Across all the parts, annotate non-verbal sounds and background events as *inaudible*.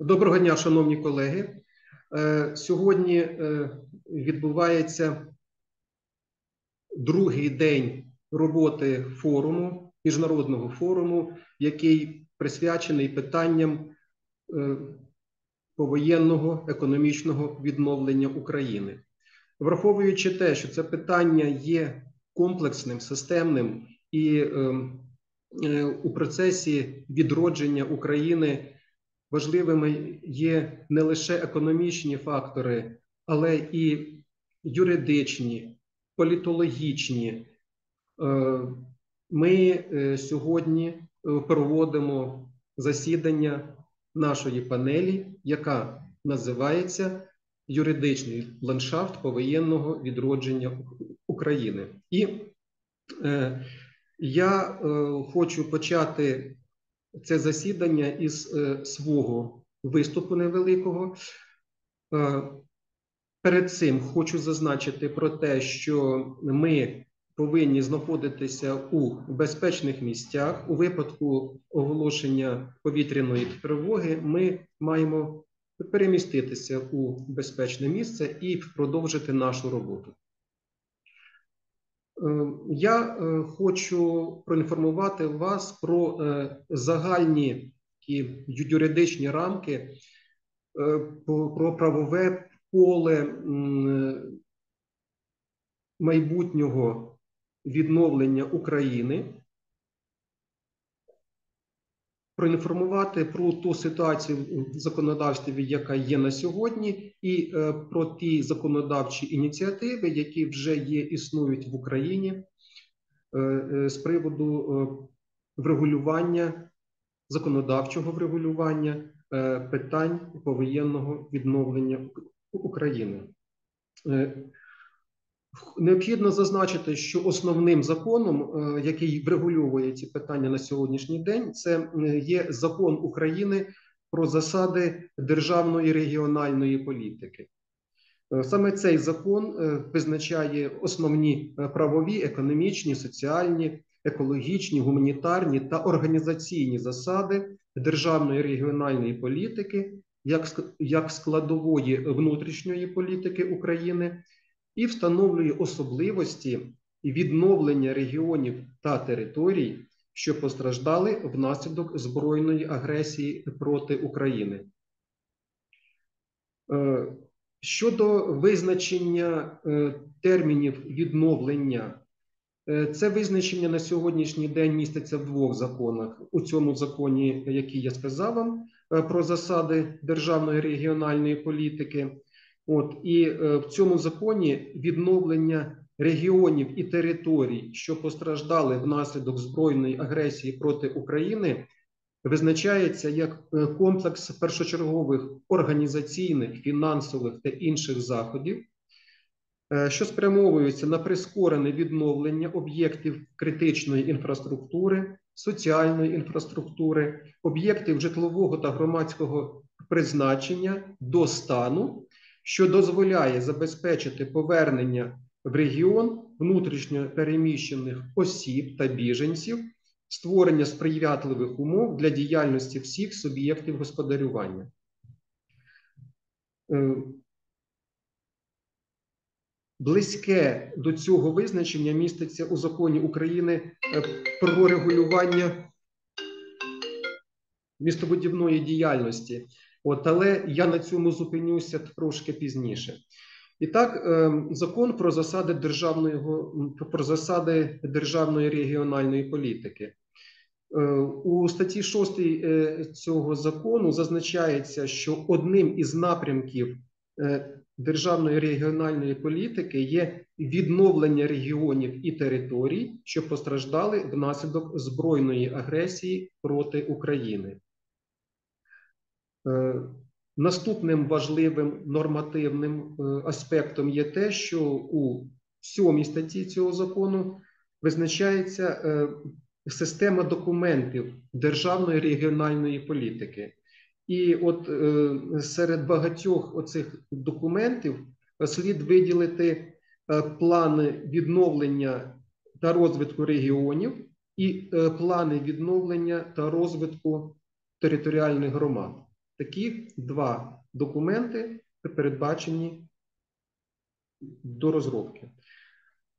Доброго дня, шановні колеги. Е, Сьогодні е, відбувається другий день роботи форуму, міжнародного форуму, який присвячений питанням е, повоєнного економічного відновлення України. Враховуючи те, що це питання є комплексним, системним і у процесі відродження України важливими є не лише економічні фактори, але і юридичні, політологічні. Е, ми е, сьогодні е, проводимо засідання нашої панелі, яка називається Юридичний ландшафт повоєнного відродження України. І е, я е, хочу почати це засідання із е, свого виступу невеликого. Е, перед цим хочу зазначити про те, що ми повинні знаходитися у безпечних місцях. У випадку оголошення повітряної тривоги ми маємо переміститися у безпечне місце і продовжити нашу роботу. Е, я е, хочу проінформувати вас про загальні і юридичні рамки, про правове поле майбутнього відновлення України проінформувати про ту ситуацію в законодавстві, яка є на сьогодні, і е, про ті законодавчі ініціативи, які вже є, існують в Україні е, е, з приводу врегулювання законодавчого врегулювання питань повоєнного відновлення України. Необхідно зазначити, що основним законом, е, який врегульовує ці питання на сьогоднішній день, це є закон України про засади державної регіональної політики. Е, саме цей закон е, визначає основні правові, економічні, соціальні, екологічні, гуманітарні та організаційні засади державної регіональної політики як складової внутрішньої політики України і встановлює особливості відновлення регіонів та територій, що постраждали внаслідок збройної агресії проти України. Е, щодо визначення е, термінів відновлення, е, це визначення на сьогоднішній день міститься в двох законах. У цьому законі, який я сказав вам, про засади державної регіональної політики, От і е, в цьому законі відновлення регіонів і територій, що постраждали внаслідок збройної агресії проти України, визначається як е, комплекс першочергових організаційних, фінансових та інших заходів, е, що спрямовуються на прискорене відновлення об'єктів критичної інфраструктури, соціальної інфраструктури, об'єктів житлового та громадського призначення до стану що дозволяє забезпечити повернення в регіон внутрішньо переміщених осіб та біженців, створення сприятливих умов для діяльності всіх суб'єктів господарювання. Е, близьке до цього визначення міститься у законі України е, про регулювання містобудівної діяльності. От, Але я на цьому зупинюся трошки пізніше. І так, е, закон про засади державної про засади державної регіональної політики. Е, у статті 6 е, цього закону зазначається, що одним із напрямків державної регіональної політики є відновлення регіонів і територій, що постраждали внаслідок збройної агресії проти України. Е, наступним важливим нормативним е, аспектом є те, що у сьомій статті цього закону визначається е, система документів державної регіональної політики. І от серед багатьох оцих документів слід виділити плани відновлення та розвитку регіонів і плани відновлення та розвитку територіальних громад. Такі два документи передбачені до розробки.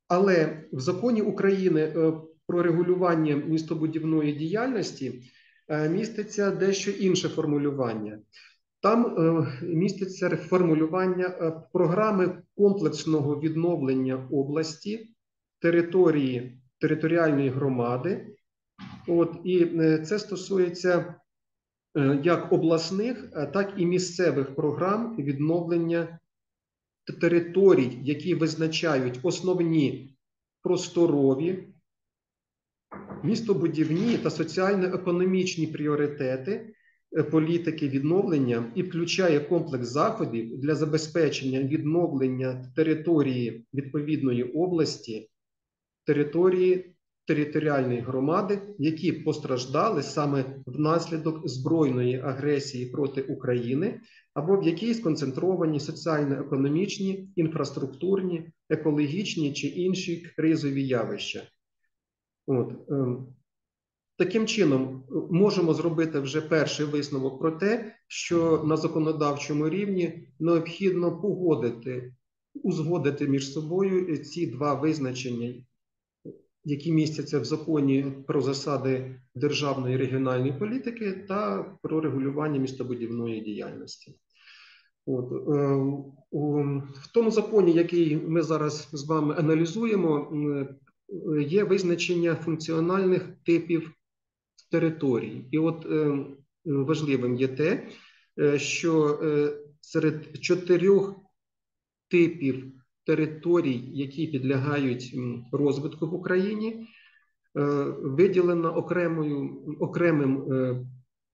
Але в законі України е, про регулювання містобудівної діяльності е, міститься дещо інше формулювання. Там е, міститься формулювання програми комплексного відновлення області, території територіальної громади. От, І це стосується як обласних, так і місцевих програм відновлення територій, які визначають основні просторові, містобудівні та соціально-економічні пріоритети е, політики відновлення і включає комплекс заходів для забезпечення відновлення території відповідної області, території територіальної громади, які постраждали саме внаслідок збройної агресії проти України або в якій сконцентровані соціально-економічні, інфраструктурні, екологічні чи інші кризові явища. От, е, Таким чином, можемо зробити вже перший висновок про те, що на законодавчому рівні необхідно погодити, узгодити між собою ці два визначення, які містяться в законі про засади державної регіональної політики та про регулювання містобудівної діяльності. От, е, В тому законі, який ми зараз з вами аналізуємо, є визначення функціональних типів територій. І от е, важливим є те, е, що серед чотирьох типів територій, які підлягають розвитку в Україні, е, виділена окремою окремим е,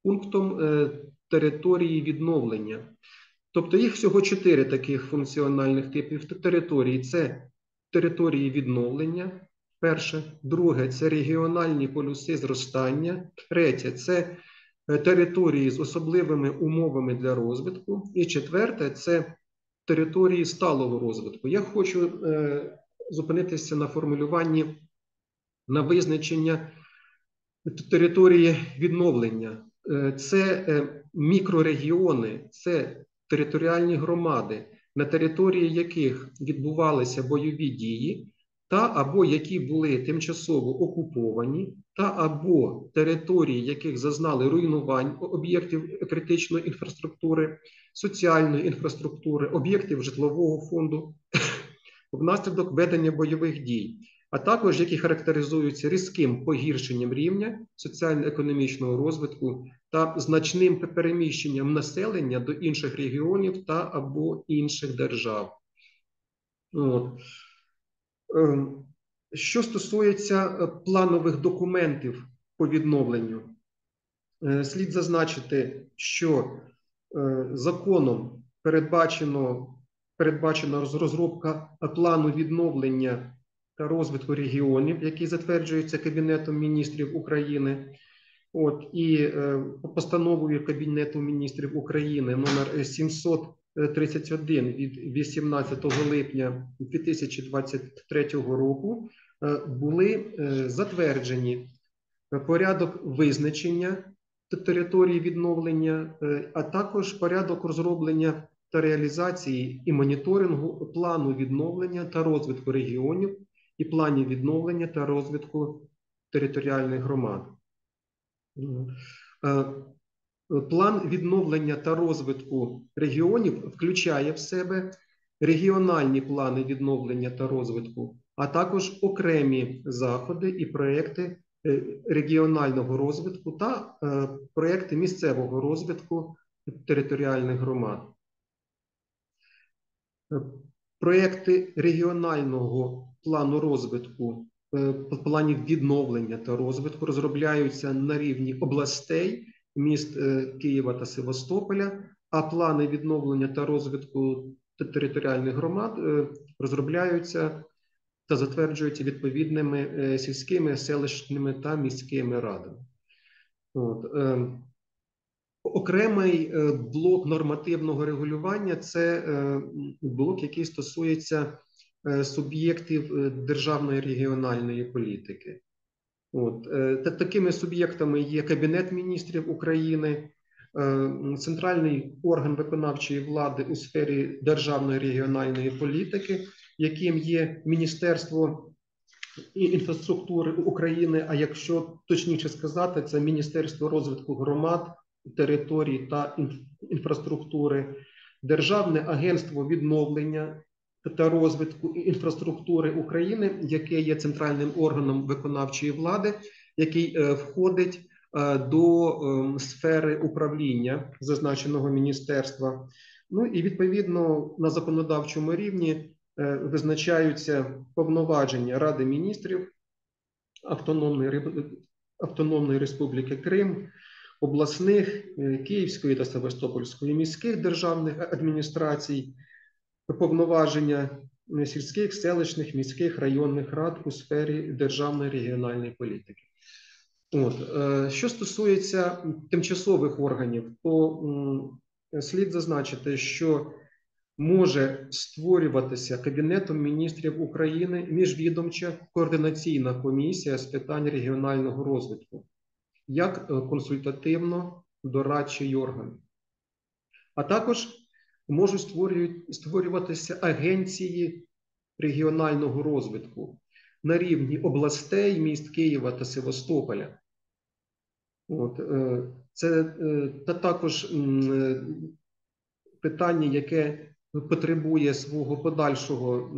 пунктом е, території відновлення. Тобто їх всього чотири таких функціональних типів території: це території відновлення. Перше, друге це регіональні полюси зростання. Третє це території з особливими умовами для розвитку. І четверте це території сталого розвитку. Я хочу е, зупинитися на формулюванні на визначення території відновлення. Е, це е, мікрорегіони, це територіальні громади, на території яких відбувалися бойові дії, та або які були тимчасово окуповані, та або території, яких зазнали руйнувань об'єктів критичної інфраструктури, соціальної інфраструктури, об'єктів житлового фонду *coughs* внаслідок ведення бойових дій, а також які характеризуються різким погіршенням рівня соціально-економічного розвитку та значним переміщенням населення до інших регіонів та або інших держав. От. Ем, що стосується е, планових документів по відновленню, е, слід зазначити, що е, законом передбачено передбачена розробка плану відновлення та розвитку регіонів, який затверджується Кабінетом міністрів України. От і постановою Кабінету міністрів України номер 700 31 від 18 липня 2023 року е, були е, затверджені порядок визначення території відновлення, е, а також порядок розроблення та реалізації і моніторингу плану відновлення та розвитку регіонів і планів відновлення та розвитку територіальних громад. План відновлення та розвитку регіонів включає в себе регіональні плани відновлення та розвитку, а також окремі заходи і проекти е, регіонального розвитку та е, проекти місцевого розвитку територіальних громад. Е, проекти регіонального плану розвитку, планів відновлення та розвитку розробляються на рівні областей міст е, Києва та Севастополя, а плани відновлення та розвитку територіальних громад е, розробляються та затверджуються відповідними е, сільськими, селищними та міськими радами. От. Окремий блок нормативного регулювання це блок, який стосується суб'єктів державної регіональної політики. От, е, Такими суб'єктами є Кабінет міністрів України, е, центральний орган виконавчої влади у сфері державної регіональної політики, яким є Міністерство інфраструктури України. А якщо точніше сказати, це Міністерство розвитку громад, територій та інфраструктури, Державне агентство відновлення та розвитку інфраструктури України, яке є центральним органом виконавчої влади, який е, входить е, до е, сфери управління зазначеного міністерства. Ну і відповідно на законодавчому рівні визначаються повноваження Ради міністрів Автономної, Республіки Крим, обласних Київської та Севастопольської міських державних адміністрацій, повноваження сільських, селищних, міських районних рад у сфері державної регіональної політики. От, е, що стосується тимчасових органів, то слід зазначити, що може створюватися Кабінетом міністрів України міжвідомча координаційна комісія з питань регіонального розвитку як е, консультативно-дорадчий орган. А також можуть створюватися агенції регіонального розвитку на рівні областей, міст Києва та Севастополя. От, е, це е, та також е, питання, яке потребує свого подальшого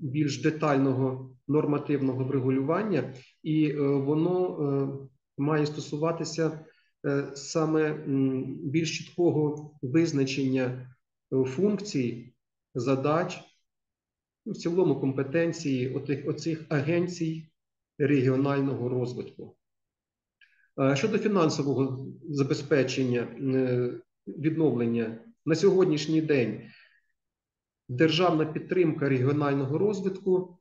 більш детального нормативного врегулювання, і воно має стосуватися саме більш чіткого визначення функцій, задач, ну, в цілому компетенції отих, оцих агенцій регіонального розвитку. Е, Щодо фінансового забезпечення е, відновлення на сьогоднішній день державна підтримка регіонального розвитку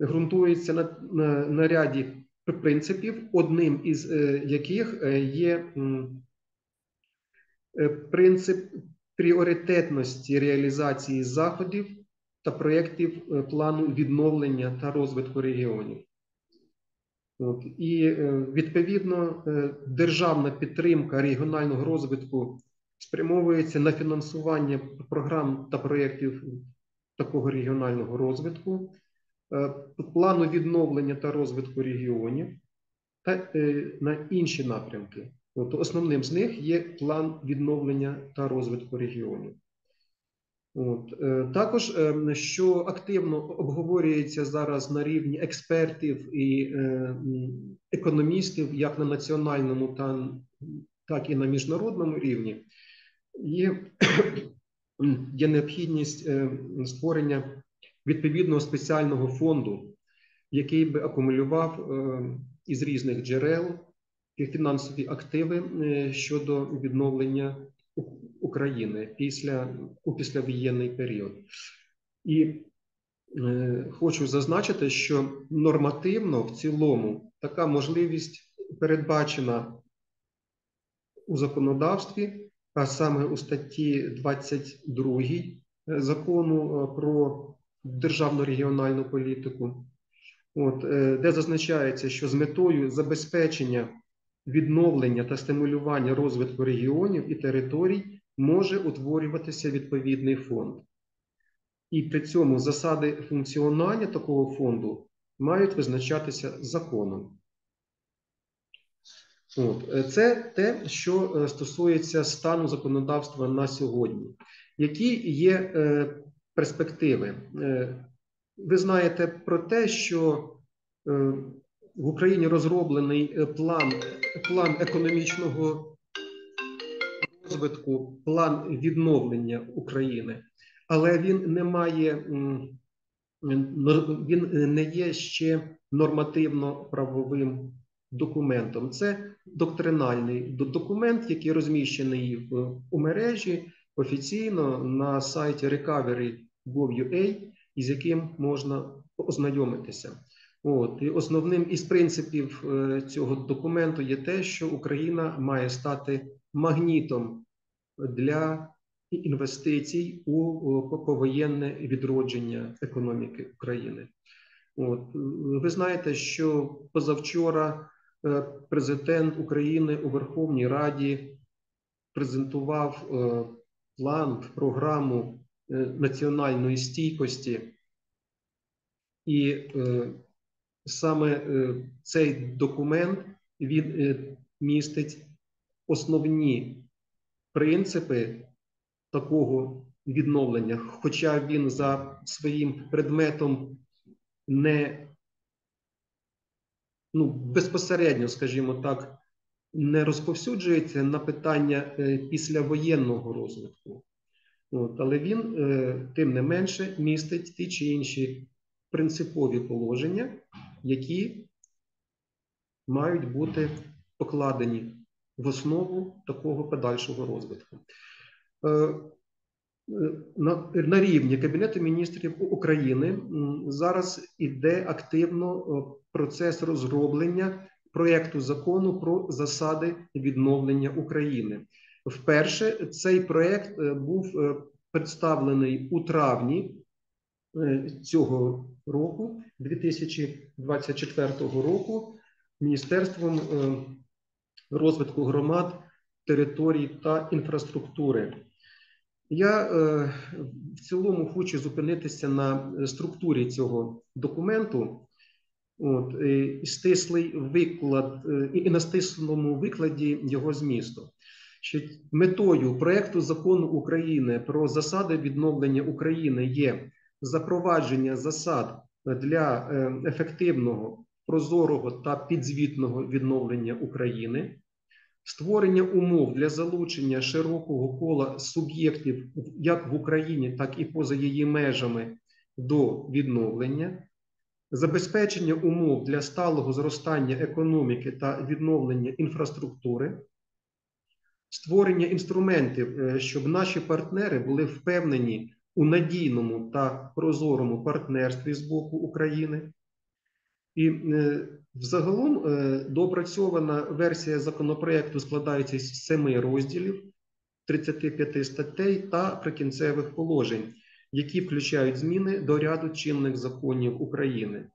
ґрунтується на, на, на ряді принципів, одним із е, яких е, є е, принцип пріоритетності реалізації заходів та проєктів е, плану відновлення та розвитку регіонів. От, і е, відповідно е, державна підтримка регіонального розвитку спрямовується на фінансування програм та проєктів такого регіонального розвитку, плану відновлення та розвитку регіонів та на інші напрямки. От, основним з них є план відновлення та розвитку регіонів. От, е, також, е, що активно обговорюється зараз на рівні експертів і е, економістів, як на національному, так і на міжнародному рівні, є, *clears throat* є необхідність створення відповідного спеціального фонду, який би акумулював із різних джерел фінансові активи е, щодо відновлення України після у післявоєнний період. І е, хочу зазначити, що нормативно в цілому така можливість передбачена у законодавстві, а саме у статті 22 закону е, про державну регіональну політику, от, е, де зазначається, що з метою забезпечення відновлення та стимулювання розвитку регіонів і територій може утворюватися відповідний фонд. І при цьому засади функціонування такого фонду мають визначатися законом. От. е, Це те, що е, стосується стану законодавства на сьогодні. Які є е, перспективи? Ви знаєте про те, що в Україні розроблений план, план економічного розвитку, план відновлення України, але він не має він не є ще нормативно-правовим документом. Це доктринальний документ, який розміщений в у мережі офіційно на сайті recovery.gov.ua, із яким можна ознайомитися. От і основним із принципів е, цього документу є те, що Україна має стати магнітом для інвестицій у повоєнне відродження економіки України. От е, ви знаєте, що позавчора е, президент України у Верховній Раді презентував план, програму національної стійкості, і саме цей документ він містить основні принципи такого відновлення, хоча він за своїм предметом не ну, безпосередньо, скажімо так, не розповсюджується на питання е, післявоєнного розвитку. От, Але він, е, тим не менше, містить ті чи інші принципові положення, які мають бути покладені в основу такого подальшого розвитку. Е, на, на рівні Кабінету міністрів України зараз іде активно процес розроблення проєкту закону про засади відновлення України. Вперше цей проєкт е, був е, представлений у травні цього року, 2024 року, Міністерством розвитку громад, територій та інфраструктури. Я е, в цілому хочу зупинитися на структурі цього документу. От, і стислий виклад е, і на стислому викладі його змісту. Що метою проекту закону України про засади відновлення України є запровадження засад для е, ефективного, прозорого та підзвітного відновлення України, створення умов для залучення широкого кола суб'єктів як в Україні, так і поза її межами до відновлення, забезпечення умов для сталого зростання економіки та відновлення інфраструктури, створення інструментів, е, щоб наші партнери були впевнені у надійному та прозорому партнерстві з боку України. І е, взагалом е, доопрацьована версія законопроекту складається з семи розділів, 35 статей та прикінцевих положень, які включають зміни до ряду чинних законів України. Е,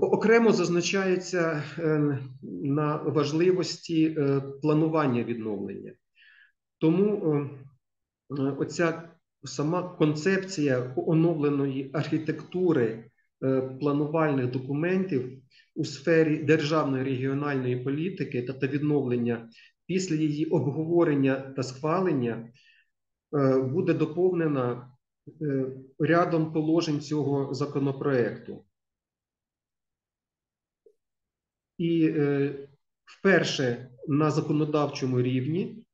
окремо зазначається на важливості планування відновлення. Тому оця сама концепція оновленої архітектури Е, планувальних документів у сфері державної регіональної політики та відновлення після її обговорення та схвалення е, буде доповнена е, рядом положень цього законопроекту. І вперше на законодавчому рівні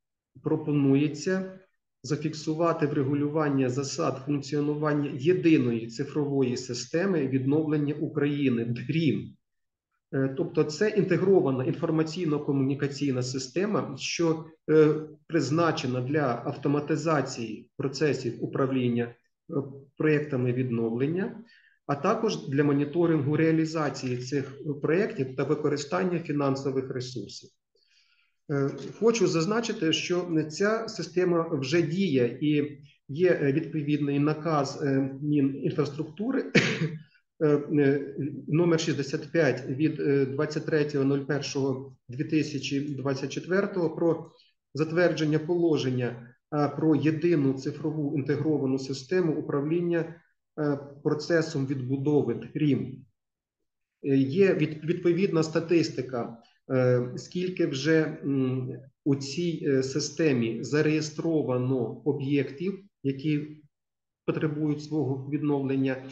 пропонується зафіксувати врегулювання засад функціонування єдиної цифрової системи відновлення України ДРІМ. Е, тобто це інтегрована інформаційно-комунікаційна система, що е, призначена для автоматизації процесів управління е, проєктами відновлення, а також для моніторингу реалізації цих проєктів та використання фінансових ресурсів. Е, хочу зазначити, що ця система вже діє і є е, відповідний наказ е, Мінінфраструктури *coughs* номер 65 від 23.01.2024 про затвердження положення про єдину цифрову інтегровану систему управління процесом відбудови РІМ. Є відповідна статистика скільки вже у цій е, системі зареєстровано об'єктів, які потребують свого відновлення.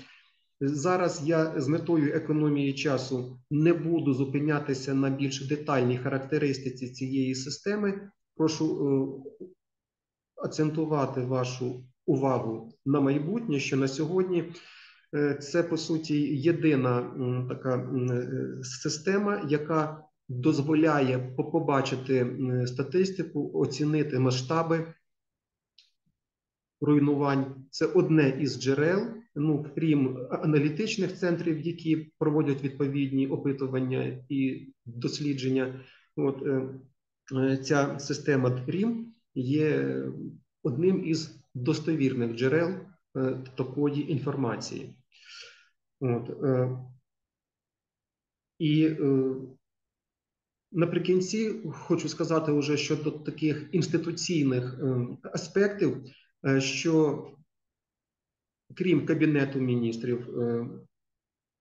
Зараз я з метою економії часу не буду зупинятися на більш детальній характеристиці цієї системи. Прошу е, акцентувати вашу увагу на майбутнє, що на сьогодні це по суті єдина така система, яка дозволяє побачити статистику, оцінити масштаби руйнувань. Це одне із джерел, ну крім аналітичних центрів, які проводять відповідні опитування і дослідження. От е, е, ця система ДРІМ є одним із достовірних джерел е, такої інформації. От, І Наприкінці хочу сказати уже щодо таких інституційних е, аспектів, е, що крім Кабінету міністрів, е,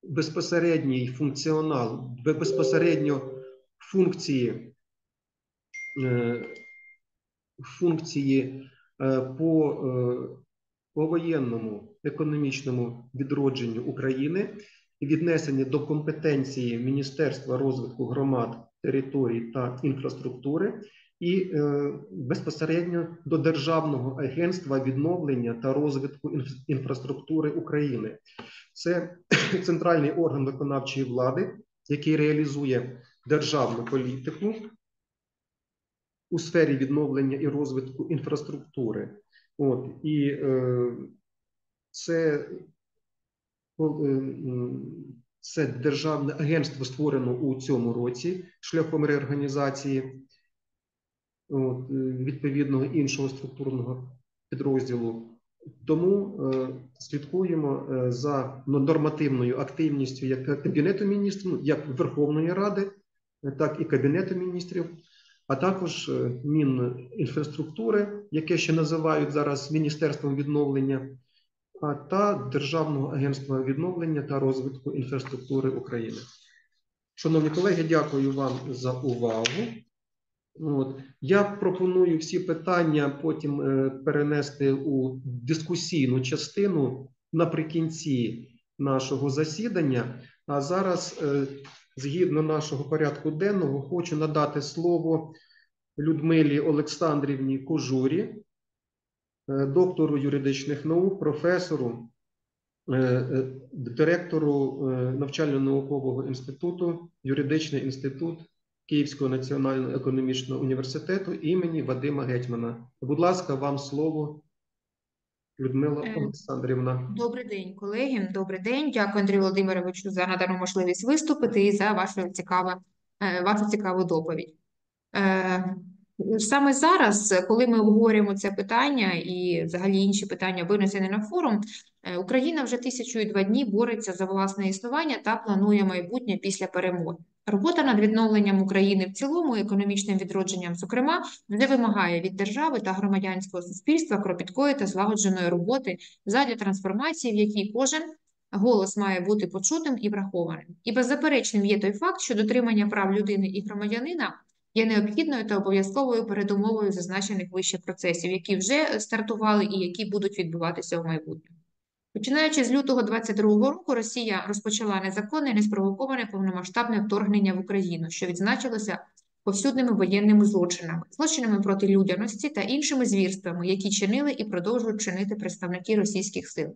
безпосередній функціонал, безпосередньо функції, функції по повоєнному економічному відродженню України віднесені до компетенції Міністерства розвитку громад, територій та інфраструктури, і е, безпосередньо до Державного агентства відновлення та розвитку інфраструктури України. Це *clears throat* центральний орган виконавчої влади, який реалізує державну політику у сфері відновлення і розвитку інфраструктури. От і е, це, е, це державне агентство створено у цьому році шляхом реорганізації от, е, відповідного іншого структурного підрозділу. Тому е, слідкуємо е, за нормативною активністю як Кабінету міністрів, ну, як Верховної Ради, так і Кабінету міністрів, а також е, Мінінфраструктури, яке ще називають зараз Міністерством відновлення, та Державного агентства відновлення та розвитку інфраструктури України. Шановні колеги, дякую вам за увагу. От. Я пропоную всі питання потім е, перенести у дискусійну частину наприкінці нашого засідання. А зараз, е, згідно нашого порядку денного, хочу надати слово Людмилі Олександрівні Кожурі, доктору юридичних наук, професору, е, е, директору е, навчально-наукового інституту, юридичний інститут Київського національного економічного університету імені Вадима Гетьмана. Будь ласка, вам слово, Людмила Е, Олександрівна. Добрий день, колеги. Добрий день. Дякую, Андрію Володимировичу, за надану можливість виступити і за вашу цікаву, вашу цікаву доповідь. Саме зараз, коли ми обговорюємо це питання і взагалі інші питання винесені на форум, е, Україна вже тисячу і два дні бореться за власне існування та планує майбутнє після перемоги. Робота над відновленням України в цілому, економічним відродженням, зокрема, вже вимагає від держави та громадянського суспільства кропіткої та злагодженої роботи задля трансформації, в якій кожен голос має бути почутим і врахованим. І беззаперечним є той факт, що дотримання прав людини і громадянина є необхідною та обов'язковою передумовою зазначених вище процесів, які вже стартували і які будуть відбуватися в майбутньому. Починаючи з лютого 2022 року, Росія розпочала незаконне, неспровоковане повномасштабне вторгнення в Україну, що відзначилося повсюдними воєнними злочинами, злочинами проти людяності та іншими звірствами, які чинили і продовжують чинити представники російських сил.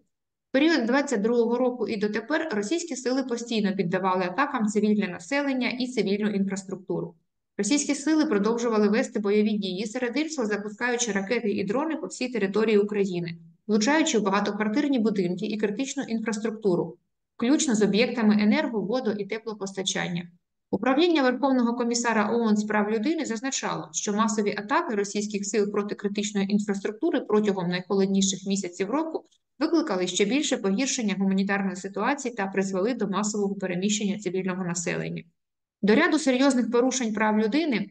В період 22 року і дотепер російські сили постійно піддавали атакам цивільне населення і цивільну інфраструктуру. Російські сили продовжували вести бойові дії, серед іншого запускаючи ракети і дрони по всій території України, влучаючи в багатоквартирні будинки і критичну інфраструктуру, включно з об'єктами енерго, водо і теплопостачання. Управління Верховного комісара ООН з прав людини зазначало, що масові атаки російських сил проти критичної інфраструктури протягом найхолодніших місяців року викликали ще більше погіршення гуманітарної ситуації та призвели до масового переміщення цивільного населення. До ряду серйозних порушень прав людини,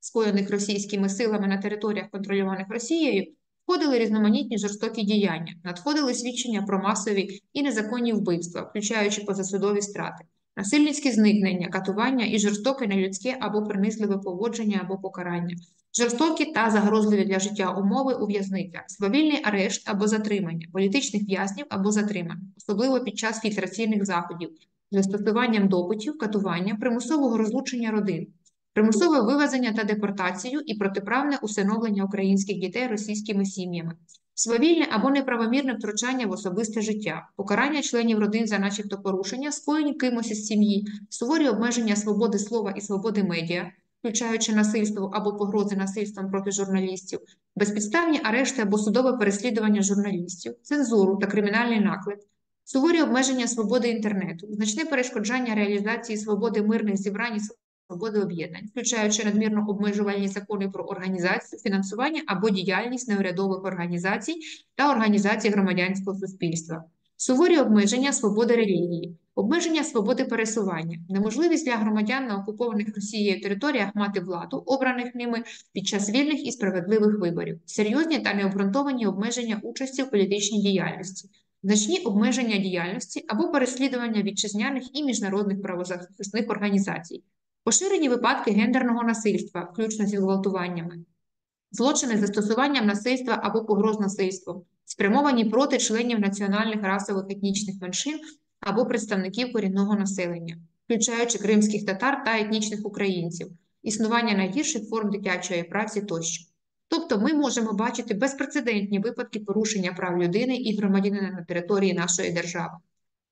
скоєних російськими силами на територіях, контрольованих Росією, входили різноманітні жорстокі діяння, надходили свідчення про масові і незаконні вбивства, включаючи позасудові страти, насильницькі зникнення, катування і жорстоке нелюдське або принизливе поводження або покарання, жорстокі та загрозливі для життя умови у в'язницях, свавільний арешт або затримання, політичних в'язнів або затримань, особливо під час фільтраційних заходів, застосуванням допитів, катування, примусового розлучення родин, примусове вивезення та депортацію і протиправне усиновлення українських дітей російськими сім'ями, свавільне або неправомірне втручання в особисте життя, покарання членів родин за начебто порушення, скоєнь кимось із сім'ї, суворі обмеження свободи слова і свободи медіа, включаючи насильство або погрози насильством проти журналістів, безпідставні арешти або судове переслідування журналістів, цензуру та кримінальний наклеп, суворі обмеження свободи інтернету, значне перешкоджання реалізації свободи мирних зібрань і свободи об'єднань, включаючи надмірно обмежувальні закони про організацію, фінансування або діяльність неурядових організацій та організацій громадянського суспільства, суворі обмеження свободи релігії, обмеження свободи пересування, неможливість для громадян на окупованих Росією територіях мати владу, обраних ними під час вільних і справедливих виборів, серйозні та необґрунтовані обмеження участі в політичній діяльності, значні обмеження діяльності або переслідування вітчизняних і міжнародних правозахисних організацій, поширені випадки гендерного насильства, включно зі зґвалтуваннями, злочини з застосуванням насильства або погроз насильством, спрямовані проти членів національних расових етнічних меншин або представників корінного населення, включаючи кримських татар та етнічних українців, існування найгірших форм дитячої праці тощо. Тобто ми можемо бачити безпрецедентні випадки порушення прав людини і громадянина на території нашої держави.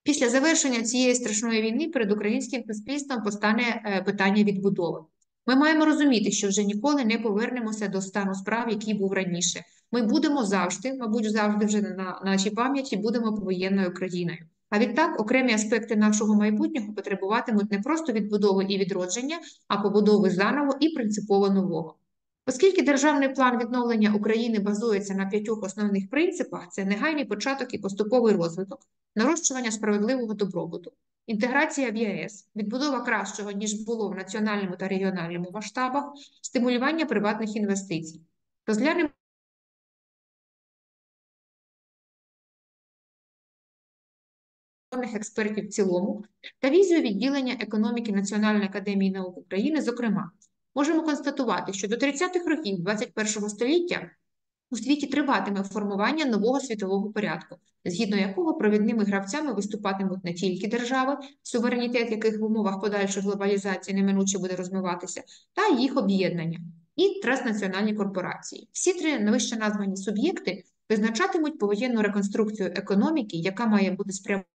Після завершення цієї страшної війни перед українським суспільством постане е, питання відбудови. Ми маємо розуміти, що вже ніколи не повернемося до стану справ, який був раніше. Ми будемо завжди, мабуть, завжди вже на нашій пам'яті будемо повоєнною країною. А відтак окремі аспекти нашого майбутнього потребуватимуть не просто відбудови і відродження, а побудови заново і принципово нового. Оскільки державний план відновлення України базується на п'ятьох основних принципах: це негайний початок і поступовий розвиток, нарощування справедливого добробуту, інтеграція в ЄС, відбудова кращого ніж було в національному та регіональному масштабах, стимулювання приватних інвестицій. Розглянемо експертів в цілому та візію відділення економіки Національної академії наук України, зокрема, можемо констатувати, що до 30-х років 21 століття у світі триватиме формування нового світового порядку, згідно якого провідними гравцями виступатимуть не тільки держави, суверенітет яких в умовах подальшої глобалізації неминуче буде розмиватися, та їх об'єднання і транснаціональні корпорації. Всі три вище названі суб'єкти визначатимуть повоєнну реконструкцію економіки, яка має бути спрямована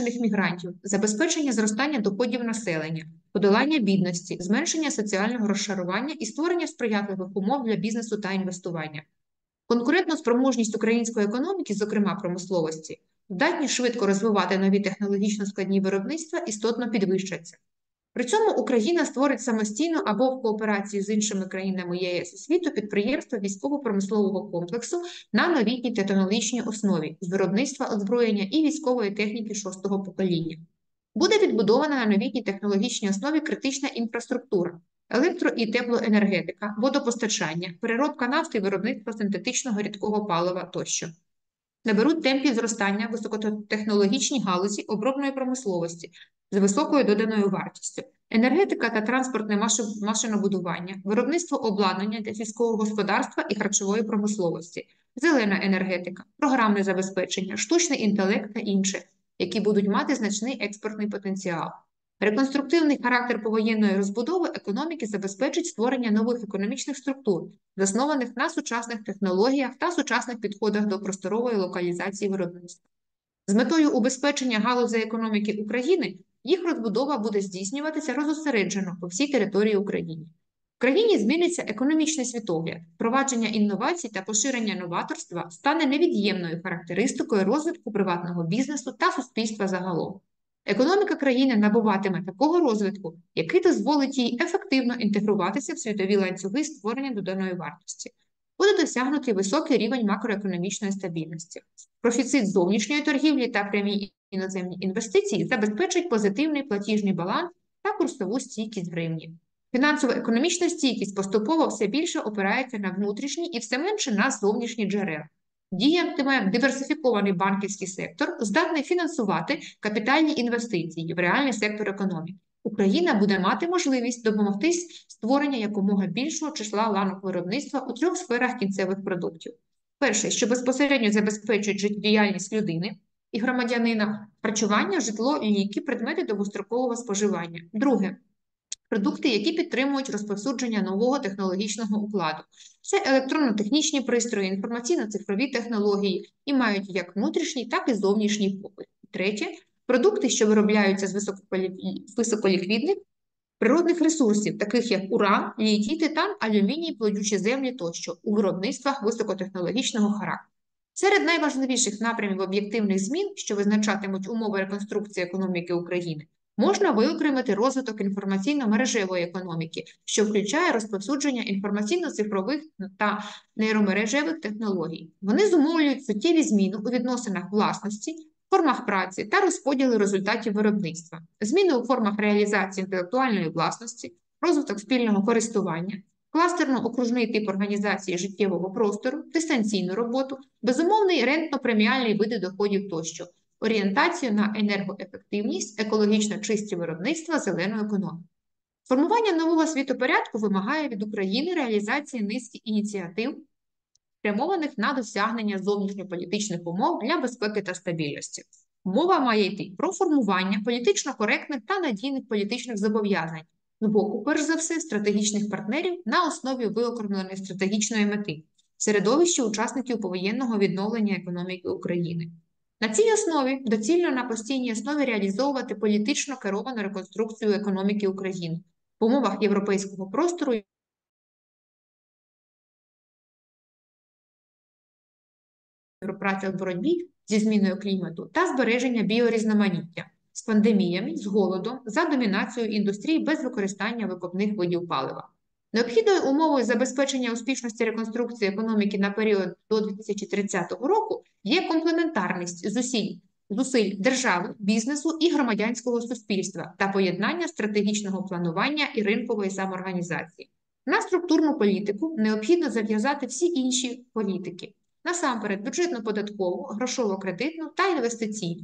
мігрантів, забезпечення зростання доходів населення, подолання бідності, зменшення соціального розшарування і створення сприятливих умов для бізнесу та інвестування. Конкурентну спроможність української економіки, зокрема промисловості, здатні швидко розвивати нові технологічно складні виробництва істотно підвищаться. При цьому Україна створить самостійно або в кооперації з іншими країнами ЄС і світу підприємства військово-промислового комплексу на новітній технологічній основі з виробництва озброєння і військової техніки шостого покоління. Буде відбудована на новітній технологічній основі критична інфраструктура, електро- і теплоенергетика, водопостачання, переробка нафти, виробництво синтетичного рідкого палива тощо. Наберуть темпів зростання високотехнологічні галузі обробної промисловості, з високою доданою вартістю, енергетика та транспортне машинобудування, виробництво обладнання для сільського господарства і харчової промисловості, зелена енергетика, програмне забезпечення, штучний інтелект та інше, які будуть мати значний експортний потенціал. Реконструктивний характер повоєнної розбудови економіки забезпечить створення нових економічних структур, заснованих на сучасних технологіях та сучасних підходах до просторової локалізації виробництва. З метою убезпечення галузей економіки України їх розбудова буде здійснюватися розосереджено по всій території України. В країні зміниться економічний світогляд, впровадження інновацій та поширення новаторства стане невід'ємною характеристикою розвитку приватного бізнесу та суспільства загалом. Економіка країни набуватиме такого розвитку, який дозволить їй ефективно інтегруватися в світові ланцюги створення доданої вартості. Буде досягнутий високий рівень макроекономічної стабільності. Профіцит зовнішньої торгівлі та прямі іноземні інвестиції забезпечують позитивний платіжний баланс та курсову стійкість гривні. Фінансово-економічна стійкість поступово все більше опирається на внутрішні і все менше на зовнішні джерела. Діятиме диверсифікований банківський сектор, здатний фінансувати капітальні інвестиції в реальний сектор економіки. Україна буде мати можливість домогтись створення якомога більшого числа ланок виробництва у трьох сферах кінцевих продуктів. Перше, що безпосередньо забезпечують життєдіяльність людини і громадянина, харчування, житло, ліки, предмети довгострокового споживання. Друге продукти, які підтримують розповсюдження нового технологічного укладу. Це електронно-технічні пристрої, інформаційно-цифрові технології і мають як внутрішній, так і зовнішній попит. Третє продукти, що виробляються з високоліквідних природних ресурсів, таких як уран, літій, титан, алюміній, плодючі землі тощо у виробництвах високотехнологічного характеру. Серед найважливіших напрямів об'єктивних змін, що визначатимуть умови реконструкції економіки України, Можна виокремити розвиток інформаційно-мережевої економіки, що включає розповсюдження інформаційно-цифрових та нейромережевих технологій. Вони зумовлюють суттєві зміни у відносинах власності, формах праці та розподілу результатів виробництва, зміни у формах реалізації інтелектуальної власності, розвиток спільного користування, кластерно-окружний тип організації життєвого простору, дистанційну роботу, безумовний рентно-преміальний види доходів тощо, орієнтацію на енергоефективність, екологічно чисті виробництва, зелену економіку. Формування нового світопорядку вимагає від України реалізації низки ініціатив, спрямованих на досягнення зовнішньополітичних умов для безпеки та стабільності. Мова має йти про формування політично коректних та надійних політичних зобов'язань з боку, перш за все, стратегічних партнерів на основі виокремленої стратегічної мети, середовище учасників повоєнного відновлення економіки України. На цій основі доцільно на постійній основі реалізовувати політично керовану реконструкцію економіки України в умовах європейського простору праця в боротьбі зі зміною клімату та збереження біорізноманіття з пандеміями, з голодом за домінацією індустрії без використання викопних видів палива. Необхідною умовою забезпечення успішності реконструкції економіки на період до 2030 року є комплементарність зусиль, зусиль держави, бізнесу і громадянського суспільства та поєднання стратегічного планування і ринкової самоорганізації. На структурну політику необхідно зав'язати всі інші політики, насамперед бюджетно-податкову, грошово-кредитну та інвестиційну.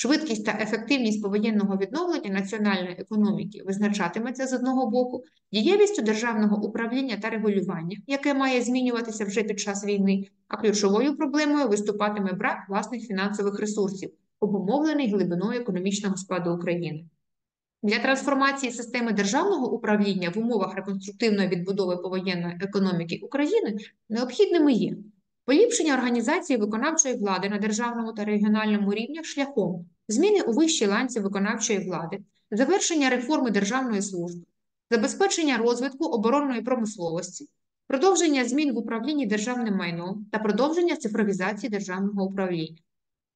Швидкість та ефективність повоєнного відновлення національної економіки визначатиметься з одного боку дієвістю державного управління та регулювання, яке має змінюватися вже під час війни, а ключовою проблемою виступатиме брак власних фінансових ресурсів, обумовлений глибиною економічного складу України. Для трансформації системи державного управління в умовах реконструктивної відбудови повоєнної економіки України необхідними є Поліпшення організації виконавчої влади на державному та регіональному рівнях шляхом зміни у вищій ланці виконавчої влади, завершення реформи державної служби, забезпечення розвитку оборонної промисловості, продовження змін в управлінні державним майном та продовження цифровізації державного управління.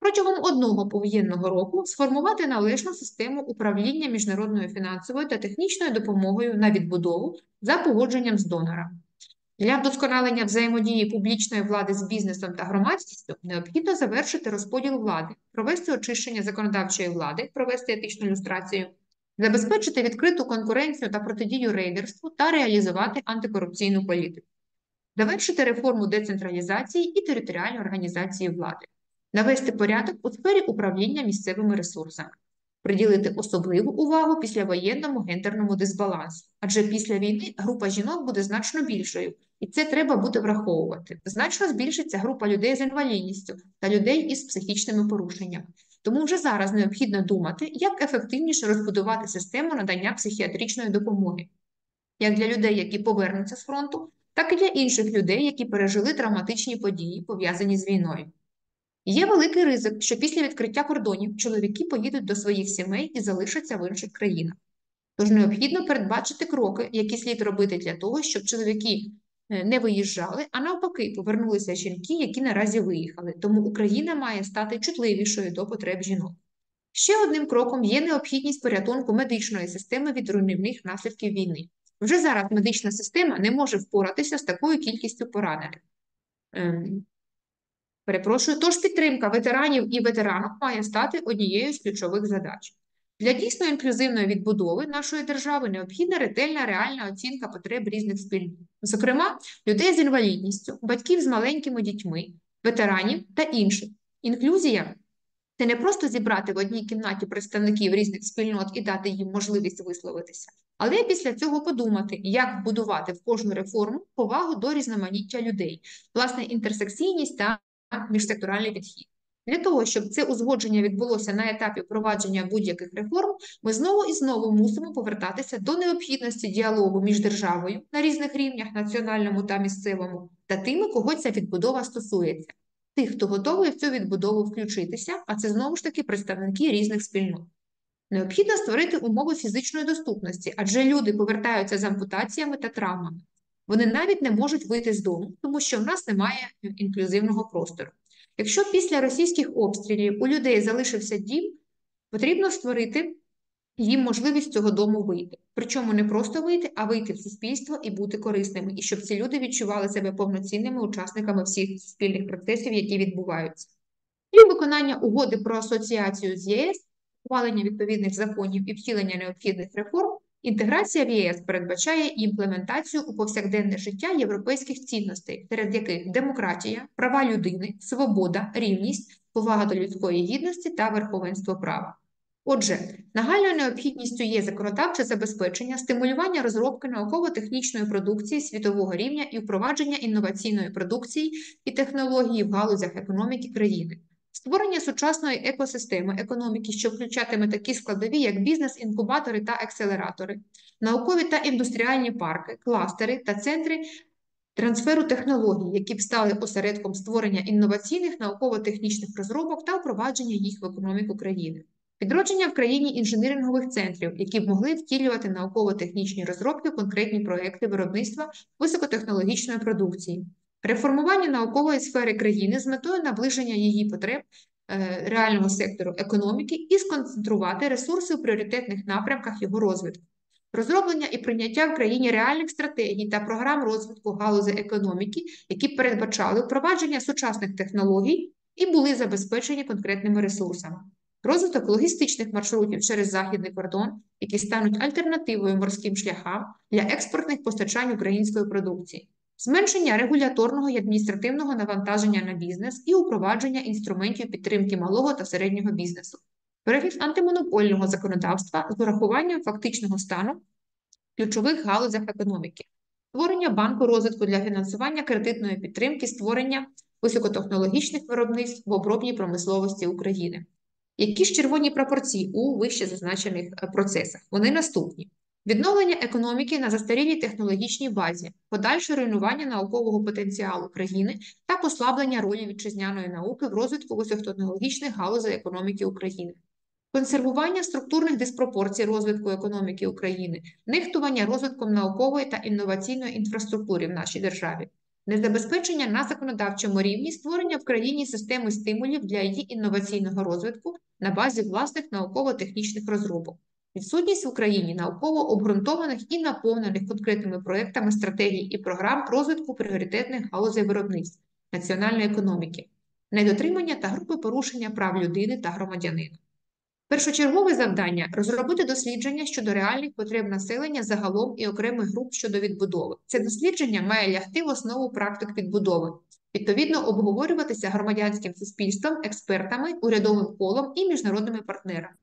Протягом одного повоєнного року сформувати належну систему управління міжнародною фінансовою та технічною допомогою на відбудову за погодженням з донорами. Для вдосконалення взаємодії публічної влади з бізнесом та громадськістю необхідно завершити розподіл влади, провести очищення законодавчої влади, провести етичну ілюстрацію, забезпечити відкриту конкуренцію та протидію рейдерству та реалізувати антикорупційну політику, завершити реформу децентралізації і територіальної організації влади, навести порядок у сфері управління місцевими ресурсами приділити особливу увагу післявоєнному гендерному дисбалансу, адже після війни група жінок буде значно більшою, і це треба буде враховувати. Значно збільшиться група людей з інвалідністю та людей із психічними порушеннями. Тому вже зараз необхідно думати, як ефективніше розбудувати систему надання психіатричної допомоги, як для людей, які повернуться з фронту, так і для інших людей, які пережили травматичні події, пов'язані з війною. Є великий ризик, що після відкриття кордонів чоловіки поїдуть до своїх сімей і залишаться в інших країнах. Тож необхідно передбачити кроки, які слід робити для того, щоб чоловіки е, не виїжджали, а навпаки, повернулися жінки, які наразі виїхали. Тому Україна має стати чутливішою до потреб жінок. Ще одним кроком є необхідність порятунку медичної системи від руйнівних наслідків війни. Вже зараз медична система не може впоратися з такою кількістю поранених. Перепрошую, тож підтримка ветеранів і ветеранок має стати однією з ключових задач. Для дійсно інклюзивної відбудови нашої держави необхідна ретельна реальна оцінка потреб різних спільнот, зокрема, людей з інвалідністю, батьків з маленькими дітьми, ветеранів та інших. Інклюзія це не просто зібрати в одній кімнаті представників різних спільнот і дати їм можливість висловитися, але після цього подумати, як вбудувати в кожну реформу повагу до різноманіття людей, власне, інтерсекційність та міжсекторальний підхід. Для того, щоб це узгодження відбулося на етапі впровадження будь-яких реформ, ми знову і знову мусимо повертатися до необхідності діалогу між державою на різних рівнях, національному та місцевому, та тими, кого ця відбудова стосується, тих, хто готовий в цю відбудову включитися, а це знову ж таки представники різних спільнот. Необхідно створити умови фізичної доступності, адже люди повертаються з ампутаціями та травмами. Вони навіть не можуть вийти з дому, тому що в нас немає інклюзивного простору. Якщо після російських обстрілів у людей залишився дім, потрібно створити їм можливість цього дому вийти. Причому не просто вийти, а вийти в суспільство і бути корисними, і щоб ці люди відчували себе повноцінними учасниками всіх суспільних процесів, які відбуваються. Крім виконання угоди про асоціацію з ЄС, ухвалення відповідних законів і втілення необхідних реформ, інтеграція в ЄС передбачає імплементацію у повсякденне життя європейських цінностей, серед яких демократія, права людини, свобода, рівність, повага до людської гідності та верховенство права. Отже, нагальною необхідністю є законодавче забезпечення, стимулювання розробки науково-технічної продукції світового рівня і впровадження інноваційної продукції і технології в галузях економіки країни. Створення сучасної екосистеми економіки, що включатиме такі складові, як бізнес-інкубатори та акселератори, наукові та індустріальні парки, кластери та центри трансферу технологій, які б стали осередком створення інноваційних науково-технічних розробок та впровадження їх в економіку країни. Підродження в країні інженерингових центрів, які б могли втілювати науково-технічні розробки, конкретні проекти виробництва високотехнологічної продукції, реформування наукової сфери країни з метою наближення її потреб е, реального сектору економіки і сконцентрувати ресурси у пріоритетних напрямках його розвитку. Розроблення і прийняття в країні реальних стратегій та програм розвитку галузи економіки, які передбачали впровадження сучасних технологій і були забезпечені конкретними ресурсами розвиток логістичних маршрутів через західний кордон, які стануть альтернативою морським шляхам для експортних постачань української продукції, зменшення регуляторного і адміністративного навантаження на бізнес і упровадження інструментів підтримки малого та середнього бізнесу, перегляд антимонопольного законодавства з урахуванням фактичного стану ключових галузях економіки. Створення банку розвитку для фінансування кредитної підтримки, створення високотехнологічних виробництв в обробній промисловості України. Які ж червоні пропорції у вище зазначених е, процесах? Вони наступні: відновлення економіки на застарілій технологічній базі, подальше руйнування наукового потенціалу країни та послаблення ролі вітчизняної науки в розвитку високотехнологічних галузей економіки України. Консервування структурних диспропорцій розвитку економіки України, нехтування розвитком наукової та інноваційної інфраструктури в нашій державі, незабезпечення на законодавчому рівні створення в країні системи стимулів для її інноваційного розвитку на базі власних науково-технічних розробок, відсутність в Україні науково обґрунтованих і наповнених конкретними проектами стратегій і програм розвитку пріоритетних галузей виробництва національної економіки, недотримання та групи порушення прав людини та громадянина. Першочергове завдання розробити дослідження щодо реальних потреб населення загалом і окремих груп щодо відбудови. Це дослідження має лягти в основу практик відбудови, відповідно обговорюватися громадянським суспільством, експертами, урядовим колом і міжнародними партнерами.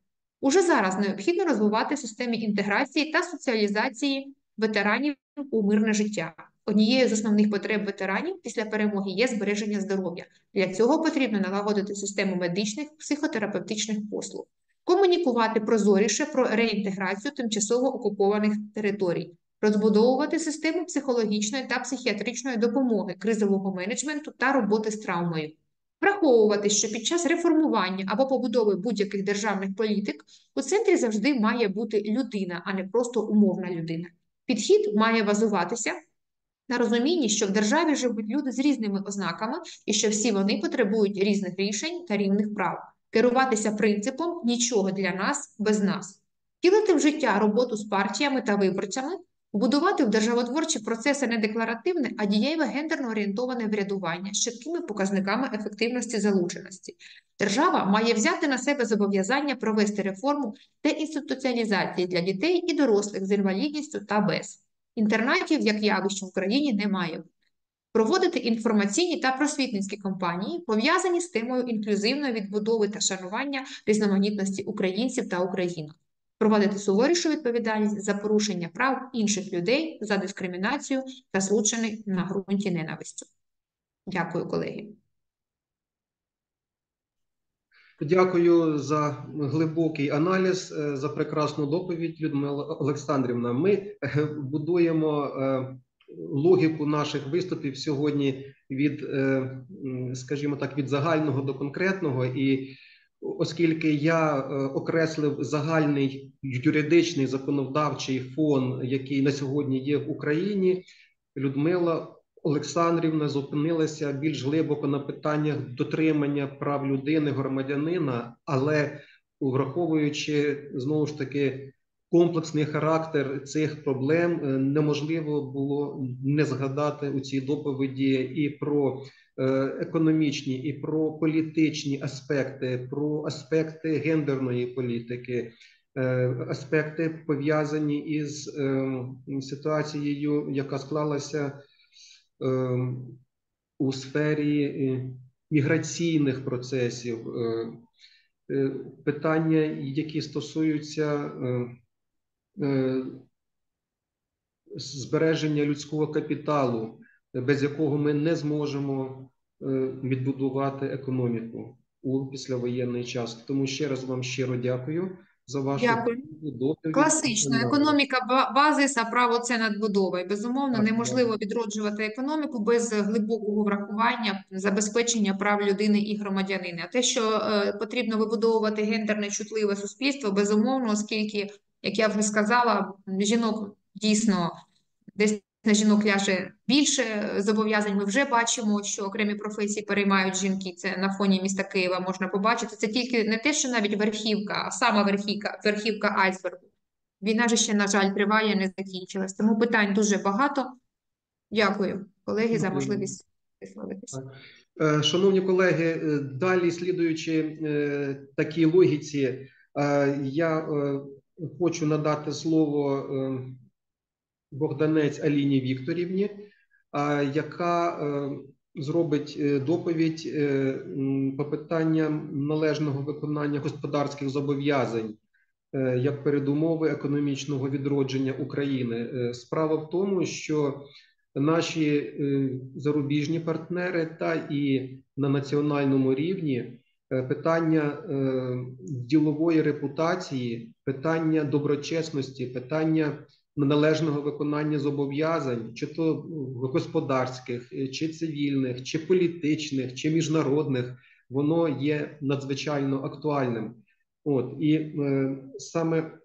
Уже зараз необхідно розвивати системи інтеграції та соціалізації ветеранів у мирне життя. Однією з основних потреб ветеранів після перемоги є збереження здоров'я. Для цього потрібно налагодити систему медичних психотерапевтичних послуг комунікувати прозоріше про реінтеграцію тимчасово окупованих територій, розбудовувати систему психологічної та психіатричної допомоги, кризового менеджменту та роботи з травмою. Враховувати, що під час реформування або побудови будь-яких державних політик у центрі завжди має бути людина, а не просто умовна людина. Підхід має базуватися на розумінні, що в державі живуть люди з різними ознаками і що всі вони потребують різних рішень та рівних прав керуватися принципом нічого для нас без нас, втілити в життя роботу з партіями та виборцями, будувати в державотворчі процеси не декларативне, а дієве гендерно орієнтоване врядування з чіткими показниками ефективності залученості. Держава має взяти на себе зобов'язання провести реформу деінституціалізації для дітей і дорослих з інвалідністю та без. Інтернатів, як явище в Україні, немає проводити інформаційні та просвітницькі кампанії, пов'язані з темою інклюзивної відбудови та шанування різноманітності українців та українок, проводити суворішу відповідальність за порушення прав інших людей за дискримінацію та злочини на ґрунті ненавистю. Дякую, колеги. Дякую за глибокий аналіз, е, за прекрасну доповідь, Людмила Олександрівна. Ми е, будуємо е, логіку наших виступів сьогодні від, скажімо так, від загального до конкретного, і оскільки я е, окреслив загальний юридичний законодавчий фон, який на сьогодні є в Україні, Людмила Олександрівна зупинилася більш глибоко на питаннях дотримання прав людини, громадянина, але враховуючи знову ж таки комплексний характер цих проблем, е, неможливо було не згадати у цій доповіді і про економічні, і про політичні аспекти, про аспекти гендерної політики, е, аспекти пов'язані із е, ситуацією, яка склалася е, у сфері е, міграційних процесів, е, е, питання, які стосуються е, е, збереження людського капіталу, без якого ми не зможемо е, відбудувати економіку у післявоєнний час. Тому ще раз вам щиро дякую за вашу Дякую. доповідь. Класично, економіка ба- базис, а право це надбудова. І безумовно Так, неможливо відроджувати економіку без глибокого врахування забезпечення прав людини і громадянина. Те, що е, потрібно вибудовувати гендерне чутливе суспільство, безумовно, оскільки, як я вже сказала, жінок дійсно десь на жінок ляже більше зобов'язань. Ми вже бачимо, що окремі професії переймають жінки. Це на фоні міста Києва можна побачити. Це тільки не те, що навіть верхівка, а сама верхівка, верхівка айсбергу. Війна же ще, на жаль, триває, не закінчилась. Тому питань дуже багато. Дякую, колеги, за можливість висловитися. Е, Шановні колеги, е, далі слідуючи е, такій логіці, я хочу надати слово Богданець Аліні Вікторівні, е, яка е, зробить е, доповідь по питанням належного виконання господарських зобов'язань як передумови економічного відродження України. Справа в тому, що наші зарубіжні партнери та і на національному рівні питання ділової репутації, питання доброчесності, питання належного виконання зобов'язань, чи то господарських, е, чи цивільних, чи політичних, чи міжнародних, воно є надзвичайно актуальним. От і е, саме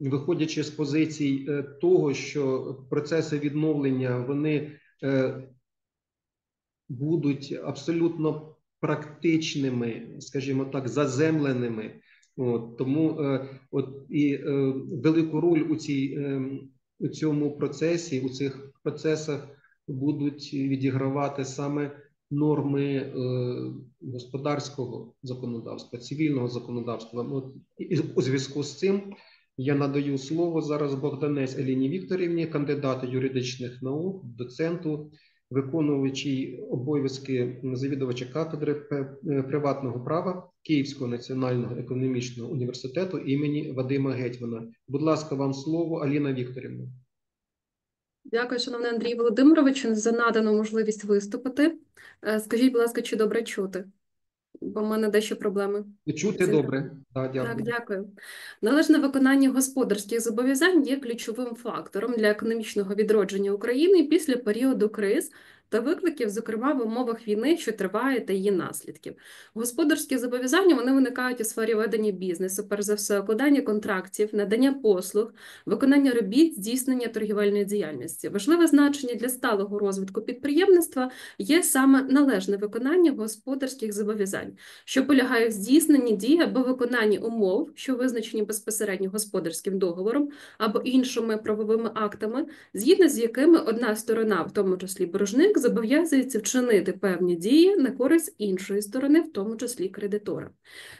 виходячи з позицій е, того, що процеси відновлення вони е, будуть абсолютно практичними, скажімо так, заземленими. От, тому е, от і е, велику роль у цій е, у цьому процесі, у цих процесах будуть відігравати саме норми е, господарського законодавства, цивільного законодавства. От, і у зв'язку з цим я надаю слово зараз Богданець Еліні Вікторівні, кандидату юридичних наук, доценту, виконуючій обов'язки завідувача кафедри е, приватного права Київського національного економічного університету імені Вадима Гетьмана. Будь ласка, вам слово, Аліна Вікторівна. Дякую, шановний Андрій Володимирович, за надану можливість виступити. Е, Скажіть, будь ласка, чи добре чути? Бо в мене дещо проблеми. Чути Це- добре? дякую. Так, дякую. Належне виконання господарських зобов'язань є ключовим фактором для економічного відродження України після періоду криз та викликів, зокрема в умовах війни, що триває, та її наслідків. Господарські зобов'язання вони виникають у сфері ведення бізнесу, перш за все, укладання контрактів, надання послуг, виконання робіт, здійснення торгівельної діяльності. Важливе значення для сталого розвитку підприємництва є саме належне виконання господарських зобов'язань що полягає в здійсненні дій або виконанні умов, що визначені безпосередньо господарським договором або іншими правовими актами, згідно з якими одна сторона, в тому числі боржник, зобов'язується вчинити певні дії на користь іншої сторони, в тому числі кредитора.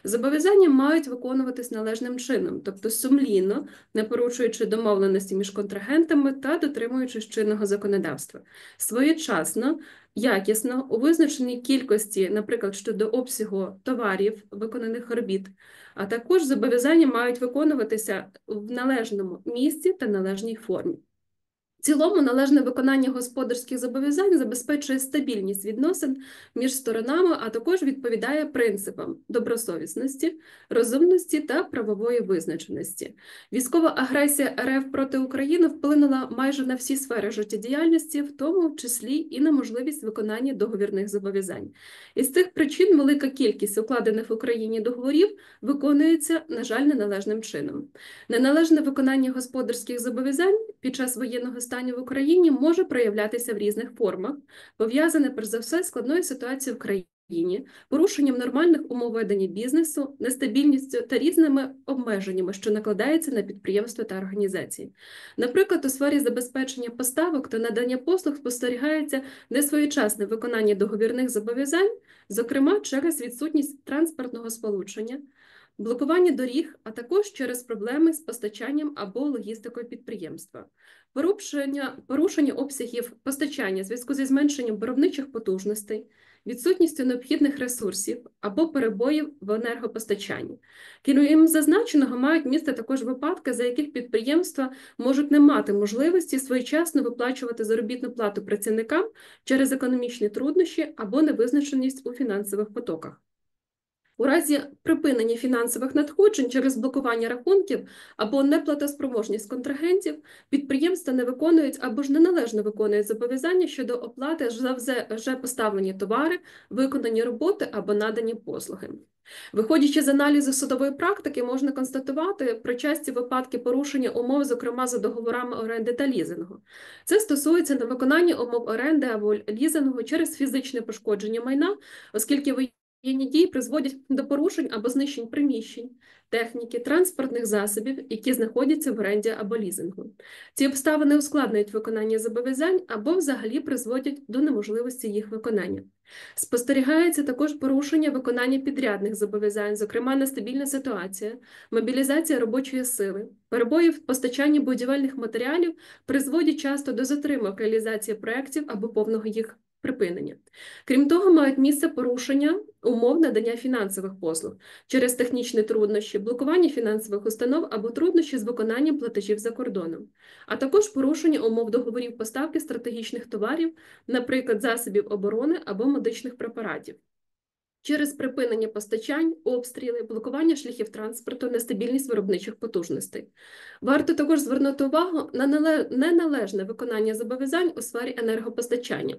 Зобов'язання мають виконуватись належним чином, тобто сумлінно, не порушуючи домовленості між контрагентами та дотримуючись чинного законодавства. Своєчасно якісно у визначеній кількості, наприклад, щодо обсягу товарів, виконаних робіт, а також зобов'язання мають виконуватися в належному місці та належній формі. Цілому належне виконання господарських зобов'язань забезпечує стабільність відносин між сторонами, а також відповідає принципам добросовісності, розумності та правової визначеності. Військова агресія РФ проти України вплинула майже на всі сфери життєдіяльності, в тому числі і на можливість виконання договірних зобов'язань. Із цих причин велика кількість укладених в Україні договорів виконується, на жаль, неналежним чином. Неналежне виконання господарських зобов'язань під час воєнного стану в Україні може проявлятися в різних формах, пов'язане перш за все складною ситуацією в країні. Порушенням нормальних умов ведення бізнесу, нестабільністю та різними обмеженнями, що накладаються на підприємства та організації. Наприклад, у сфері забезпечення поставок та надання послуг спостерігається несвоєчасне виконання договірних зобов'язань, зокрема через відсутність транспортного сполучення, блокування доріг, а також через проблеми з постачанням або логістикою підприємства. Порушення, порушення обсягів постачання зв'язку зі зменшенням виробничих потужностей, відсутністю необхідних ресурсів або перебоїв в енергопостачанні. Крім зазначеного, мають місце також випадки, за яких підприємства можуть не мати можливості своєчасно виплачувати заробітну плату працівникам через економічні труднощі або невизначеність у фінансових потоках. У разі припинення фінансових надходжень через блокування рахунків або неплатоспроможність контрагентів, підприємства не виконують або ж неналежно виконують зобов'язання щодо оплати за вже- поставлені товари, виконані роботи або надані послуги. Виходячи з аналізу судової практики, можна констатувати про часті випадки порушення умов, зокрема за договорами оренди та лізингу. Це стосується невиконання умов оренди або лізингу через фізичне пошкодження майна, оскільки воєнні дії призводять до порушень або знищень приміщень, техніки, транспортних засобів, які знаходяться в оренді або лізингу. Ці обставини ускладнюють виконання зобов'язань або взагалі призводять до неможливості їх виконання. Спостерігається також порушення виконання підрядних зобов'язань, зокрема нестабільна ситуація, мобілізація робочої сили, перебої в постачанні будівельних матеріалів призводять часто до затримок реалізації проєктів або повного їх припинення. Крім того, мають місце порушення умов надання фінансових послуг через технічні труднощі, блокування фінансових установ або труднощі з виконанням платежів за кордоном, а також порушення умов договорів поставки стратегічних товарів, наприклад, засобів оборони або медичних препаратів. Через припинення постачань, обстріли, блокування шляхів транспорту, нестабільність виробничих потужностей. Варто також звернути увагу на неналежне виконання зобов'язань у сфері енергопостачання.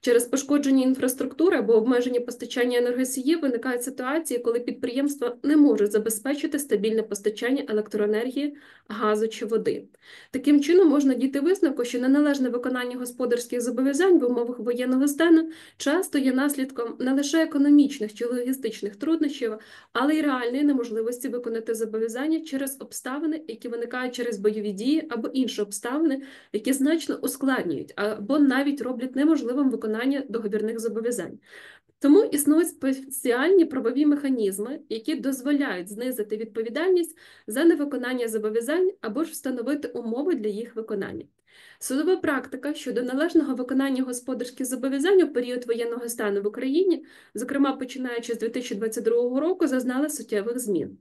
Через пошкодження інфраструктури або обмеження постачання енергосіїв виникають ситуації, коли підприємства не можуть забезпечити стабільне постачання електроенергії, газу чи води. Таким чином можна дійти висновку, що неналежне виконання господарських зобов'язань в умовах воєнного стану часто є наслідком не лише економічних чи логістичних труднощів, але й реальної неможливості виконати зобов'язання через обставини, які виникають через бойові дії або інші обставини, які значно ускладнюють або навіть роблять неможливим виконання договірних зобов'язань. Тому існують спеціальні правові механізми, які дозволяють знизити відповідальність за невиконання зобов'язань або ж встановити умови для їх виконання. Судова практика щодо належного виконання господарських зобов'язань у період воєнного стану в Україні, зокрема починаючи з 2022 року, зазнала суттєвих змін.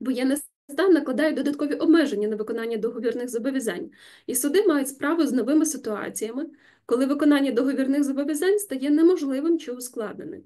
Воєнний стан накладає додаткові обмеження на виконання договірних зобов'язань, і суди мають справу з новими ситуаціями, коли виконання договірних зобов'язань стає неможливим чи ускладненим.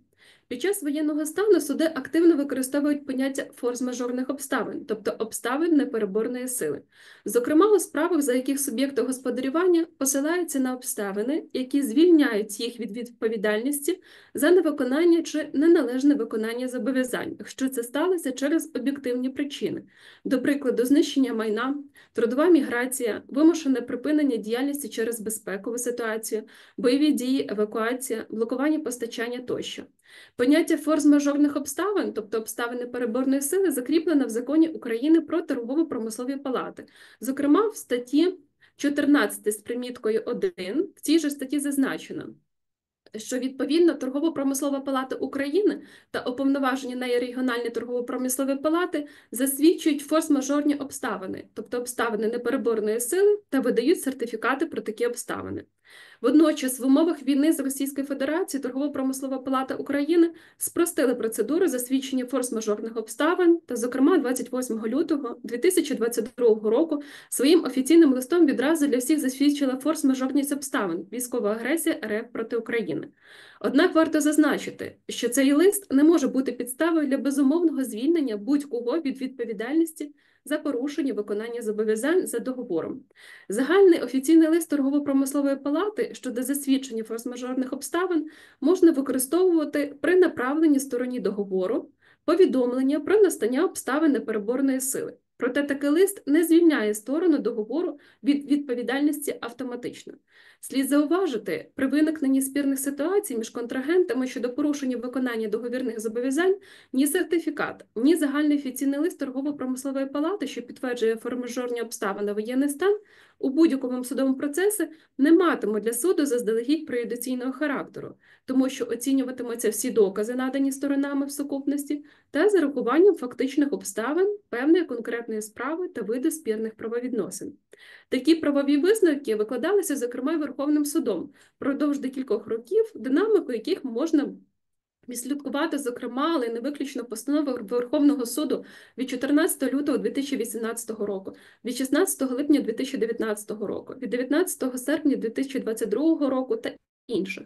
Під час воєнного стану суди активно використовують поняття форс-мажорних обставин, тобто обставин непереборної сили. Зокрема, у справах, за яких суб'єкти господарювання посилаються на обставини, які звільняють їх від відповідальності за невиконання чи неналежне виконання зобов'язань, якщо це сталося через об'єктивні причини, до прикладу, знищення майна, трудова міграція, вимушене припинення діяльності через безпекову ситуацію, бойові дії, евакуація, блокування постачання тощо. Поняття форс-мажорних обставин, тобто обставини переборної сили, закріплено в законі України про торгово-промислові палати, зокрема в статті 14 з приміткою 1 в цій же статті зазначено, що відповідно Торгово-промислова палата України та уповноважені нею регіональні торгово-промислові палати засвідчують форс-мажорні обставини, тобто обставини непереборної сили, та видають сертифікати про такі обставини. Водночас, в умовах війни з Російською Федерацією Торгово-промислова палата України спростили процедуру засвідчення форс-мажорних обставин та, зокрема, 28 лютого 2022 року своїм офіційним листом відразу для всіх засвідчила форс-мажорність обставин військова агресія РФ проти України. Однак варто зазначити, що цей лист не може бути підставою для безумовного звільнення будь-кого від відповідальності за порушення виконання зобов'язань за договором. Загальний офіційний лист торгово-промислової палати щодо засвідчення форс-мажорних обставин можна використовувати при направленні стороні договору повідомлення про настання обставин непереборної сили. Проте такий лист не звільняє сторону договору від відповідальності автоматично. Слід зауважити, при виникненні спірних ситуацій між контрагентами щодо порушення виконання договірних зобов'язань ні сертифікат, ні загальний офіційний лист торгово-промислової палати, що підтверджує формажорні обставини воєнний стан, у будь-якому судовому процесі не матимуть для суду заздалегідь преюдиційного характеру, тому що оцінюватимуться всі докази, надані сторонами в сукупності, та з урахуванням фактичних обставин певної конкретної справи та виду спірних правовідносин. Такі правові висновки викладалися, зокрема, Верховним судом впродовж декількох років, динаміку яких можна відслідкувати, зокрема, але не виключно постанови Верховного суду від 14 лютого 2018 року, від 16 липня 2019 року, від 19 серпня 2022 року та інших.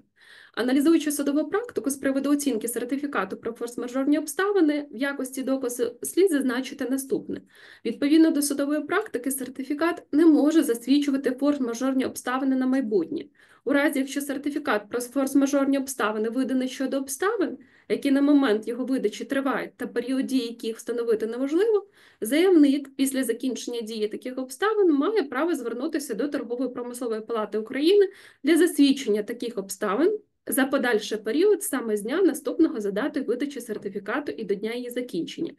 Аналізуючи судову практику з приводу оцінки сертифікату про форс-мажорні обставини в якості доказу слід зазначити наступне. Відповідно до судової практики, сертифікат не може засвідчувати форс-мажорні обставини на майбутнє. У разі, якщо сертифікат про форс-мажорні обставини виданий щодо обставин, які на момент його видачі тривають та період дії яких встановити неможливо, заявник після закінчення дії таких обставин має право звернутися до Торгової промислової палати України для засвідчення таких обставин за подальший період саме з дня наступного за датою видачі сертифікату і до дня її закінчення.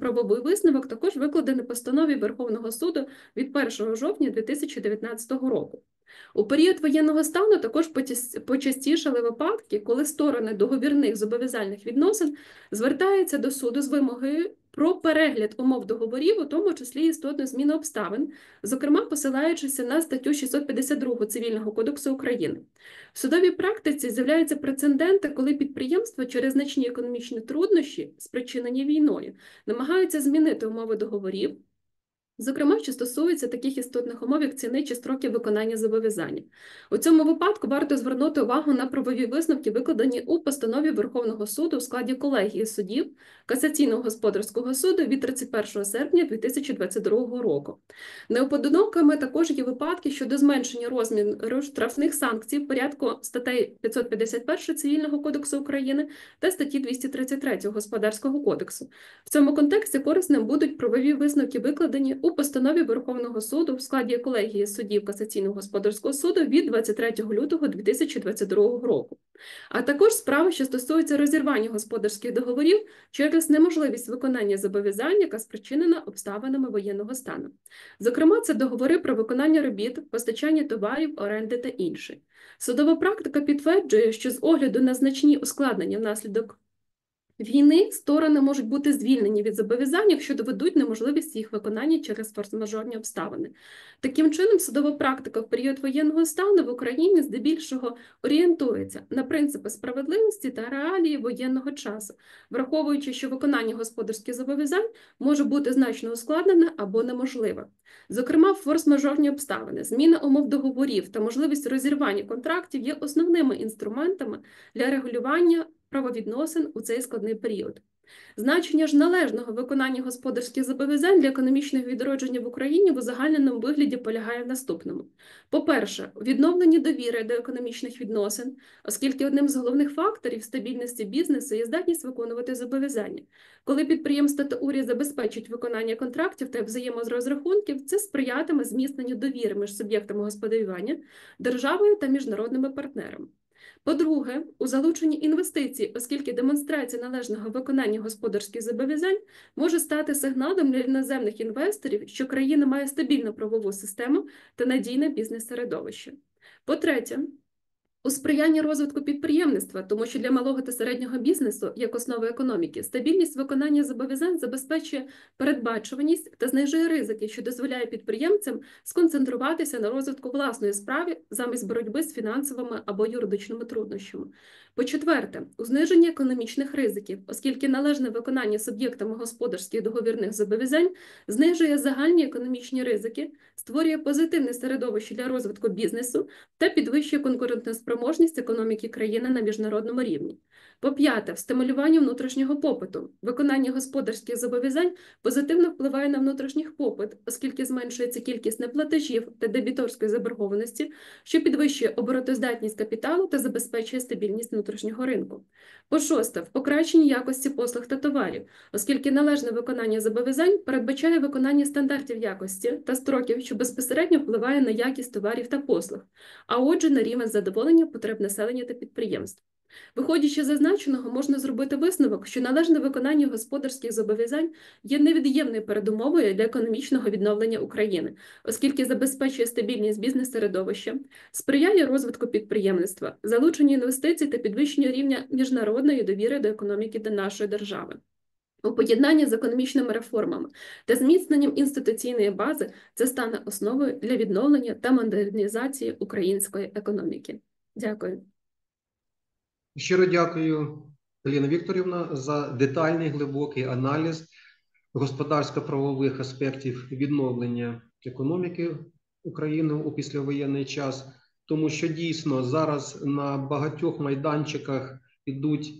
Правовий висновок також викладений постанові Верховного суду від 1 жовтня 2019 року. У період воєнного стану також почастішали випадки, коли сторони договірних зобов'язальних відносин звертаються до суду з вимогою про перегляд умов договорів, у тому числі істотну зміну обставин, зокрема посилаючися на статтю 652 Цивільного кодексу України. В судовій практиці з'являються прецеденти, коли підприємства через значні економічні труднощі, спричинені війною, намагаються змінити умови договорів, Зокрема, що стосується таких істотних умов, як ціни чи строки виконання зобов'язання. У цьому випадку варто звернути увагу на правові висновки, викладені у постанові Верховного суду у складі колегії суддів Касаційного господарського суду від 31 серпня 2022 року. Неоподинокими також є випадки щодо зменшення розміру штрафних санкцій в порядку статей 551 Цивільного кодексу України та статті 233 Господарського кодексу. В цьому контексті корисним будуть правові висновки, викладені у постанові Верховного суду в складі колегії суддів Касаційного господарського суду від 23 лютого 2022 року, а також справи, що стосуються розірвання господарських договорів через неможливість виконання зобов'язань, яка спричинена обставинами воєнного стану. Зокрема, це договори про виконання робіт, постачання товарів, оренди та інше. Судова практика підтверджує, що з огляду на значні ускладнення внаслідок війни сторони можуть бути звільнені від зобов'язань, якщо доведуть неможливість їх виконання через форс-мажорні обставини. Таким чином, судова практика в період воєнного стану в Україні здебільшого орієнтується на принципи справедливості та реалії воєнного часу, враховуючи, що виконання господарських зобов'язань може бути значно ускладнене або неможливе. Зокрема, форс-мажорні обставини, зміна умов договорів та можливість розірвання контрактів є основними інструментами для регулювання правовідносин у цей складний період. Значення ж належного виконання господарських зобов'язань для економічного відродження в Україні в узагальненому вигляді полягає в наступному. По-перше, у відновленні довіри до економічних відносин, оскільки одним з головних факторів стабільності бізнесу є здатність виконувати зобов'язання. Коли підприємства та уряд забезпечать виконання контрактів та взаємозрозрахунків, це сприятиме зміцненню довіри між суб'єктами господарювання, державою та міжнародними партнерами. По-друге, у залученні інвестицій, оскільки демонстрація належного виконання господарських зобов'язань може стати сигналом для іноземних інвесторів, що країна має стабільну правову систему та надійне бізнес-середовище. По-третє, у сприянні розвитку підприємництва, тому що для малого та середнього бізнесу, як основи економіки, стабільність виконання зобов'язань забезпечує передбачуваність та знижує ризики, що дозволяє підприємцям сконцентруватися на розвитку власної справи замість боротьби з фінансовими або юридичними труднощами. По-четверте, у зниженні економічних ризиків, оскільки належне виконання суб'єктами господарських договірних зобов'язань знижує загальні економічні ризики, створює позитивне середовище для розвитку бізнесу та підвищує конкурентоспособність спроможність економіки країни на міжнародному рівні. По-п'яте, стимулювання внутрішнього попиту. Виконання господарських зобов'язань позитивно впливає на внутрішній попит, оскільки зменшується кількість неплатежів та дебіторської заборгованості, що підвищує оборотоздатність капіталу та забезпечує стабільність внутрішнього ринку. По-шосте, в покращенні якості послуг та товарів, оскільки належне виконання зобов'язань передбачає виконання стандартів якості та строків, що безпосередньо впливає на якість товарів та послуг, а отже, на рівень задоволення потреб населення та підприємств. Виходячи з зазначеного, можна зробити висновок, що належне виконання господарських зобов'язань є невід'ємною передумовою для економічного відновлення України, оскільки забезпечує стабільність бізнес-середовища, сприяє розвитку підприємництва, залученню інвестицій та підвищенню рівня міжнародної довіри до економіки до нашої держави. У поєднанні з економічними реформами та зміцненням інституційної бази це стане основою для відновлення та модернізації української економіки. Дякую. Щиро дякую, Поліна Вікторівна, за детальний глибокий аналіз господарсько-правових аспектів відновлення економіки України у післявоєнний час, тому що дійсно зараз на багатьох майданчиках ідуть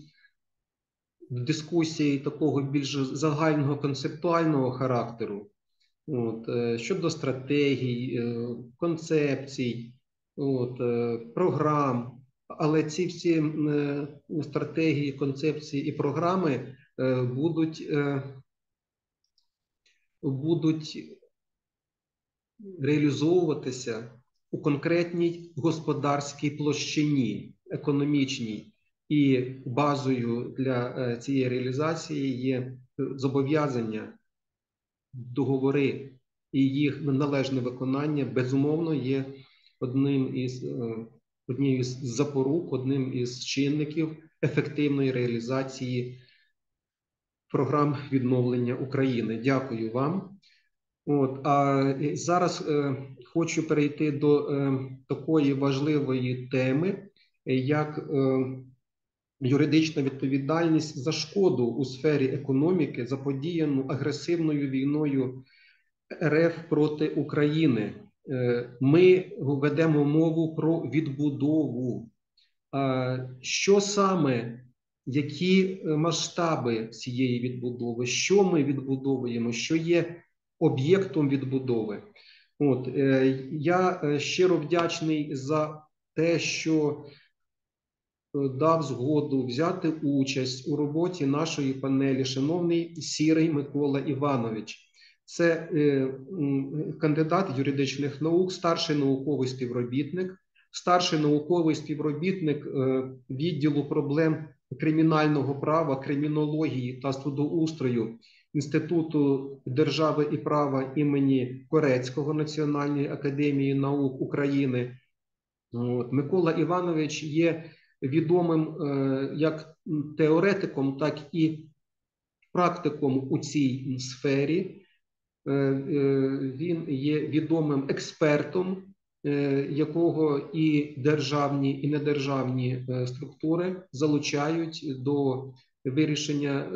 дискусії такого більш загального концептуального характеру. От, е, щодо стратегій, е, концепцій, от, е, програм. Але ці всі е, стратегії, концепції і програми е, будуть, е, будуть реалізовуватися у конкретній господарській площині, економічній, і базою для цієї реалізації є зобов'язання, договори і їх належне виконання безумовно є одним із однією з запорук, одним із чинників ефективної реалізації програм відновлення України. Дякую вам. От а зараз е, хочу перейти до е, такої важливої теми, як е, юридична відповідальність за шкоду у сфері економіки, заподіяну агресивною війною РФ проти України. Е, ми ведемо мову про відбудову. Що саме, які масштаби цієї відбудови, що ми відбудовуємо, що є об'єктом відбудови? От е, я е, щиро вдячний за те, що дав згоду взяти участь у роботі нашої панелі, шановний Сірий Микола Іванович. Це е, кандидат юридичних наук, старший науковий співробітник, старший науковий співробітник е, відділу проблем кримінального права, кримінології та судоустрою Інституту держави і права імені Корецького Національної академії наук України. От, Микола Іванович є відомим е, як теоретиком, так і практиком у цій сфері. Е, е, він є відомим експертом, е, якого і державні, і недержавні структури залучають до вирішення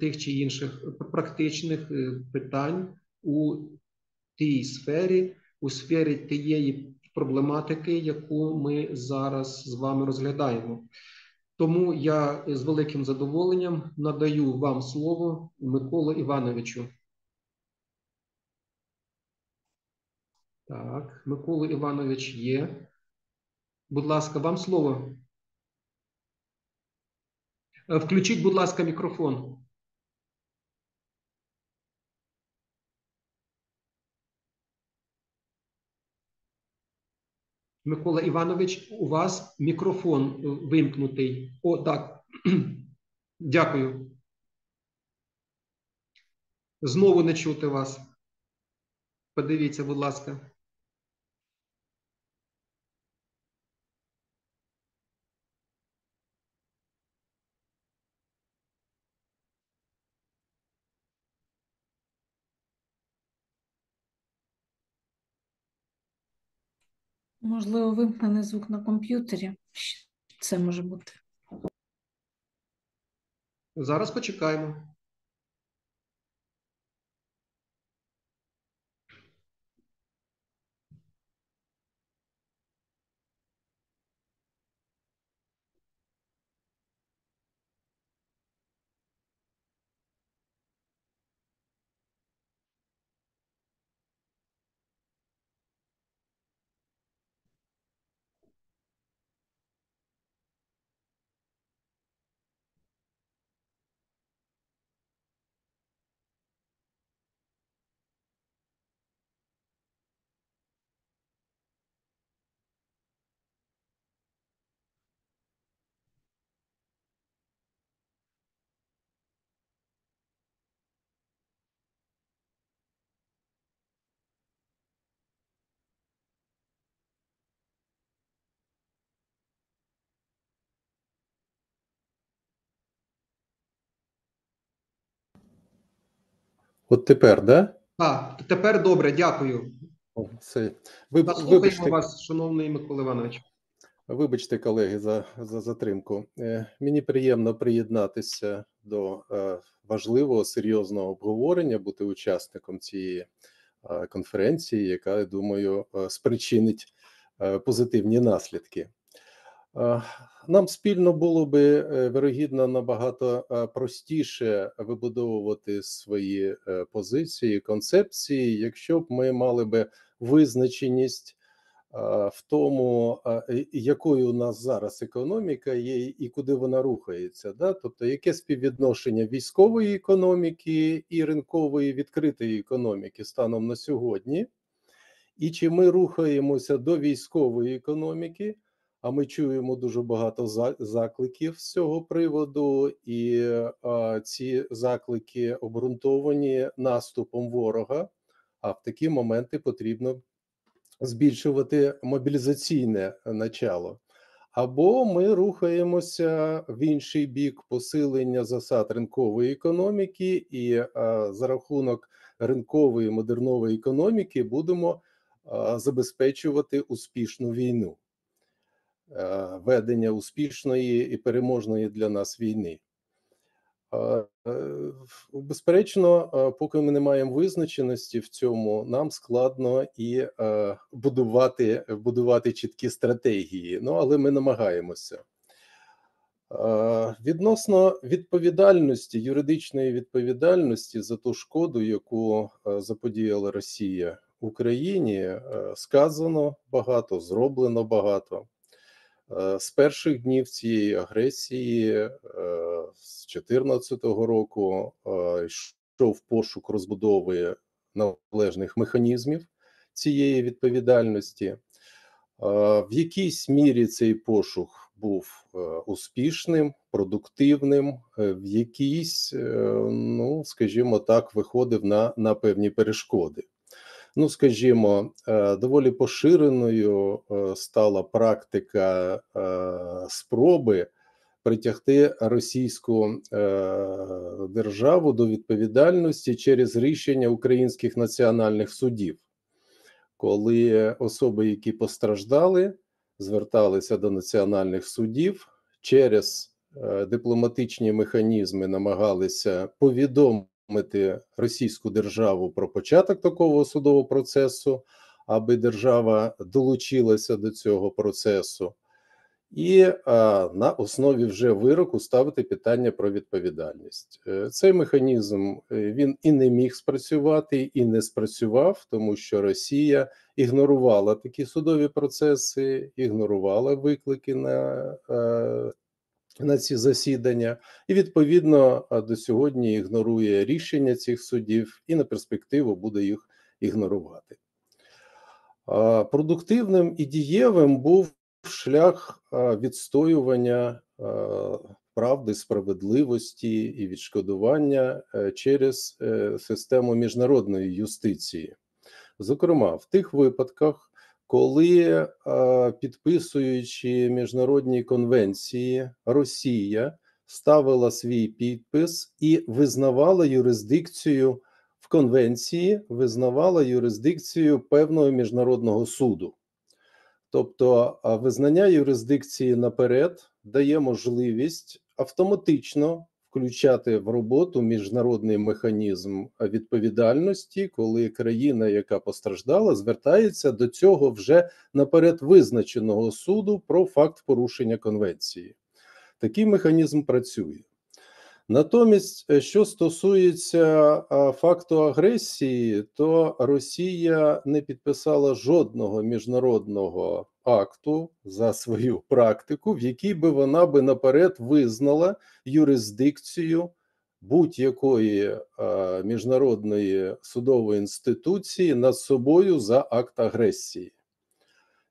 тих чи інших практичних питань у тій сфері, у сфері тієї проблематики, яку ми зараз з вами розглядаємо. Тому я з великим задоволенням надаю вам слово Миколу Івановичу. Так, Микола Іванович є. Будь ласка, вам слово. Е, включіть, будь ласка, мікрофон. Микола Іванович, у вас мікрофон е, вимкнутий. О, так. *clears throat* Дякую. Знову не чути вас. Подивіться, будь ласка. Можливо, вимкнений звук на комп'ютері. Це може бути. Зараз почекаємо. От тепер, да? Так, тепер добре, дякую. Все. Ви, вибачте, вас, шановний Микола Іванович. вибачте, колеги, за, за затримку. Е, мені приємно приєднатися до е, важливого серйозного обговорення, бути учасником цієї е, конференції, яка, я думаю, е, спричинить е, позитивні наслідки. Е, Нам спільно було би е, вирогідно набагато е, простіше вибудовувати свої позиції, концепції, якщо б ми мали би визначеність в тому, якою у нас зараз економіка є і куди вона рухається. Да? Тобто, яке співвідношення військової економіки і ринкової відкритої економіки станом на сьогодні, і чи ми рухаємося до військової економіки? А ми чуємо дуже багато закликів з цього приводу, і е, ці заклики обґрунтовані наступом ворога. А в такі моменти потрібно збільшувати мобілізаційне начало. Або ми рухаємося в інший бік посилення засад ринкової економіки, і е, за рахунок ринкової модернової економіки будемо е, забезпечувати успішну війну, ведення успішної і переможної для нас війни. Е, е, Безперечно, е, поки ми не маємо визначеності в цьому, нам складно і е, будувати, будувати чіткі стратегії. Ну, але ми намагаємося. Е, Відносно відповідальності, юридичної відповідальності за ту шкоду, яку е, заподіяла Росія Україні, е, сказано багато, зроблено багато. Е, З перших днів цієї агресії, е, з 2014 року, е, йшов пошук розбудови належних механізмів цієї відповідальності. В якійсь мірі цей пошук був успішним, продуктивним, в якійсь, ну скажімо так, виходив на, на певні перешкоди. Ну, скажімо, е, доволі поширеною е, стала практика е, спроби притягти російську державу до відповідальності через рішення українських національних судів, коли особи, які постраждали, зверталися до національних судів через дипломатичні механізми, намагалися повідомити російську державу про початок такого судового процесу, аби держава долучилася до цього процесу, і а, на основі вже вироку ставити питання про відповідальність. Е, Цей механізм е, він і не міг спрацювати, і не спрацював, тому що Росія ігнорувала такі судові процеси, ігнорувала виклики на, е, на ці засідання, і відповідно до сьогодні ігнорує рішення цих судів і на перспективу буде їх ігнорувати. Продуктивним і дієвим був шлях відстоювання правди, справедливості і відшкодування е, через е, систему міжнародної юстиції. Зокрема, в тих випадках, коли а, підписуючи міжнародні конвенції, Росія ставила свій підпис і визнавала юрисдикцію в конвенції, визнавала юрисдикцію певного міжнародного суду. Тобто, визнання юрисдикції наперед дає можливість автоматично включати в роботу міжнародний механізм відповідальності, коли країна, яка постраждала, звертається до цього вже наперед визначеного суду про факт порушення конвенції. Такий механізм працює. Натомість, е, що стосується факту агресії, то Росія не підписала жодного міжнародного акту за свою практику, в якій би вона би наперед визнала юрисдикцію будь-якої міжнародної судової інституції над собою за акт агресії.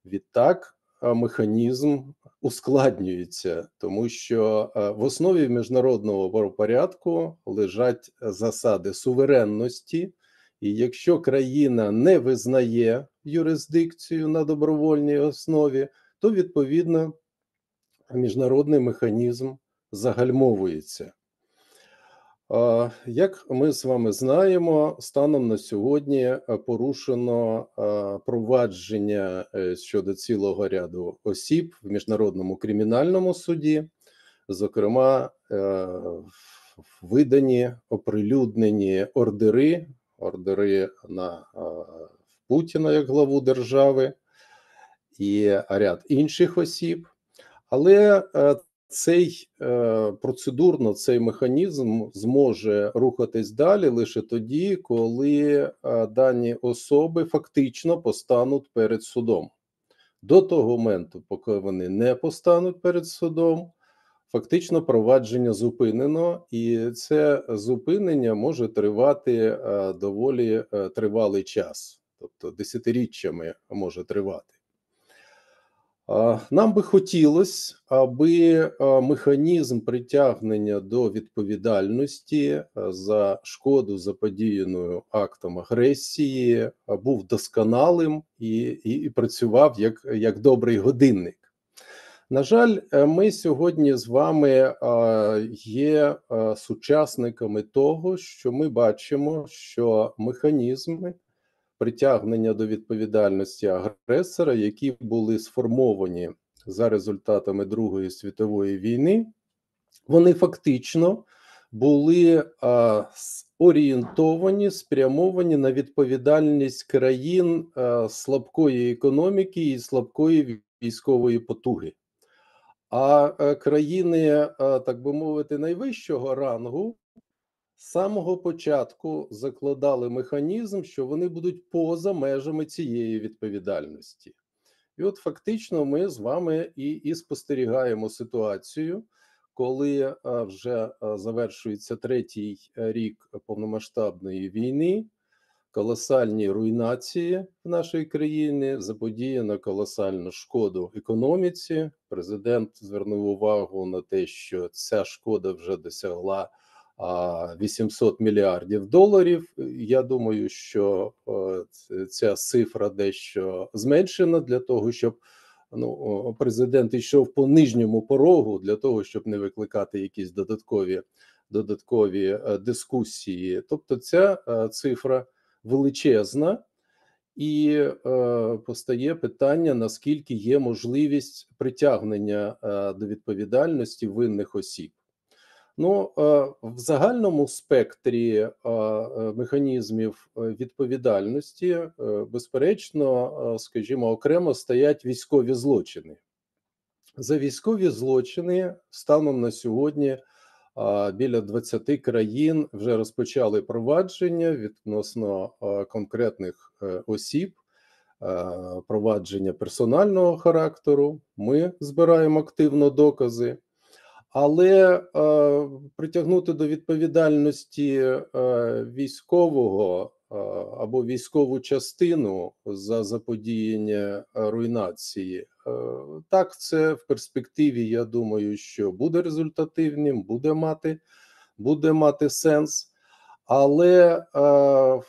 Відтак, механізм ускладнюється, тому що е, в основі міжнародного правопорядку лежать засади суверенності, і якщо країна не визнає юрисдикцію на добровольній основі, то відповідно міжнародний механізм загальмовується. Як ми з вами знаємо, станом на сьогодні е, порушено е, провадження е, щодо цілого ряду осіб в міжнародному кримінальному суді, зокрема, видані оприлюднені ордери, ордери на Путіна як главу держави і ряд інших осіб. Але цей е, процедурно цей механізм зможе рухатись далі лише тоді, коли е, дані особи фактично постануть перед судом. До того моменту, поки вони не постануть перед судом, фактично провадження зупинено, і це зупинення може тривати е, доволі е, тривалий час, тобто десятиріччями може тривати. Нам би хотілося, аби механізм притягнення до відповідальності за шкоду заподіяною актом агресії був досконалим і, і, і працював як, як добрий годинник. На жаль, е, ми сьогодні з вами є сучасниками того, що ми бачимо, що механізми притягнення до відповідальності агресора, які були сформовані за результатами Другої світової війни, вони фактично були а, орієнтовані, спрямовані на відповідальність країн а, слабкої економіки і слабкої військової потуги. А е, країни, е, так би мовити, найвищого рангу самого початку закладали механізм, що вони будуть поза межами цієї відповідальності. І от фактично ми з вами і, і спостерігаємо ситуацію, коли вже завершується третій рік повномасштабної війни, колосальні руйнації в нашій країні, заподіяно колосальну шкоду економіці. Президент звернув увагу на те, що ця шкода вже досягла 800 мільярдів доларів. Я думаю, що е, ця цифра дещо зменшена для того, щоб ну, президент йшов по нижньому порогу для того, щоб не викликати якісь додаткові, додаткові е, дискусії. Тобто, ця е, цифра величезна. І е, постає питання, наскільки є можливість притягнення е, до відповідальності винних осіб. Ну, е, в загальному спектрі е, е, механізмів відповідальності, безперечно, скажімо, окремо стоять військові злочини. За військові злочини станом на сьогодні біля 20 країн вже розпочали провадження відносно конкретних осіб, провадження персонального характеру. Ми збираємо активно докази. Але е, притягнути до відповідальності е, військового е, або військову частину за заподіяння е, руйнації, е, так це в перспективі. Я думаю, що буде результативним, буде мати, буде мати сенс. Але е,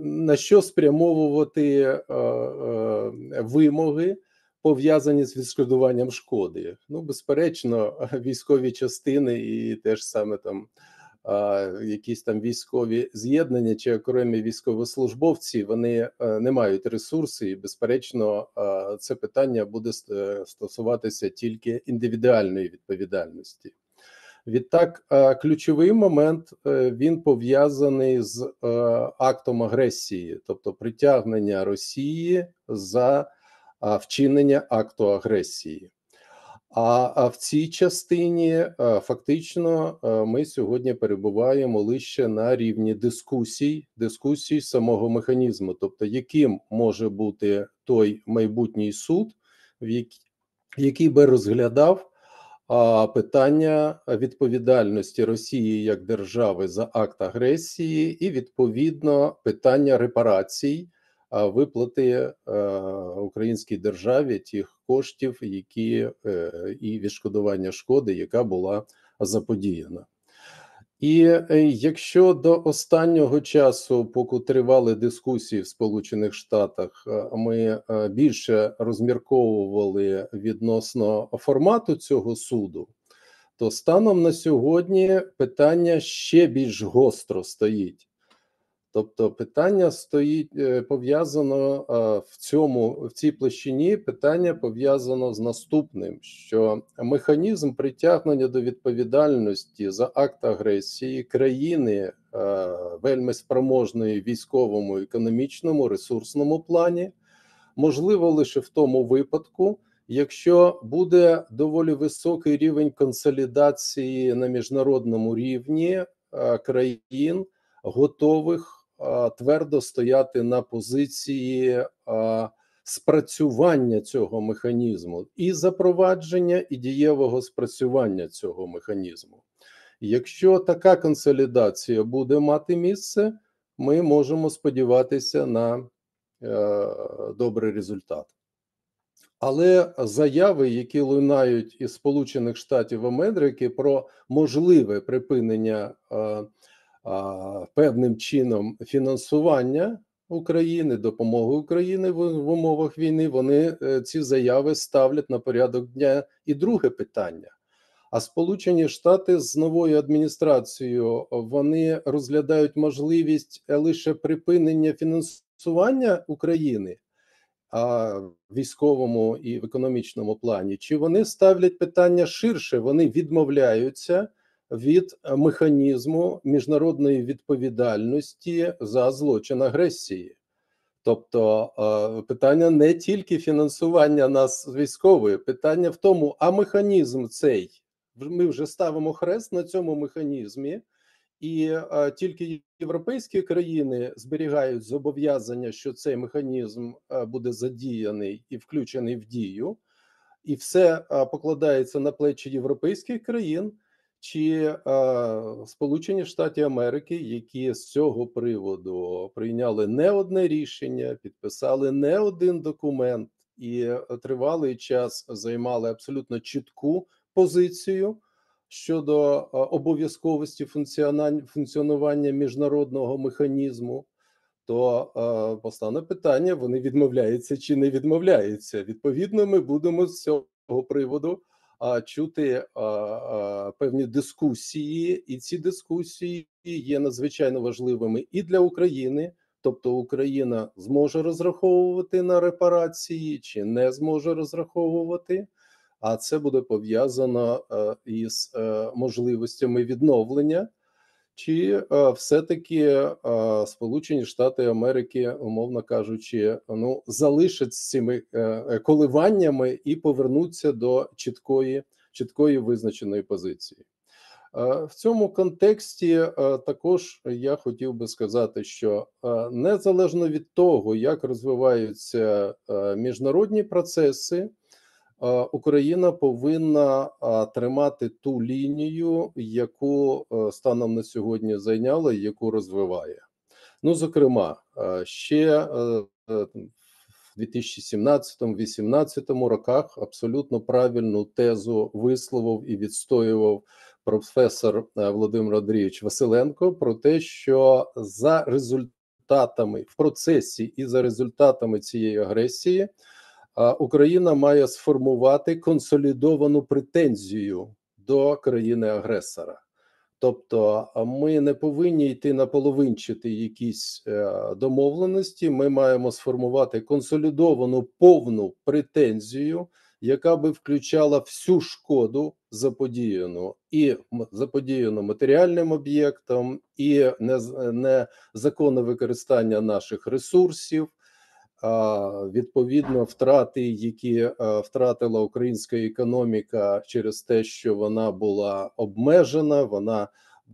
на що спрямовувати е, е, вимоги? Пов'язані з відшкодуванням шкоди. Ну, безперечно, *laughs* військові частини і теж саме там якісь там військові з'єднання чи окремі військовослужбовці вони е, не мають ресурсів, і безперечно, це питання буде е, стосуватися тільки індивідуальної відповідальності. Відтак, е, ключовий момент він пов'язаний з актом агресії, тобто притягнення Росії за вчинення акту агресії. А, в цій частині е, фактично е, ми сьогодні перебуваємо лише на рівні дискусій, дискусій самого механізму, тобто яким може бути той майбутній суд, який, би розглядав питання відповідальності Росії як держави за акт агресії, і відповідно питання репарацій, виплати українській державі тих коштів, які е, і відшкодування шкоди, яка була заподіяна. І е, якщо до останнього часу, поки тривали дискусії в Сполучених Штатах, е, ми більше розмірковували відносно формату цього суду, то станом на сьогодні питання ще більш гостро стоїть. Тобто питання стоїть е, пов'язано е, в цьому в цій площині. Питання пов'язано з наступним: що механізм притягнення до відповідальності за акт агресії країни е, вельми спроможної військовому, економічному, ресурсному плані можливо лише в тому випадку, якщо буде доволі високий рівень консолідації на міжнародному рівні країн, готових твердо стояти на позиції спрацювання цього механізму і запровадження і дієвого спрацювання цього механізму. Якщо така консолідація буде мати місце, ми можемо сподіватися на е, добрий результат. Але заяви, які лунають із Сполучених Штатів Америки про можливе припинення е, певним чином фінансування України, допомоги України в, в умовах війни, вони е, ці заяви ставлять на порядок дня. І друге питання. А Сполучені Штати з новою адміністрацією вони розглядають можливість е, лише припинення фінансування України а, військовому і в економічному плані, чи вони ставлять питання ширше? Вони відмовляються від механізму міжнародної відповідальності за злочин агресії. Тобто е, питання не тільки фінансування нас військової, питання в тому, а механізм цей ми вже ставимо хрест на цьому механізмі, і е, тільки європейські країни зберігають зобов'язання, що цей механізм е, буде задіяний і включений в дію, і все покладається на плечі європейських країн чи е, Сполучені Штати Америки, які з цього приводу прийняли не одне рішення, підписали не один документ і е, тривалий час займали абсолютно чітку позицію щодо е, обов'язковості функціонування міжнародного механізму. То постане питання: вони відмовляються чи не відмовляються. Відповідно, ми будемо з цього приводу чути певні дискусії, і ці дискусії є надзвичайно важливими і для України. Тобто Україна зможе розраховувати на репарації чи не зможе розраховувати, а це буде пов'язано е, із е, можливостями відновлення. Чи е, все-таки е, Сполучені Штати Америки, умовно кажучи, ну залишать з цими е, коливаннями і повернуться до чіткої, чіткої визначеної позиції? В цьому контексті також я хотів би сказати, що незалежно від того, як розвиваються міжнародні процеси, Україна повинна тримати ту лінію, яку е, станом на сьогодні зайняла і яку розвиває. Ну, зокрема, ще е, е, в 2017-2018 роках абсолютно правильну тезу висловив і відстоював професор Володимир Андрійович Василенко про те, що за результатами в процесі і за результатами цієї агресії Україна має сформувати консолідовану претензію до країни-агресора. Тобто, ми не повинні йти на половинчити якісь е, домовленості. Ми маємо сформувати консолідовану повну претензію, яка би включала всю шкоду заподіяну і заподіяну матеріальним об'єктам, і нез- незаконне використання наших ресурсів, відповідно втрати, які е, втратила українська економіка через те, що вона була обмежена, вона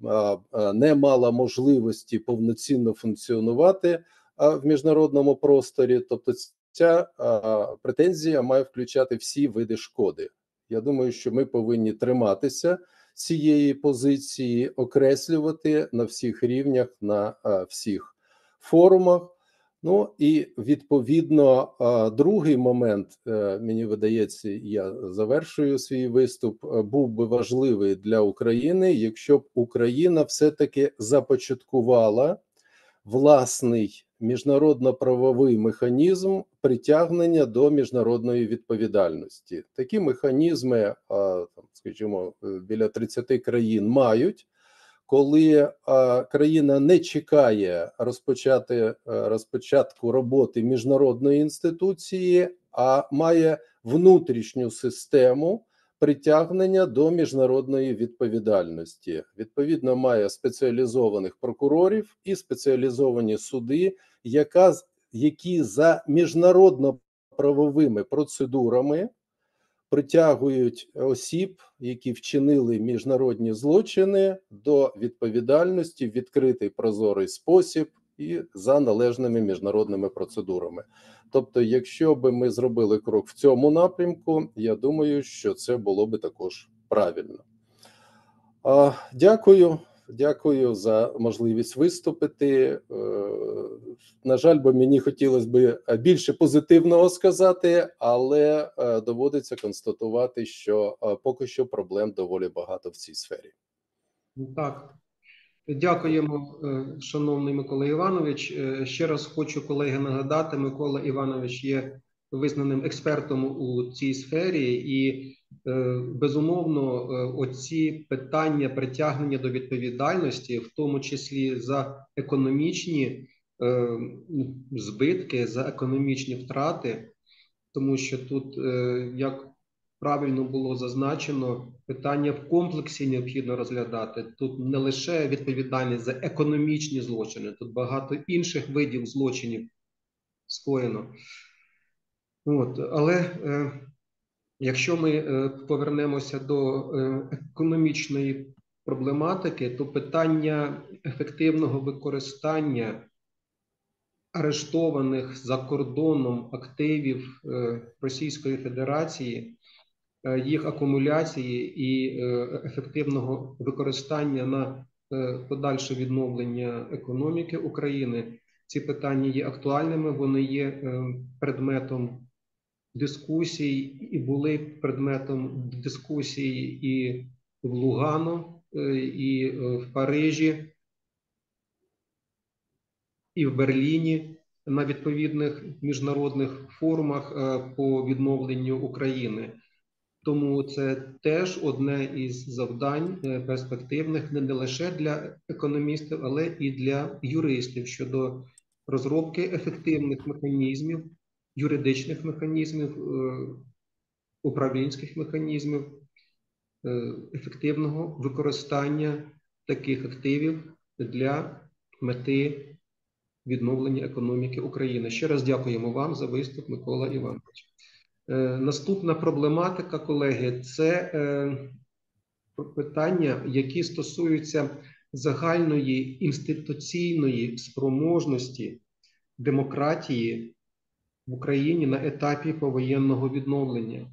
а, не мала можливості повноцінно функціонувати в міжнародному просторі. Тобто, ця претензія має включати всі види шкоди. Я думаю, що ми повинні триматися цієї позиції, окреслювати на всіх рівнях, на всіх форумах. Ну і відповідно, другий момент, е, мені видається, я завершую свій виступ, е, був би важливий для України, якщо б Україна все-таки започаткувала власний міжнародно-правовий механізм притягнення до міжнародної відповідальності. Такі механізми, скажімо, е, біля 30 країн мають. Коли країна не чекає розпочати е, розпочатку роботи міжнародної інституції, а має внутрішню систему притягнення до міжнародної відповідальності. Відповідно, має спеціалізованих прокурорів і спеціалізовані суди, яка які за міжнародно-правовими процедурами притягують осіб, які вчинили міжнародні злочини до відповідальності в відкритий прозорий спосіб і за належними міжнародними процедурами. Тобто, якщо би ми зробили крок в цьому напрямку, я думаю, що це було би також правильно. Дякую, дякую за можливість виступити. Е, На жаль, бо мені хотілося б більше позитивного сказати, але е, доводиться констатувати, що е, поки що проблем доволі багато в цій сфері. Ну, Так. Дякуємо, е, шановний Микола Іванович. Е, Ще раз хочу колеги нагадати, Микола Іванович є визнаним експертом у цій сфері, і е, безумовно, е, оці питання притягнення до відповідальності, в тому числі за економічні е, збитки, за економічні втрати, тому що тут, е, як правильно було зазначено, питання в комплексі необхідно розглядати. Тут не лише відповідальність за економічні злочини, тут багато інших видів злочинів скоєно. От, але е, якщо ми е, повернемося до е, економічної проблематики, то питання ефективного використання арештованих за кордоном активів е, Російської Федерації їх акумуляції і ефективного використання на подальше відновлення економіки України. Ці питання є актуальними, вони є предметом дискусій і були предметом дискусій і в Лугано, е, і е, в Парижі, і в Берліні на відповідних міжнародних форумах е, по відновленню України. Тому це теж одне із завдань перспективних не лише для економістів, але і для юристів щодо розробки ефективних механізмів, юридичних механізмів, е, управлінських механізмів, е, ефективного використання таких активів для мети відновлення економіки України. Ще раз дякуємо вам за виступ, Микола Іванович. Е, Наступна проблематика, колеги, це питання, які стосуються загальної інституційної спроможності демократії в Україні на етапі повоєнного відновлення.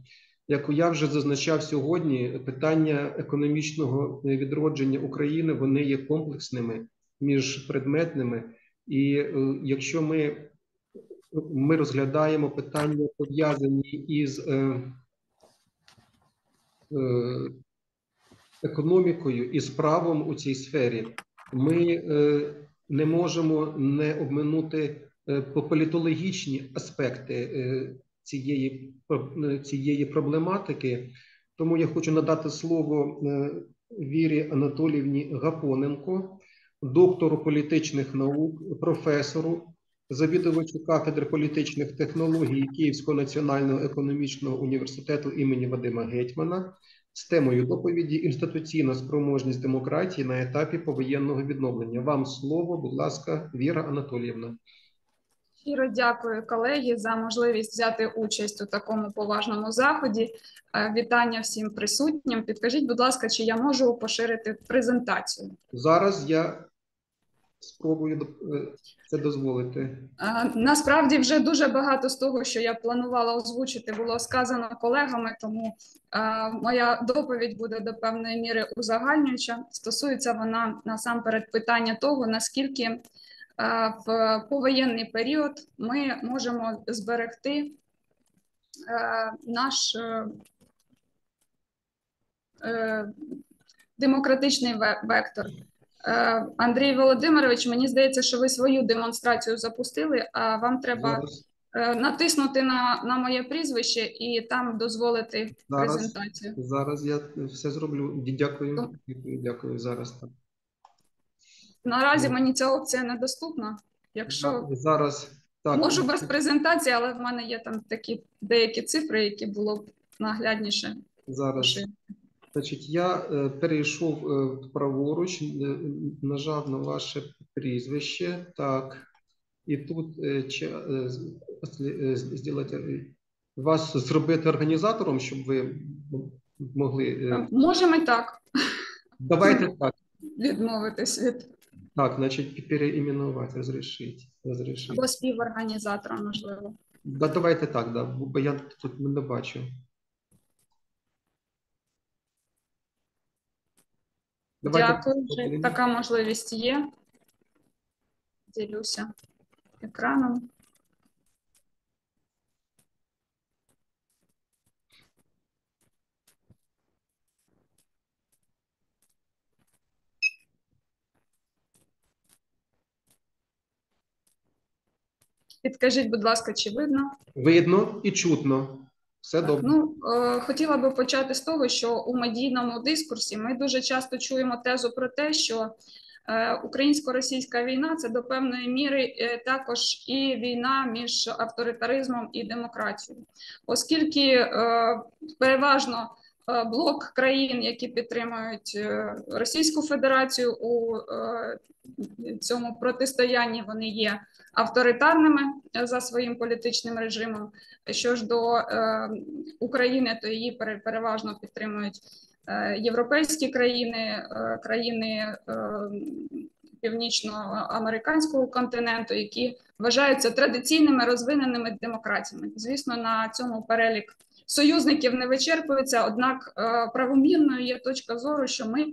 Як я вже зазначав сьогодні, питання економічного відродження України вони є комплексними, міжпредметними. І е, якщо ми ми розглядаємо питання, пов'язані із е, е, економікою і з правом у цій сфері, ми не можемо не обминути політологічні аспекти е, цієї, е, цієї проблематики. Тому я хочу надати слово е, Вірі Анатоліївні Гапоненко, доктору політичних наук, професору завідувачу кафедри політичних технологій Київського національного економічного університету імені Вадима Гетьмана з темою доповіді Інституційна спроможність демократії на етапі повоєнного відновлення. Вам слово, будь ласка, Віра Анатоліївна. Щиро дякую колеги за можливість взяти участь у такому поважному заході. Е, Вітання всім присутнім. Підкажіть, будь ласка, чи я можу поширити презентацію? Зараз я спробую е, це дозволити. Е, Насправді вже дуже багато з того, що я планувала озвучити, було сказано колегами, тому моя доповідь буде до певної міри узагальнююча. Стосується вона насамперед питання того, наскільки в повоєнний період ми можемо зберегти е, наш е, е, демократичний вектор. Андрій Володимирович, мені здається, що ви свою демонстрацію запустили, а вам треба Зараз, натиснути на, на моє прізвище і там дозволити Зараз. презентацію. зараз я все зроблю. Дякую. Дякую, дякую. Зараз так. Наразі Ну. мені ця опція недоступна. Якщо Зараз так. можу без презентації, але в мене є там такі деякі цифри, які було б наглядніше. Зараз. Значить, я е, перейшов е, праворуч, е, нажав на ваше прізвище. Так. І тут е, ча- е, е, зробити, вас зробити організатором, щоб ви могли. Можемо і так Давайте так. відмовитись від Так, значить, переіменувати, розрішити. розрішити. або співорганізатора, можливо. Да, давайте так, да, бо я тут не бачу. Давайте Дякую, вже така можливість є. Ділюся екраном. Підкажіть, будь ласка, чи видно? Видно і чутно. Все добре. Ну, е, хотіла би почати з того, що у медійному дискурсі ми дуже часто чуємо тезу про те, що е, українсько-російська війна це до певної міри е, також і війна між авторитаризмом і демократією, оскільки е, переважно е, блок країн, які підтримують е, Російську Федерацію у е, цьому протистоянні, вони є авторитарними е, за своїм політичним режимом. Що ж до е, України, то її пере- переважно підтримують е, європейські країни, країни північноамериканського континенту, які вважаються традиційними розвиненими демократіями. Звісно, на цьому перелік союзників не вичерпується однак правомірною є точка зору, що ми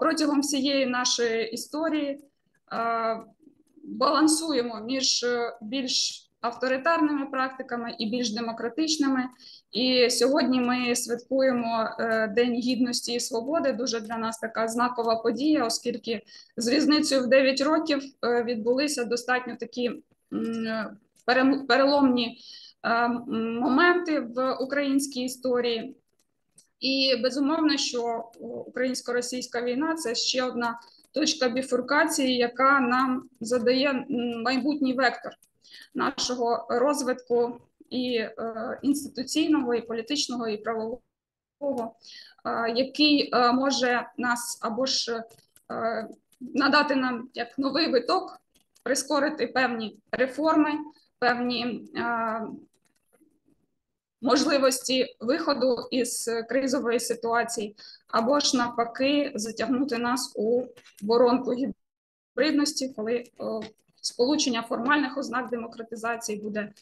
протягом всієї нашої історії балансуємо між е, більш авторитарними практиками і більш демократичними. І сьогодні ми святкуємо е, День гідності і свободи. Дуже для нас така знакова подія, оскільки з різницею в 9 років е, відбулися достатньо такі переломні моменти в українській історії. І безумовно, що українсько-російська війна це ще одна точка біфуркації, яка нам задає майбутній вектор нашого розвитку і е, інституційного, і політичного, і правового, е, який е, може нас або ж надати нам як новий виток, прискорити певні реформи, певні можливості виходу із кризової ситуації, або ж навпаки, затягнути нас у воронку гібридності, коли сполучення формальних ознак демократизації буде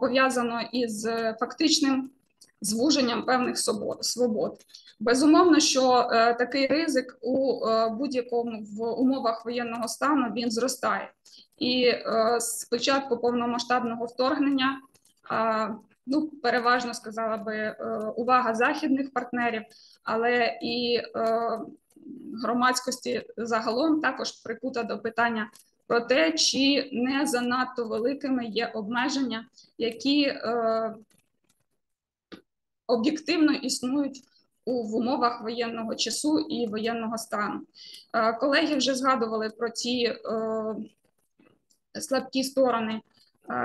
пов'язано із фактичним звуженням певних свобод. Безумовно, що е, такий ризик у е, будь-якому в умовах воєнного стану він зростає. І е, з повномасштабного вторгнення, ну переважно сказала би е, увага західних партнерів, але і е, громадськості загалом також прикута до питання про те, чи не занадто великими є обмеження, які е, об'єктивно існують у в умовах воєнного часу і воєнного стану. Колеги вже згадували про ті е, слабкі сторони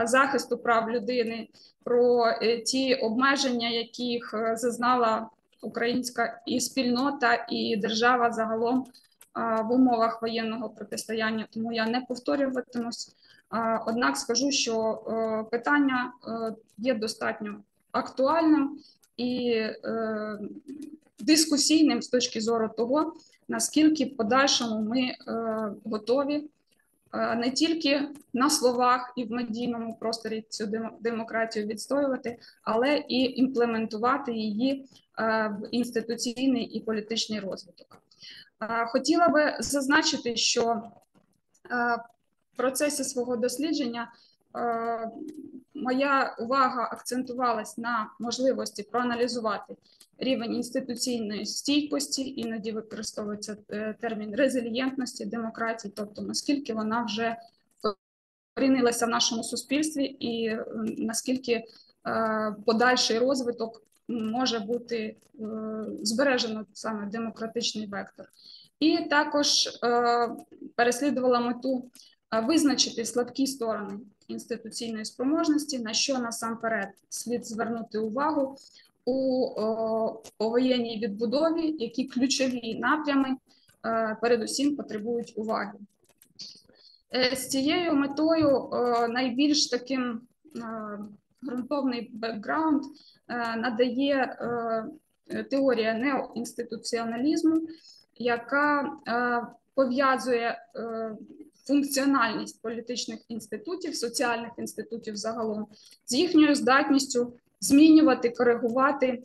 захисту прав людини, про е, ті обмеження, яких е, зазнала українська і спільнота, і держава загалом е, в умовах воєнного протистояння. Тому я не повторюватимусь. Е, Однак скажу, що е, питання е, є достатньо актуальним і е, дискусійним з точки зору того, наскільки в подальшому ми е, готові е, не тільки на словах і в медійному просторі цю демо- демократію відстоювати, але і імплементувати її е, в інституційний і політичний розвиток. Е, Хотіла би зазначити, що е, в процесі свого дослідження е, моя увага акцентувалась на можливості проаналізувати рівень інституційної стійкості, іноді використовується е, термін резилієнтності демократії, тобто наскільки вона вже вкорінилася в нашому суспільстві, і е, наскільки е, подальший розвиток може бути збережено саме демократичний вектор. І також переслідувала мету визначити слабкі сторони інституційної спроможності, на що насамперед слід звернути увагу у повоєнній відбудові, які ключові напрями е, передусім потребують уваги. Е, З цією метою е, найбільш таким е, ґрунтовний бекграунд е, надає е, теорія неоінституціоналізму, яка е, пов'язує е, функціональність політичних інститутів, соціальних інститутів загалом з їхньою здатністю змінювати, коригувати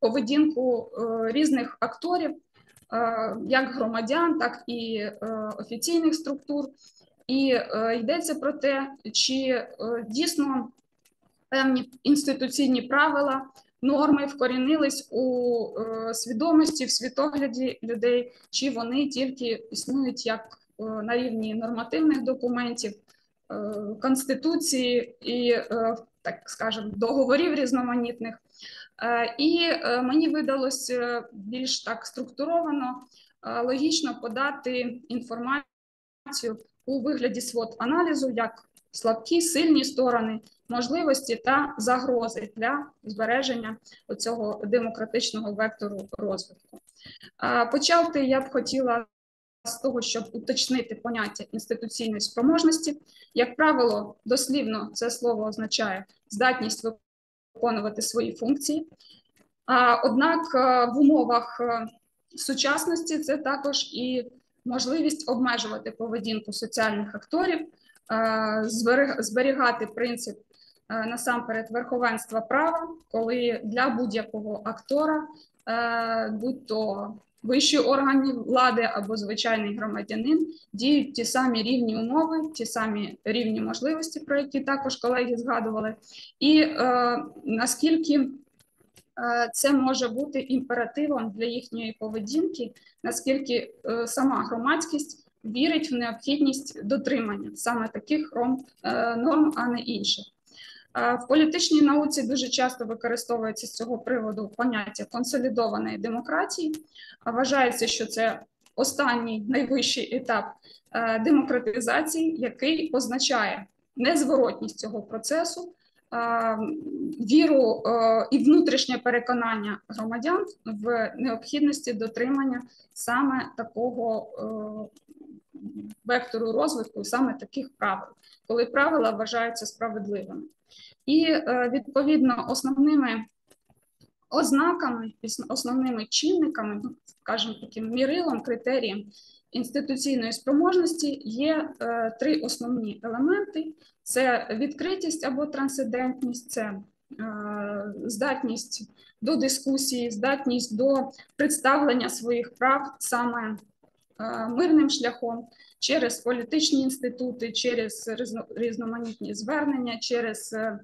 поведінку е, різних акторів, е, як громадян, так і е, офіційних структур. І йдеться про те, чи дійсно певні інституційні правила, норми вкорінились у свідомості, в світогляді людей, чи вони тільки існують як на рівні нормативних документів, конституції і, е, так скажемо, договорів різноманітних. Е, І е, мені видалося більш так структуровано, е, логічно подати інформацію у вигляді свод аналізу як слабкі, сильні сторони, можливості та загрози для збереження цього демократичного вектору розвитку. Е, Почати я б хотіла з того, щоб уточнити поняття інституційної спроможності. Як правило, дослівно це слово означає здатність виконувати свої функції. А, Однак е, в умовах е, сучасності це також і можливість обмежувати поведінку соціальних акторів, е, зберігати принцип насамперед верховенства права, коли для будь-якого актора, будь то вищі органи влади або звичайний громадянин, діють ті самі рівні умови, ті самі рівні можливості, про які також колеги згадували, і е, наскільки е, це може бути імперативом для їхньої поведінки, наскільки е, сама громадськість вірить в необхідність дотримання саме таких е, норм, а не інших. В політичній науці дуже часто використовується з цього приводу поняття консолідованої демократії. Вважається, що це останній найвищий етап е, демократизації, який означає незворотність цього процесу, е, віру е, і внутрішнє переконання громадян в необхідності дотримання саме такого вектору розвитку, саме таких правил, коли правила вважаються справедливими. І е, відповідно основними ознаками, основними чинниками, ну, скажімо, таким мірилом, критерієм інституційної спроможності є е, три основні елементи: це відкритість або трансцендентність, це е, здатність до дискусії, здатність до представлення своїх прав саме мирним шляхом. Через політичні інститути, через різно- різноманітні звернення, через е, е,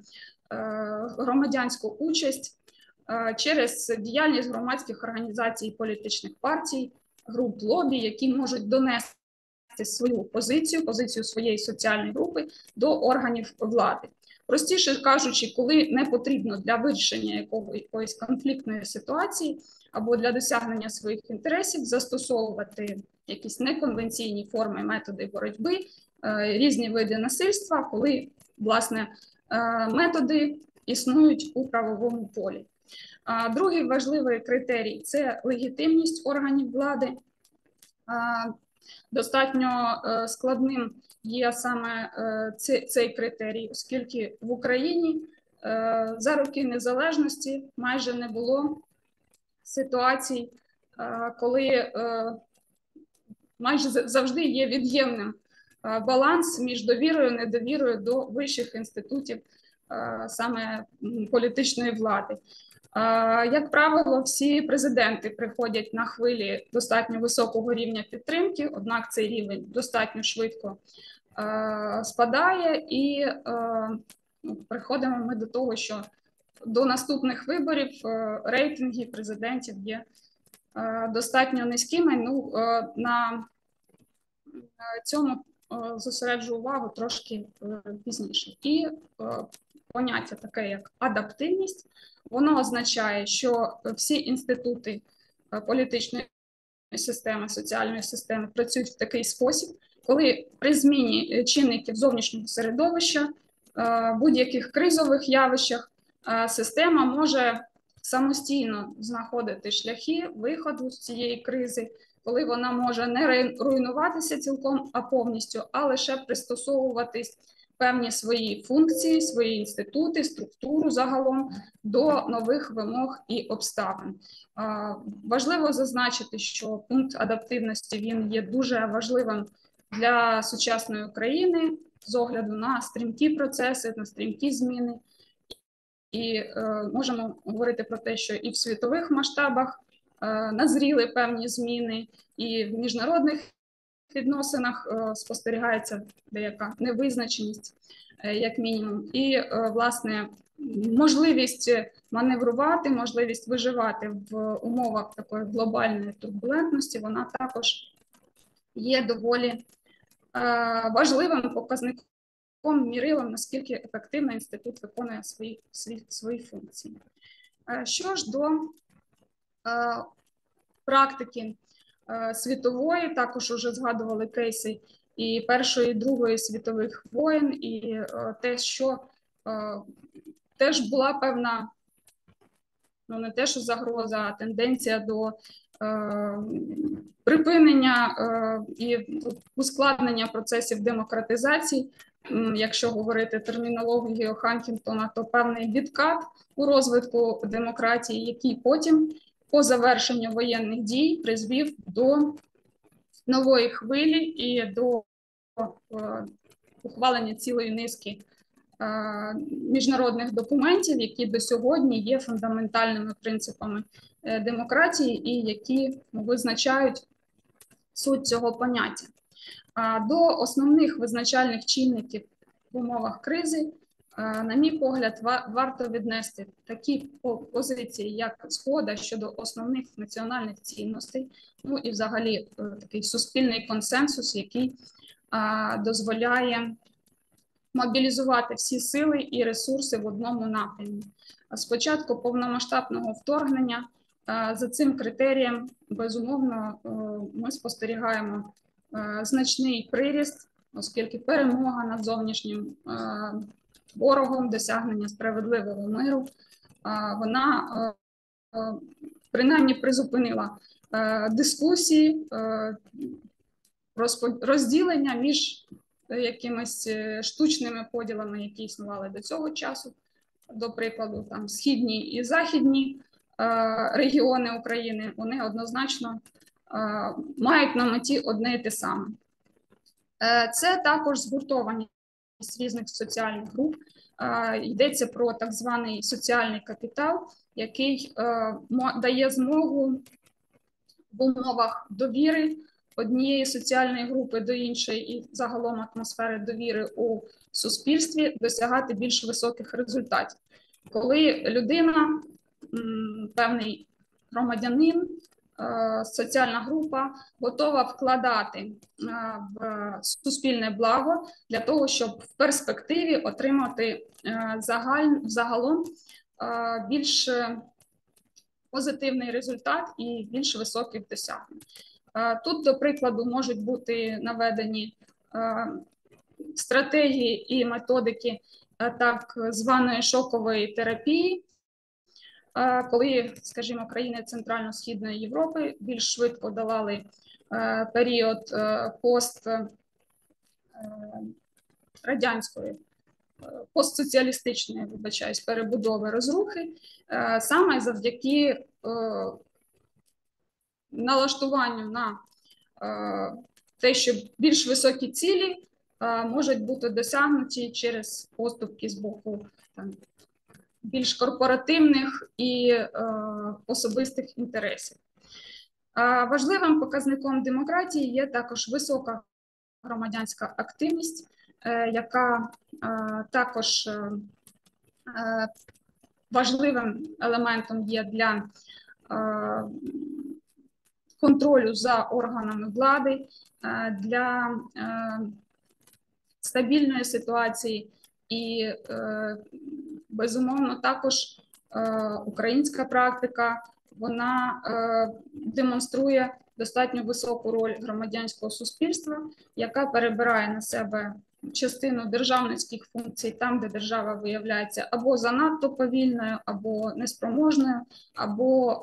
громадянську участь, е, через діяльність громадських організацій, політичних партій, груп лобі, які можуть донести свою позицію, позицію своєї соціальної групи до органів влади. Простіше кажучи, коли не потрібно для вирішення якоїсь конфліктної ситуації або для досягнення своїх інтересів застосовувати якісь неконвенційні форми, методи боротьби, е, різні види насильства, коли власне е, методи існують у правовому полі. Другий важливий критерій це легітимність органів влади. Достатньо е, складним є саме е, цей, критерій, оскільки в Україні е, за роки незалежності майже не було ситуацій, е, коли майже завжди є від'ємним баланс між довірою і недовірою до вищих інститутів саме політичної влади. Як правило, всі президенти приходять на хвилі достатньо високого рівня підтримки, однак цей рівень достатньо швидко спадає, і е, приходимо ми до того, що до наступних виборів е, рейтинги президентів є е, достатньо низькими. Ну, е, на е, цьому е, зосереджу увагу трошки е, пізніше. І е, поняття таке, як адаптивність, воно означає, що всі інститути е, політичної системи, соціальної системи працюють в такий спосіб, коли при зміні е, чинників зовнішнього середовища, е, будь-яких кризових явищах, е, система може самостійно знаходити шляхи виходу з цієї кризи, коли вона може не руйнуватися цілком, а повністю, а лише пристосовуватись певні свої функції, свої інститути, структуру загалом до нових вимог і обставин. Важливо зазначити, що пункт адаптивності він є дуже важливим для сучасної України з огляду на стрімкі процеси, на стрімкі зміни. І е, можемо говорити про те, що і в світових масштабах е, назріли певні зміни, і в міжнародних відносинах е, спостерігається деяка невизначеність, е, як мінімум, і е, власне можливість маневрувати, можливість виживати в умовах такої глобальної турбулентності, вона також є доволі важливим показником мірилом, наскільки ефективно інститут виконує свої, свої, свої функції. Е, Що ж до е, практики е, світової, також вже згадували кейси і Першої, і Другої світових воєн, і е, те, що е, теж була певна, ну не те, що загроза, а тенденція до е, припинення е, і ускладнення процесів демократизації. Якщо говорити термінологією Хантінгтона, то певний відкат у розвитку демократії, який потім по завершенню воєнних дій призвів до нової хвилі і до е, ухвалення цілої низки е, міжнародних документів, які до сьогодні є фундаментальними принципами е, демократії і які визначають суть цього поняття. До основних визначальних чинників в умовах кризи, е, на мій погляд, ва- варто віднести такі позиції, як згода щодо основних національних цінностей, ну і взагалі е, такий суспільний консенсус, який дозволяє мобілізувати всі сили і ресурси в одному напрямі. А З початку повномасштабного вторгнення е, за цим критерієм, безумовно, е, ми спостерігаємо е, значний приріст, оскільки перемога над зовнішнім ворогом, досягнення справедливого миру, вона принаймні призупинила дискусії, розділення між якимись е, штучними поділами, які існували до цього часу. До прикладу, там східні і західні е, регіони України, вони однозначно е, мають на меті одне і те саме. Е, Це також згуртованість різних соціальних груп. Е, Йдеться про так званий соціальний капітал, який е, дає змогу в умовах довіри однієї соціальної групи до іншої і загалом атмосфери довіри у суспільстві досягати більш високих результатів. Коли людина, певний громадянин, е, соціальна група готова вкладати е, в суспільне благо для того, щоб в перспективі отримати е, загаль, загалом більш позитивний результат і більш високих досягнень. Тут, до прикладу, можуть бути наведені стратегії і методики так званої шокової терапії, коли, скажімо, країни Центрально-Східної Європи більш швидко долали період пост радянської, постсоціалістичної, вибачаюсь, перебудови розрухи, саме завдяки налаштуванню на е, те, що більш високі цілі е, можуть бути досягнуті через поступки з боку там, більш корпоративних і е, особистих інтересів. Важливим показником демократії є також висока громадянська активність, яка також важливим елементом є для контролю за органами влади, е, для е, стабільної ситуації. І, е, безумовно, також українська практика вона демонструє достатньо високу роль громадянського суспільства, яка перебирає на себе частину державницьких функцій там, де держава виявляється або занадто повільною, або неспроможною, або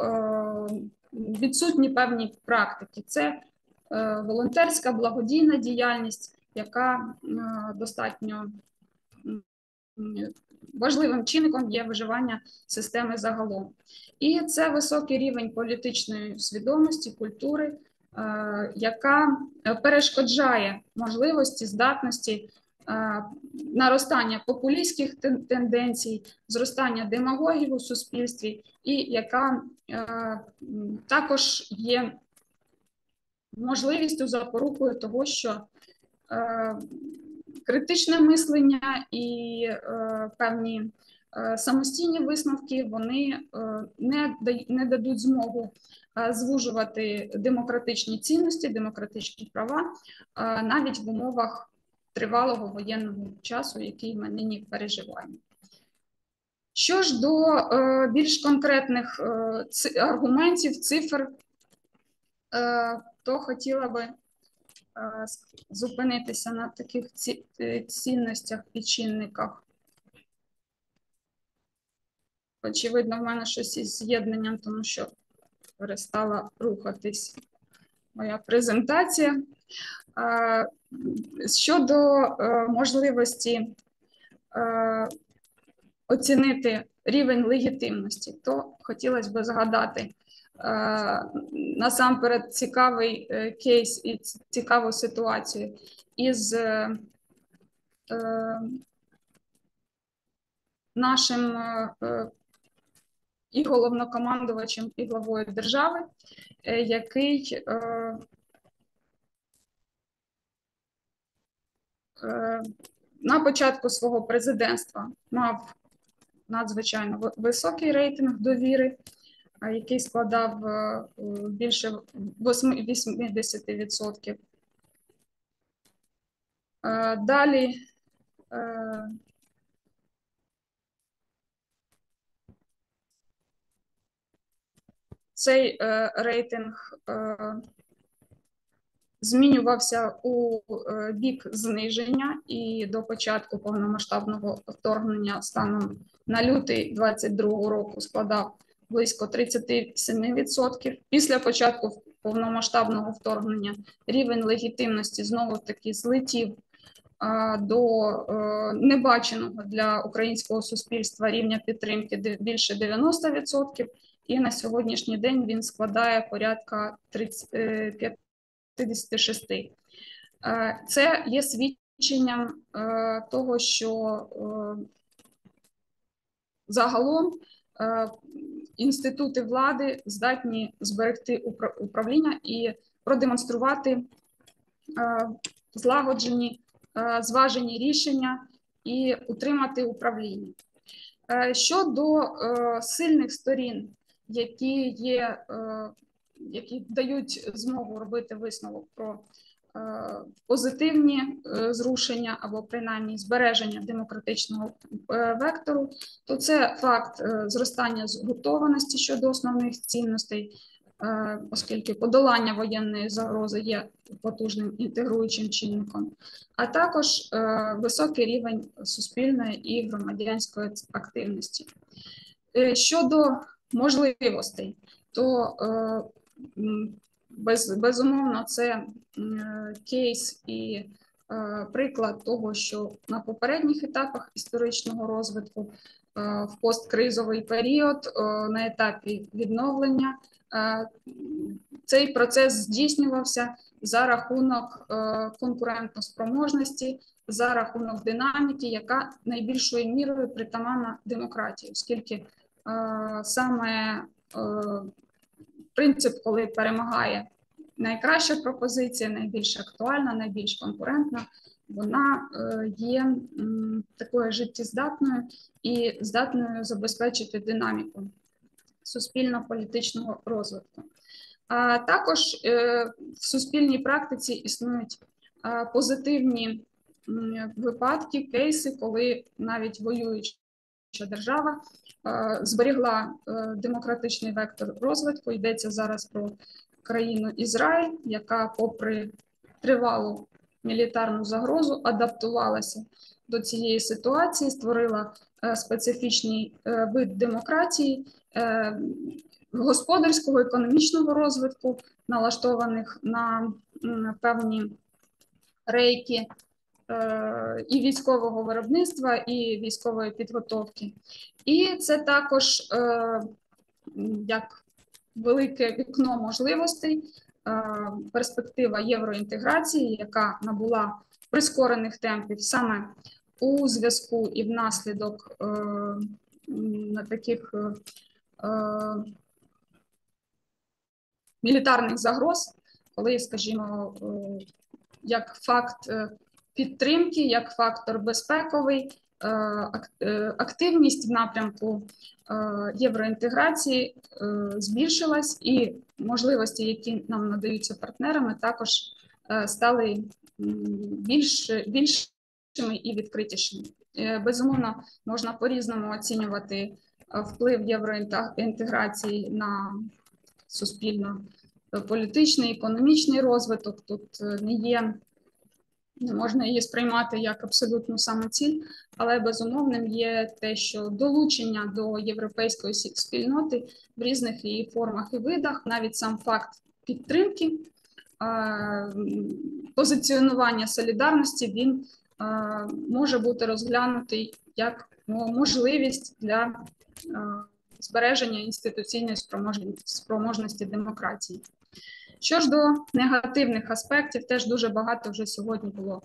відсутні певні практики. Це е, волонтерська благодійна діяльність, яка е, достатньо важливим чинником є виживання системи загалом. І це високий рівень політичної свідомості, культури, е, яка перешкоджає можливості, здатності наростання популістських тенденцій, зростання демагогів у суспільстві, і яка е, також є можливістю запорукою того, що е, критичне мислення і е, певні е, самостійні висновки вони е, не, дадуть змогу е, звужувати демократичні цінності, демократичні права, е, навіть в умовах тривалого воєнного часу, який ми нині переживаємо. Що ж до е, більш конкретних е, ци- аргументів, цифр, е, то хотіла би е, зупинитися на таких ці- е, цінностях і чинниках. Очевидно, в мене щось із з'єднанням, тому що перестала рухатись моя презентація. Щодо е, можливості е, оцінити рівень легітимності, то хотілося б згадати е, насамперед цікавий кейс і цікаву ситуацію із нашим і головнокомандувачем, і главою держави, який е, е, на початку свого президентства мав надзвичайно високий рейтинг довіри, який складав е, е, більше восьми- 80%. Е, Далі е, цей е, рейтинг е, змінювався у е, бік зниження і до початку повномасштабного вторгнення станом на лютий 2022 року складав близько 37%. Після початку повномасштабного вторгнення рівень легітимності знову таки злетів. Е, до е, небаченого для українського суспільства рівня підтримки більше 90%, і на сьогоднішній день він складає порядка 35 66. Е, це є свідченням е, того, що е, загалом інститути влади здатні зберегти управління і продемонструвати злагоджені, зважені рішення і утримати управління. Щодо сильних сторін, які є які дають змогу робити висновок про е, позитивні е, зрушення або принаймні збереження демократичного е, вектору, то це факт зростання згуртованості щодо основних цінностей, оскільки подолання воєнної загрози є потужним інтегруючим чинником, а також високий рівень суспільної і громадянської активності. Щодо можливостей, то без, безумовно це кейс і е, приклад того, що на попередніх етапах історичного розвитку е, в посткризовий період е, на етапі відновлення цей процес здійснювався за рахунок конкурентоспроможності, за рахунок динаміки, яка найбільшою мірою притаманна демократії, оскільки саме принцип, коли перемагає найкраща пропозиція, найбільш актуальна, найбільш конкурентна, вона е, є такою життєздатною і здатною забезпечити динаміку суспільно-політичного розвитку. Також е, в суспільній практиці існують е, позитивні випадки, кейси, коли навіть воююча держава зберігла е, демократичний вектор розвитку. Йдеться зараз про країну Ізраїль, яка, попри тривалу мілітарну загрозу, адаптувалася до цієї ситуації, створила е, специфічний е, вид демократії, е, господарського, економічного розвитку, налаштованих на певні рейки е, і військового виробництва, і військової підготовки. І це також е, як велике вікно можливостей, е, перспектива євроінтеграції, яка набула прискорених темпів саме у зв'язку і внаслідок е, на таких е, е, мілітарних загроз, коли, скажімо, е, як факт е, підтримки, як фактор безпековий, е, е, активність в напрямку е, євроінтеграції збільшилась, і можливості, які нам надаються партнерами, також стали більш, більшими і відкритішими. Безумовно, можна по-різному оцінювати вплив євроінтеграції на суспільно політичний, економічний розвиток. Тут не є, не можна її сприймати як абсолютну самоціль, але безумовним є те, що долучення до європейської спільноти в різних її формах і видах, навіть сам факт підтримки, позиціонування солідарності, він може бути розглянутий як можливість для збереження інституційної спроможності демократії. Що ж до негативних аспектів, теж дуже багато вже сьогодні було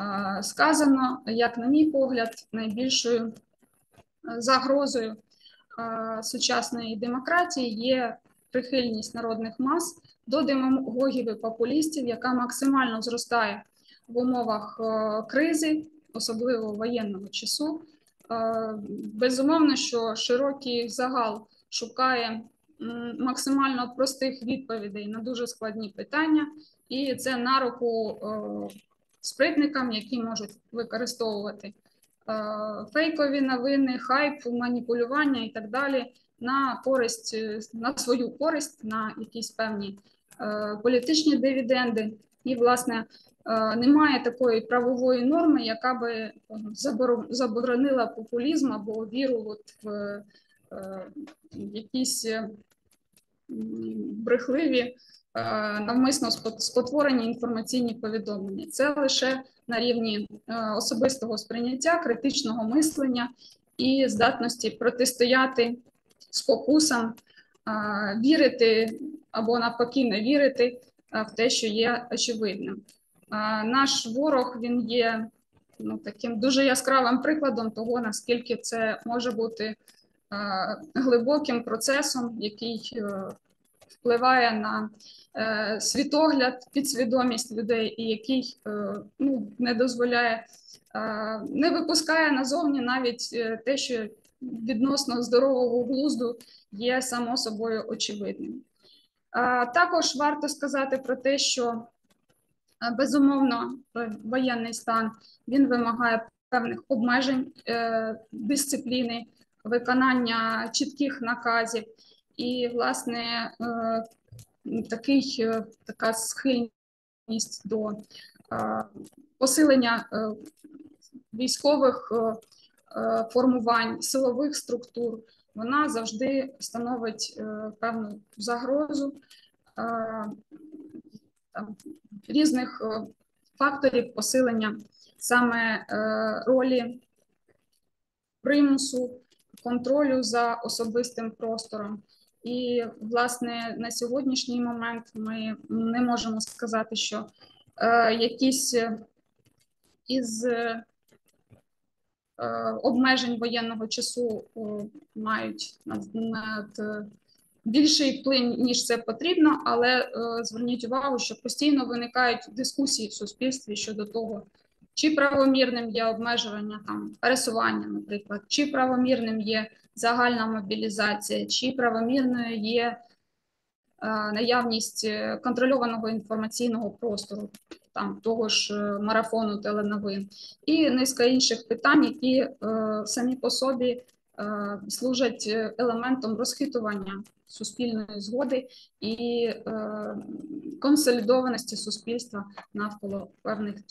е, сказано. Як, на мій погляд, найбільшою е, загрозою е, сучасної демократії є прихильність народних мас до демагогів і популістів, яка максимально зростає в умовах е, кризи, особливо воєнного часу. Е, Безумовно, що широкий загал шукає максимально простих відповідей на дуже складні питання, і це на руку е, спритникам, які можуть використовувати е, фейкові новини, хайп, маніпулювання і так далі на користь е, на свою користь, на якісь певні політичні дивіденди. І, власне, немає такої правової норми, яка би заборонила популізм або віру от в якісь брехливі, е, навмисно спотворені інформаційні повідомлення. Це лише на рівні е, особистого сприйняття, критичного мислення і здатності протистояти спокусам, е, вірити або навпаки не вірити в те, що є очевидним. Наш ворог він є ну, таким дуже яскравим прикладом того, наскільки це може бути глибоким процесом, який е, впливає на е, світогляд, підсвідомість людей, і який е, ну, не дозволяє, е, не випускає назовні навіть е, те, що відносно здорового глузду є само собою очевидним. Також варто сказати про те, що е, безумовно е, воєнний стан він вимагає певних обмежень е, дисципліни, виконання чітких наказів, і, власне, е, такий, е, така схильність до е, посилення військових формувань, силових структур, вона завжди становить певну загрозу різних факторів посилення саме ролі примусу, контролю за особистим простором. І, власне, на сьогоднішній момент ми не можемо сказати, що е, якісь е, із е, обмежень воєнного часу о, мають над, над е, більший вплив, ніж це потрібно, але е, зверніть увагу, що постійно виникають дискусії в суспільстві щодо того, чи правомірним є обмежування там пересування, наприклад, чи правомірним є загальна мобілізація, чи правомірною є е, наявність е, контрольованого інформаційного простору, там того ж е, марафону теленовин, і низка інших питань, які е, самі по собі е, служать елементом розхитування суспільної згоди і е, консолідованості суспільства навколо певних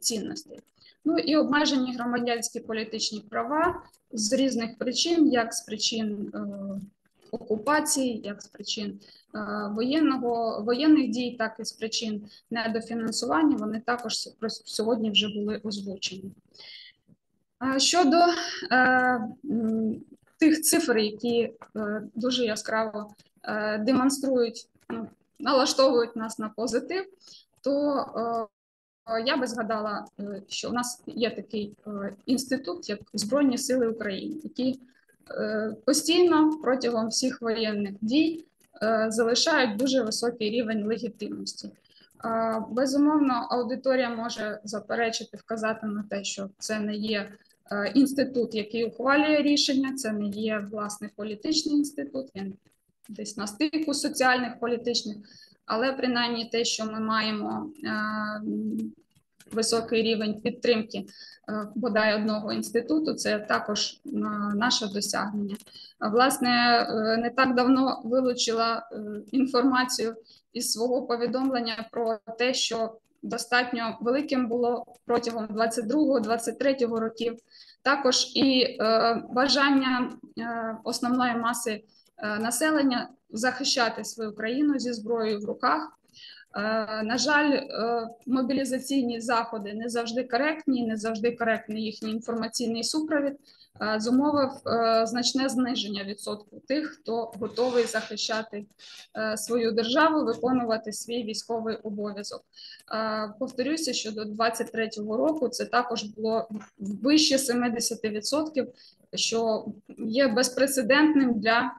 цінностей. Ну і обмежені громадянські політичні права з різних причин, як з причин е, окупації, як з причин е, воєнного воєнних дій, так і з причин недофінансування. Вони також сьогодні вже були озвучені. Щодо е, тих цифр, які е, дуже яскраво е, демонструють, ну, налаштовують нас на позитив, то е, я би згадала, що у нас є такий інститут, як Збройні Сили України, які постійно протягом всіх воєнних дій залишають дуже високий рівень легітимності. Безумовно, аудиторія може заперечити, вказати на те, що це не є інститут, який ухвалює рішення, це не є власне політичний інститут, він десь на стику соціальних політичних, але принаймні те, що ми маємо е, високий рівень підтримки е, бодай одного інституту, це також е, наше досягнення. Власне, е, не так давно вилучила е, інформацію із свого повідомлення про те, що достатньо великим було протягом 22-23 років також і е, бажання е, основної маси е, населення захищати свою країну зі зброєю в руках. Е, На жаль, е, мобілізаційні заходи не завжди коректні, не завжди коректний їхній інформаційний супровід зумовив е, значне зниження відсотку тих, хто готовий захищати е, свою державу, виконувати свій військовий обов'язок. Е, Повторюся, що до 23-го року це також було вище 70%, що є безпрецедентним для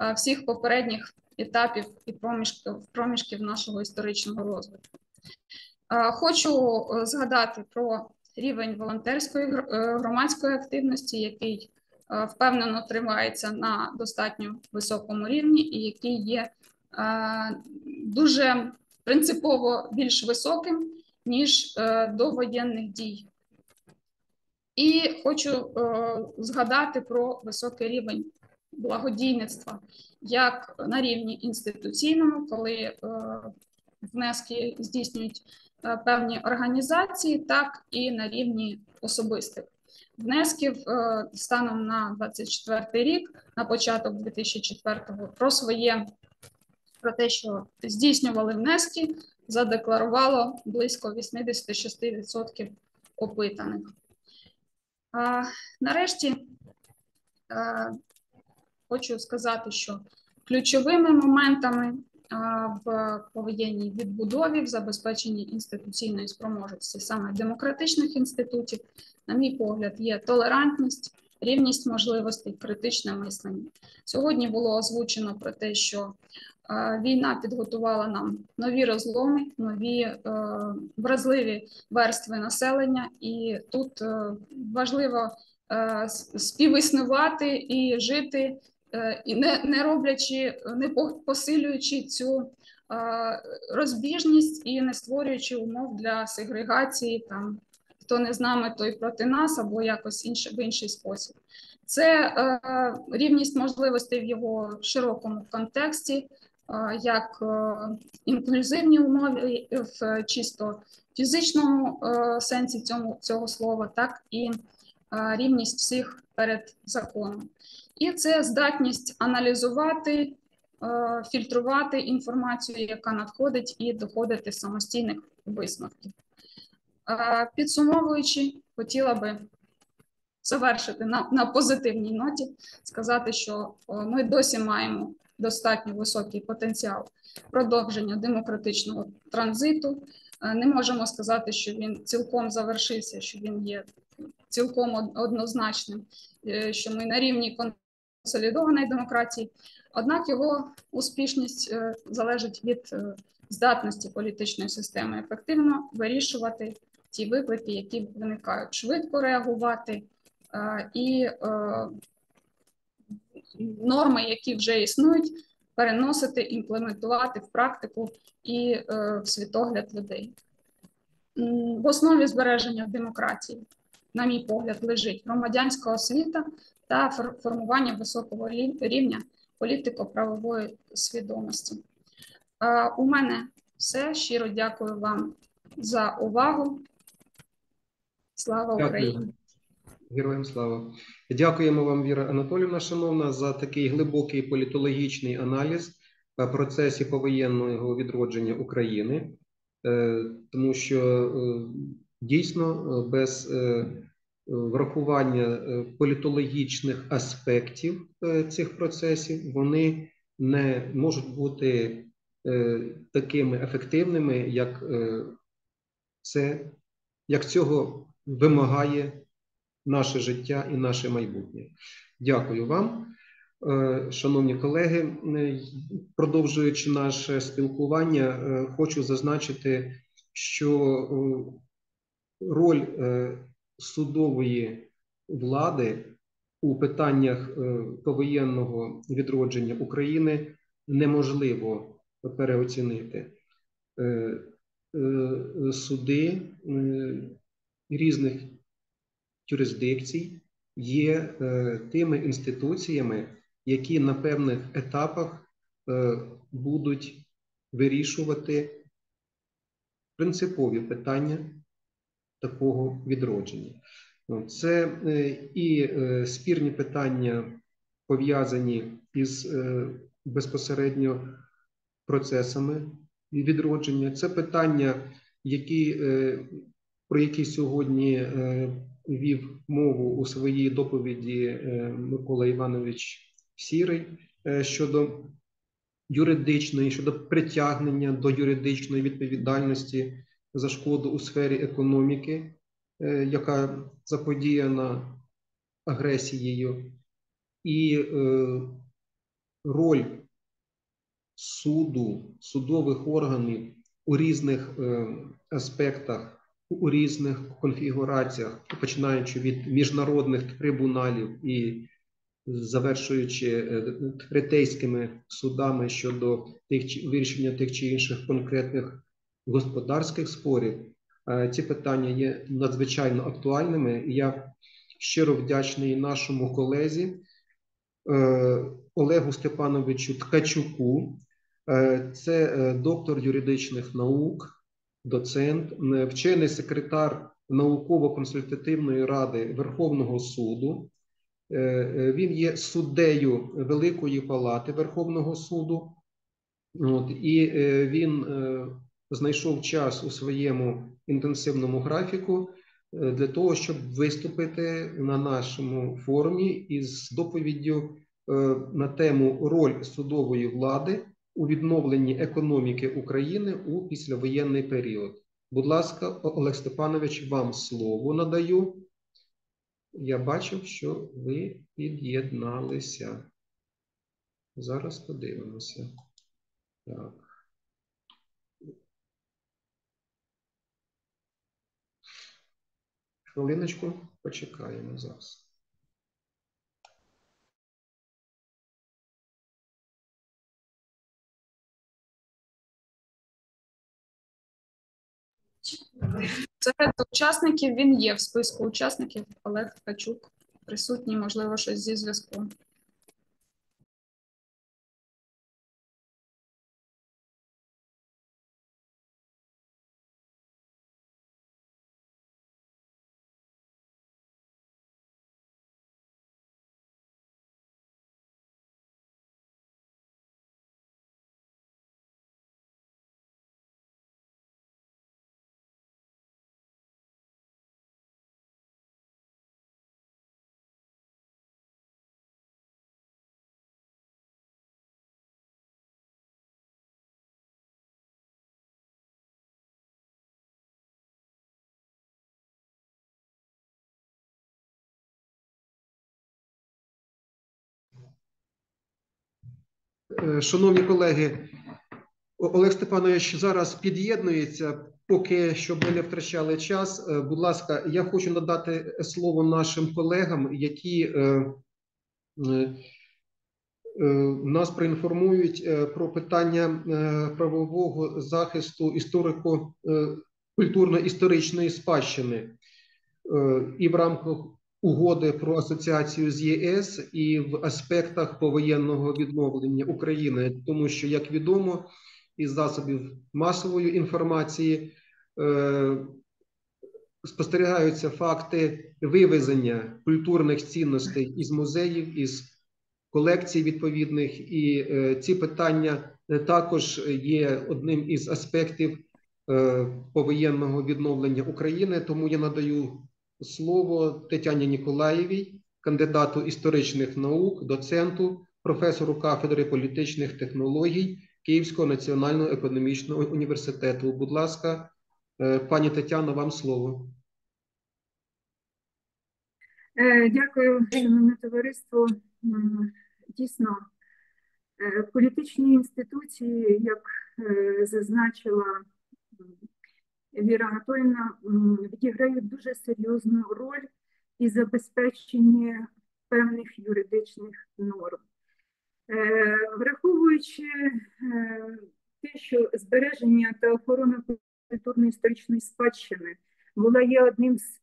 е, всіх попередніх етапів і проміжків, проміжків нашого історичного розвитку. Е, Хочу е, згадати про рівень волонтерської е, громадської активності, який е, впевнено тримається на достатньо високому рівні і який є е, дуже принципово більш високим, ніж до воєнних дій. І хочу згадати про високий рівень благодійництва як на рівні інституційному, коли внески здійснюють певні організації, так і на рівні особистих внесків е, станом на 24 рік, на початок 2004-го, про своє про те, що здійснювали внески, задекларувало близько 86% опитаних. А, Нарешті е, хочу сказати, що ключовими моментами а, в повоєнній відбудові, в забезпеченні інституційної спроможності саме демократичних інститутів, на мій погляд, є толерантність, рівність можливостей, критичне мислення. Сьогодні було озвучено про те, що війна підготувала нам нові розломи, нові е, вразливі верстви населення, і тут е, важливо е, співіснувати і жити, і не, не роблячи, не посилюючи цю е, розбіжність і не створюючи умов для сегрегації там. Хто не з нами, той проти нас, або якось інше в інший спосіб. Це е, рівність можливостей в його широкому контексті, е, як е, інклюзивні умови в чисто фізичному е, сенсі цьому, цього слова, так і е, рівність всіх перед законом. І це здатність аналізувати, е, фільтрувати інформацію, яка надходить, і доходити самостійних висновків. Е, Підсумовуючи, хотіла би завершити на, на позитивній ноті, сказати, що е, ми досі маємо достатньо високий потенціал продовження демократичного транзиту. Не можемо сказати, що він цілком завершився, що він є цілком однозначним, що ми на рівні консолідованої демократії. Однак його успішність е, залежить від е, здатності політичної системи ефективно вирішувати ті виклики, які виникають, швидко реагувати е, і норми, які вже існують, переносити, імплементувати в практику і в світогляд людей. В основі збереження демократії, на мій погляд, лежить громадянська освіта та формування високого рівня політико-правової свідомості. У мене все. Щиро дякую вам за увагу. Слава Україні! Героям слава. Дякуємо вам, Віра Анатолівна, шановна, за такий глибокий політологічний аналіз е, процесів повоєнного відродження України, Е, тому що е, дійсно без врахування е, політологічних аспектів е, цих процесів вони не можуть бути е, такими ефективними, як це як цього вимагає наше життя і наше майбутнє. Дякую вам, шановні колеги. Продовжуючи наше спілкування, хочу зазначити, що роль судової влади у питаннях е, повоєнного відродження України неможливо переоцінити. Е, е, Суди різних юрисдикцій є тими інституціями, які на певних етапах будуть вирішувати принципові питання такого відродження. Ну, Це е, і е, спірні питання пов'язані із е, безпосередньо процесами відродження. Це питання, які, про які сьогодні вів мову у своїй доповіді Микола Іванович Сірий щодо юридичної, щодо притягнення до юридичної відповідальності за шкоду у сфері економіки, е, яка заподіяна агресією, і е, роль суду, судових органів у різних е, аспектах, у різних конфігураціях, починаючи від міжнародних трибуналів і завершуючи третейськими судами щодо тих вирішення тих чи інших конкретних господарських спорів, е, ці питання є надзвичайно актуальними. І я щиро вдячний нашому колезі е, Олегу Степановичу Ткачуку. Е, Це доктор юридичних наук, доцент, вчений секретар науково-консультативної ради Верховного суду. Він є суддею Великої Палати Верховного суду. От, і він знайшов час у своєму інтенсивному графіку е, для того, щоб виступити на нашому форумі із доповіддю е, на тему роль судової влади у відновленні економіки України у післявоєнний період. Будь ласка, Олег Степанович, вам слово надаю. Я бачив, що ви під'єдналися. Зараз подивимося. Так. Хвилиночку, почекаємо зараз. Серед учасників він є в списку учасників. Олег Ткачук присутній, можливо, щось зі зв'язком. Шановні колеги, Олег Степанович зараз під'єднується. Поки щоб ми не втрачали час, Е, будь ласка, я хочу надати слово нашим колегам, які е, е, е, нас проінформують е, про питання е, правового захисту історико е, культурно-історичної спадщини е, і в рамках угоди про асоціацію з ЄС, і в аспектах повоєнного відновлення України, тому що, як відомо, із засобів масової інформації е, спостерігаються факти вивезення культурних цінностей із музеїв, із колекцій відповідних, і е, ці питання е, також є одним із аспектів е, повоєнного відновлення України. Тому я надаю слово Тетяні Ніколаєвій, кандидату історичних наук, доценту, професору кафедри політичних технологій Київського національного економічного університету. Будь ласка, е, пані Тетяно, вам слово. Е, Дякую, шановне товариство. Дійсно, е, політичні інституції, як зазначила Віра Анатольовна, м, відіграють дуже серйозну роль і забезпеченні певних юридичних норм. Е, Враховуючи е, те, що збереження та охорона культурно-історичної спадщини була є одним з,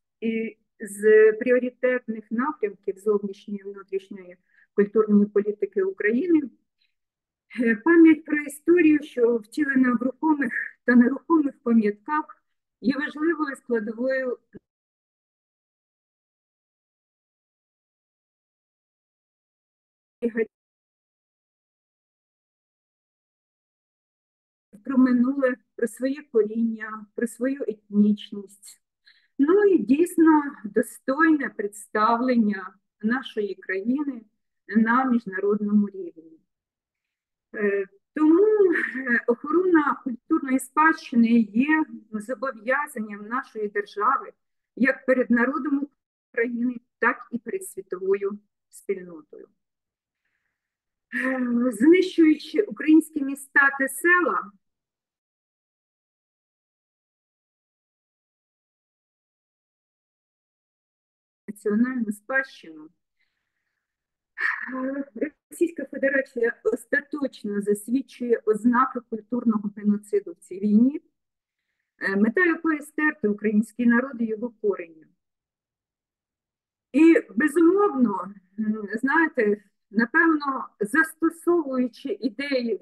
з пріоритетних напрямків зовнішньої внутрішньої культурної політики України. Е, Пам'ять про історію, що втілена в рухомих та нерухомих пам'ятках, є важливою складовою про минуле, про своє коріння, про свою етнічність. Ну і дійсно достойне представлення нашої країни на міжнародному рівні. Тому е, охорона культурної спадщини є зобов'язанням нашої держави як перед народом України, так і перед світовою спільнотою. Е, Знищуючи українські міста та села, національну спадщину, Російська Федерація остаточно засвідчує ознаки культурного геноциду в цій війні, е, мета якої стерти український народ і його корення. І, безумовно, знаєте, напевно, застосовуючи ідеї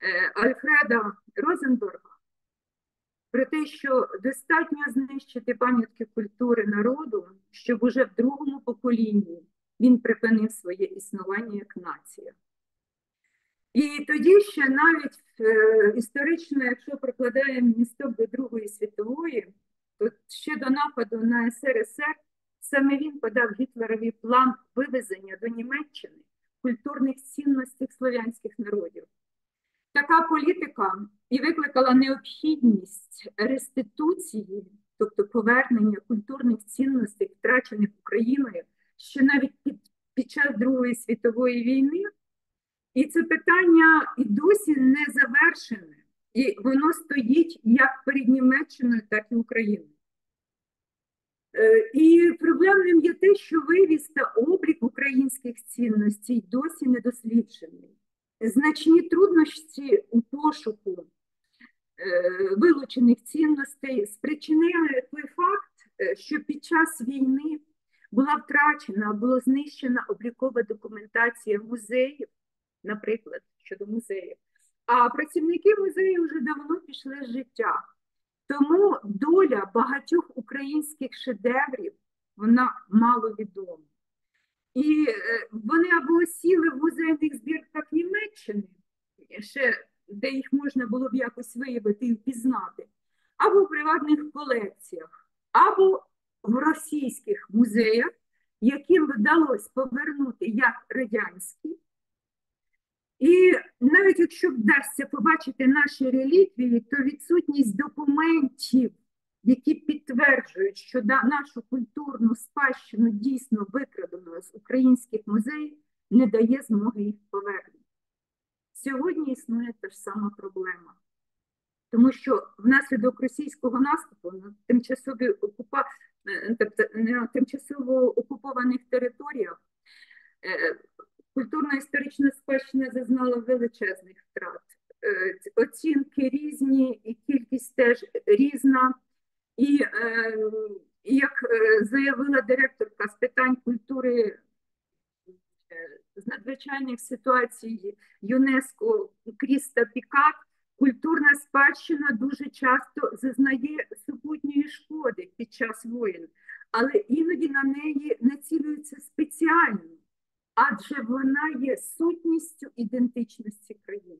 е, Альфреда Розенберга про те, що достатньо знищити пам'ятки культури народу, щоб уже в другому поколінні він припинив своє існування як нація. І тоді ще навіть е, історично, якщо прикладаємо місток до Другої світової, то ще до нападу на СРСР саме він подав Гітлерові план вивезення до Німеччини культурних цінностей слов'янських народів. Така політика і викликала необхідність реституції, тобто повернення культурних цінностей, втрачених Україною, ще навіть під, під час Другої світової війни. І це питання і досі не завершене, і воно стоїть як перед Німеччиною, так і Україною. Е, І проблемним є те, що вивіз та облік українських цінностей досі не досліджений. Значні труднощі у пошуку е, вилучених цінностей спричинили той факт, е, що під час війни була втрачена, була знищена облікова документація музеїв, наприклад, щодо музеїв. А працівники музею вже давно пішли з життя. Тому доля багатьох українських шедеврів вона мало відома. І е, вони або осіли в музейних збірках Німеччини, ще де їх можна було б якось виявити і впізнати, або в приватних колекціях, або в російських музеях, яким вдалося повернути як радянські. І навіть якщо вдасться побачити наші реліквії, то відсутність документів, які підтверджують, що нашу культурну спадщину дійсно викрадено з українських музеїв, не дає змоги їх повернути. Сьогодні існує та ж сама проблема. Тому що внаслідок російського наступу на тимчасові окупа... е, тобто на тимчасово окупованих територіях е, культурно-історична спадщина зазнала величезних втрат. Е, Оцінки різні, і кількість теж різна. І як заявила директорка з питань культури з надзвичайних ситуацій ЮНЕСКО Кріста Пікат, культурна спадщина дуже часто зазнає супутньої шкоди під час воєн, але іноді на неї націлюються спеціально, адже вона є сутністю ідентичності країни.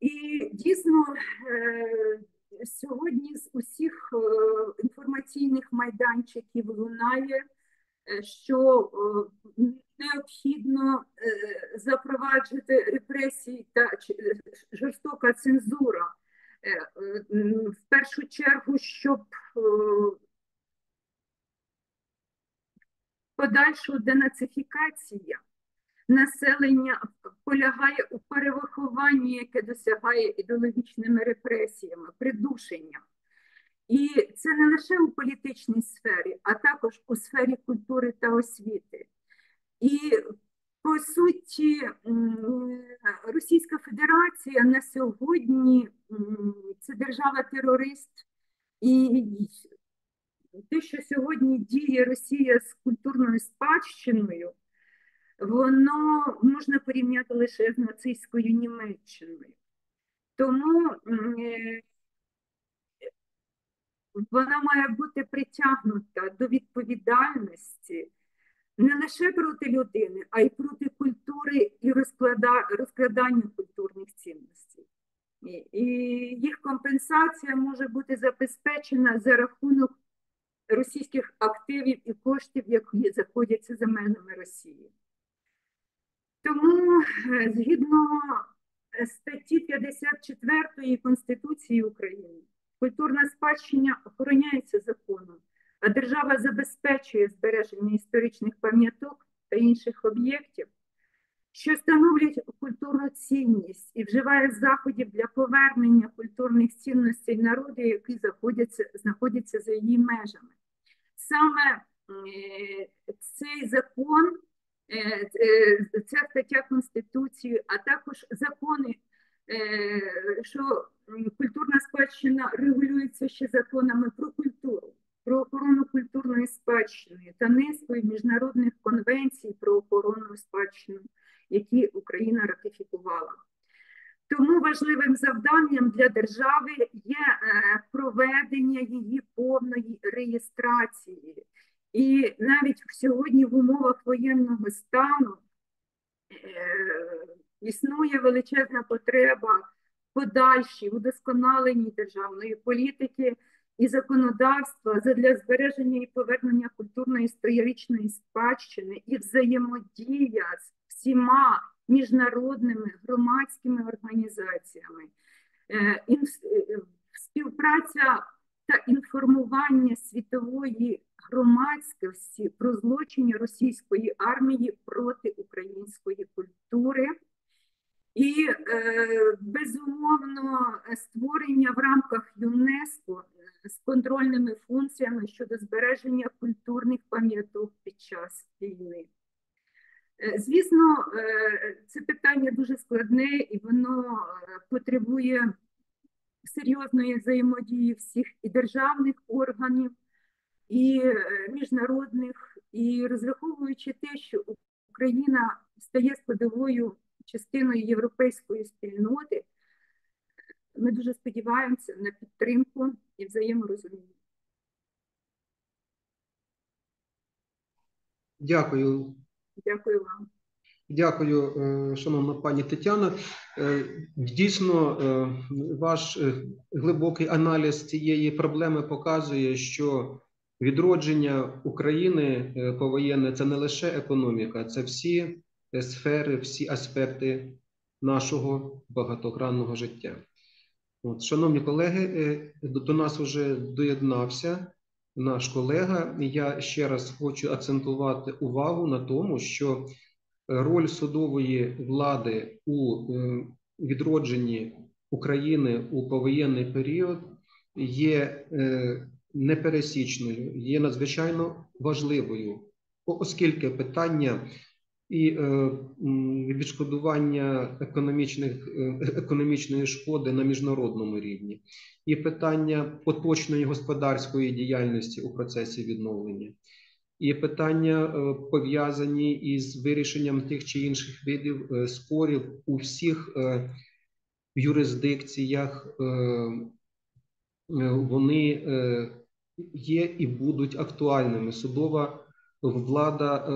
І дійсно е, сьогодні з усіх е, інформаційних майданчиків лунає, що е, необхідно е, запроваджувати репресії та е, жорстока цензура. Е, е, В першу чергу, щоб е, подальшу денацифікація населення полягає у перевихованні, яке досягає ідеологічними репресіями, придушенням. І це не лише у політичній сфері, а також у сфері культури та освіти. І по суті, Російська Федерація на сьогодні це держава-терорист, і те, що сьогодні діє Росія з культурною спадщиною, воно можна порівняти лише з нацистською Німеччиною. Тому вона має бути притягнута до відповідальності не лише проти людини, а й проти культури і розклада, розкрадання культурних цінностей. І, їх компенсація може бути забезпечена за рахунок російських активів і коштів, які знаходяться за межами Росії. Тому е, згідно е, статті 54 Конституції України, культурна спадщина охороняється законом, а держава забезпечує збереження історичних пам'яток та інших об'єктів, що становлять культурну цінність і вживає заходів для повернення культурних цінностей народу, які знаходяться, за її межами. Саме е, цей закон е, е, ця стаття Конституції, а також закони, що культурна спадщина регулюється ще законами про культуру, про охорону культурної спадщини та низкою міжнародних конвенцій про охорону спадщини, які Україна ратифікувала. Тому важливим завданням для держави є е, проведення її повної реєстрації. І навіть сьогодні в умовах воєнного стану е, існує величезна потреба подальшій удосконаленні державної політики і законодавства задля збереження і повернення культурної історичної спадщини і взаємодія з всіма міжнародними громадськими організаціями, Е, е, співпраця та інформування світової громадськості про злочини російської армії проти української культури. І, е, безумовно, створення в рамках ЮНЕСКО е, з контрольними функціями щодо збереження культурних пам'яток під час війни. Е, Звісно, це питання дуже складне і воно потребує серйозної взаємодії всіх і державних органів, і міжнародних, і розраховуючи те, що Україна стає складовою частиною європейської спільноти, ми дуже сподіваємося на підтримку і взаєморозуміння. Дякую. Дякую вам. Дякую, е, шановна пані Тетяна. Е, Дійсно, е, ваш глибокий аналіз цієї проблеми показує, що відродження України повоєнне це не лише економіка, це всі сфери, всі аспекти нашого багатогранного життя. От, шановні колеги, е, до нас вже доєднався наш колега. Я ще раз хочу акцентувати увагу на тому, що роль судової влади у е, відродженні України у повоєнний період є е, непересічною, є надзвичайно важливою, оскільки питання і е, відшкодування економічних, е, економічної шкоди на міжнародному рівні, і питання поточної господарської діяльності у процесі відновлення, і питання е, пов'язані із вирішенням тих чи інших видів спорів у всіх юрисдикціях. Вони є і будуть актуальними. Судова влада,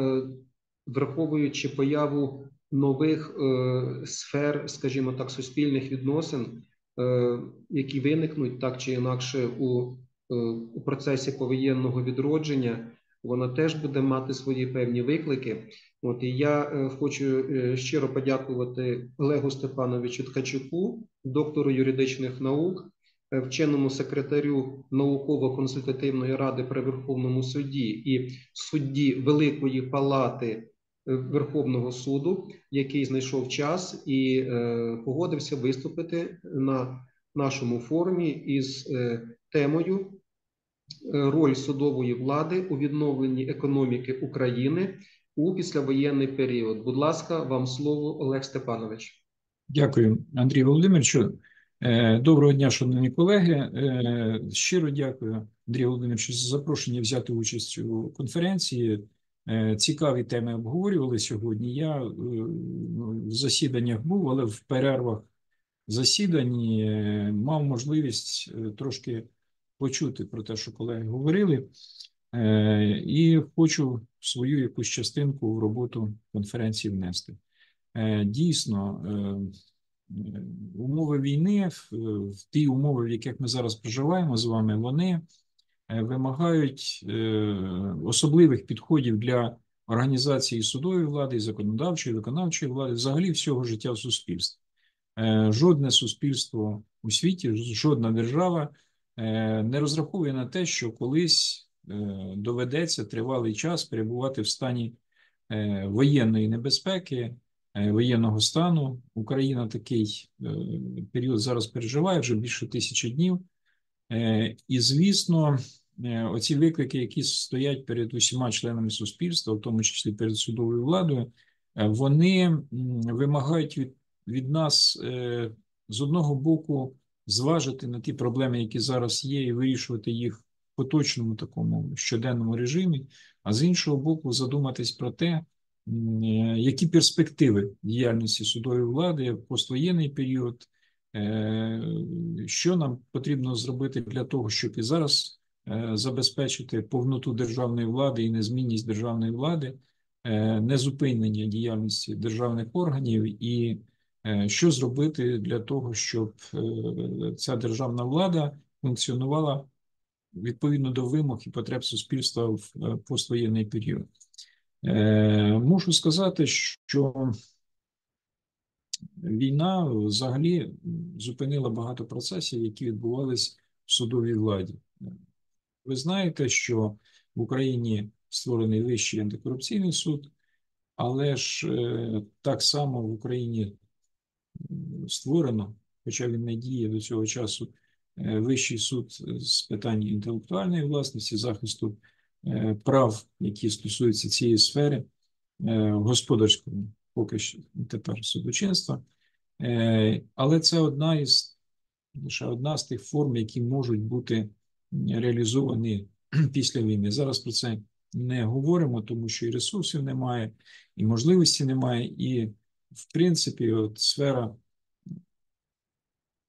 враховуючи появу нових е, сфер, скажімо так, суспільних відносин, е, які виникнуть так чи інакше у, е, у процесі повоєнного відродження, вона теж буде мати свої певні виклики. От і я е, хочу е, щиро подякувати Олегу Степановичу Ткачуку, доктору юридичних наук, е, вченому секретарю науково-консультативної ради при Верховному суді і судді Великої Палати Верховного суду, який знайшов час і е, погодився виступити на нашому форумі із е, темою е, роль судової влади у відновленні економіки України у післявоєнний період. Будь ласка, вам слово, Олег Степанович. Дякую, Андрій Володимировичу. Е, Доброго дня, шановні колеги. Е, Щиро дякую, Андрій Володимировичу, за запрошення взяти участь у конференції. Е, Цікаві теми обговорювали сьогодні. Я е, ну, в засіданнях був, але в перервах засідань е, мав можливість трошки почути про те, що колеги говорили. І хочу свою якусь частинку в роботу конференції внести. Дійсно, умови війни, в ті умови, в яких ми зараз проживаємо з вами, вони вимагають е, особливих підходів для організації судової влади, і законодавчої, виконавчої влади, взагалі всього життя в суспільстві. Е, Жодне суспільство у світі, жодна держава е, не розраховує на те, що колись е, доведеться тривалий час перебувати в стані е, воєнної небезпеки, е, воєнного стану. Україна такий е, період зараз переживає вже більше тисячі днів. Е, І, звісно, е, оці виклики, які стоять перед усіма членами суспільства, в тому числі перед судовою владою, е, вони вимагають від, від нас з одного боку зважити на ті проблеми, які зараз є, і вирішувати їх в поточному такому щоденному режимі, а з іншого боку, задуматись про те, які перспективи діяльності судової влади в поствоєнний період, що нам потрібно зробити для того, щоб і зараз е, забезпечити повноту державної влади і незмінність державної влади, е, незупинення діяльності державних органів, і е, що зробити для того, щоб е, ця державна влада функціонувала відповідно до вимог і потреб суспільства в е, поствоєнний період. Е, Мушу сказати, що війна взагалі зупинила багато процесів, які відбувались в судовій владі. Ви знаєте, що в Україні створений Вищий антикорупційний суд, але ж е, так само в Україні створено, хоча він не діє до цього часу, е, Вищий суд з питань інтелектуальної власності, захисту е, прав, які стосуються цієї сфери е, господарського, поки що тепер судочинства. Е, Але це одна із лише одна з тих форм, які можуть бути реалізовані *clears throat* після війни. Зараз про це не говоримо, тому що і ресурсів немає, і можливості немає, і в принципі, от сфера.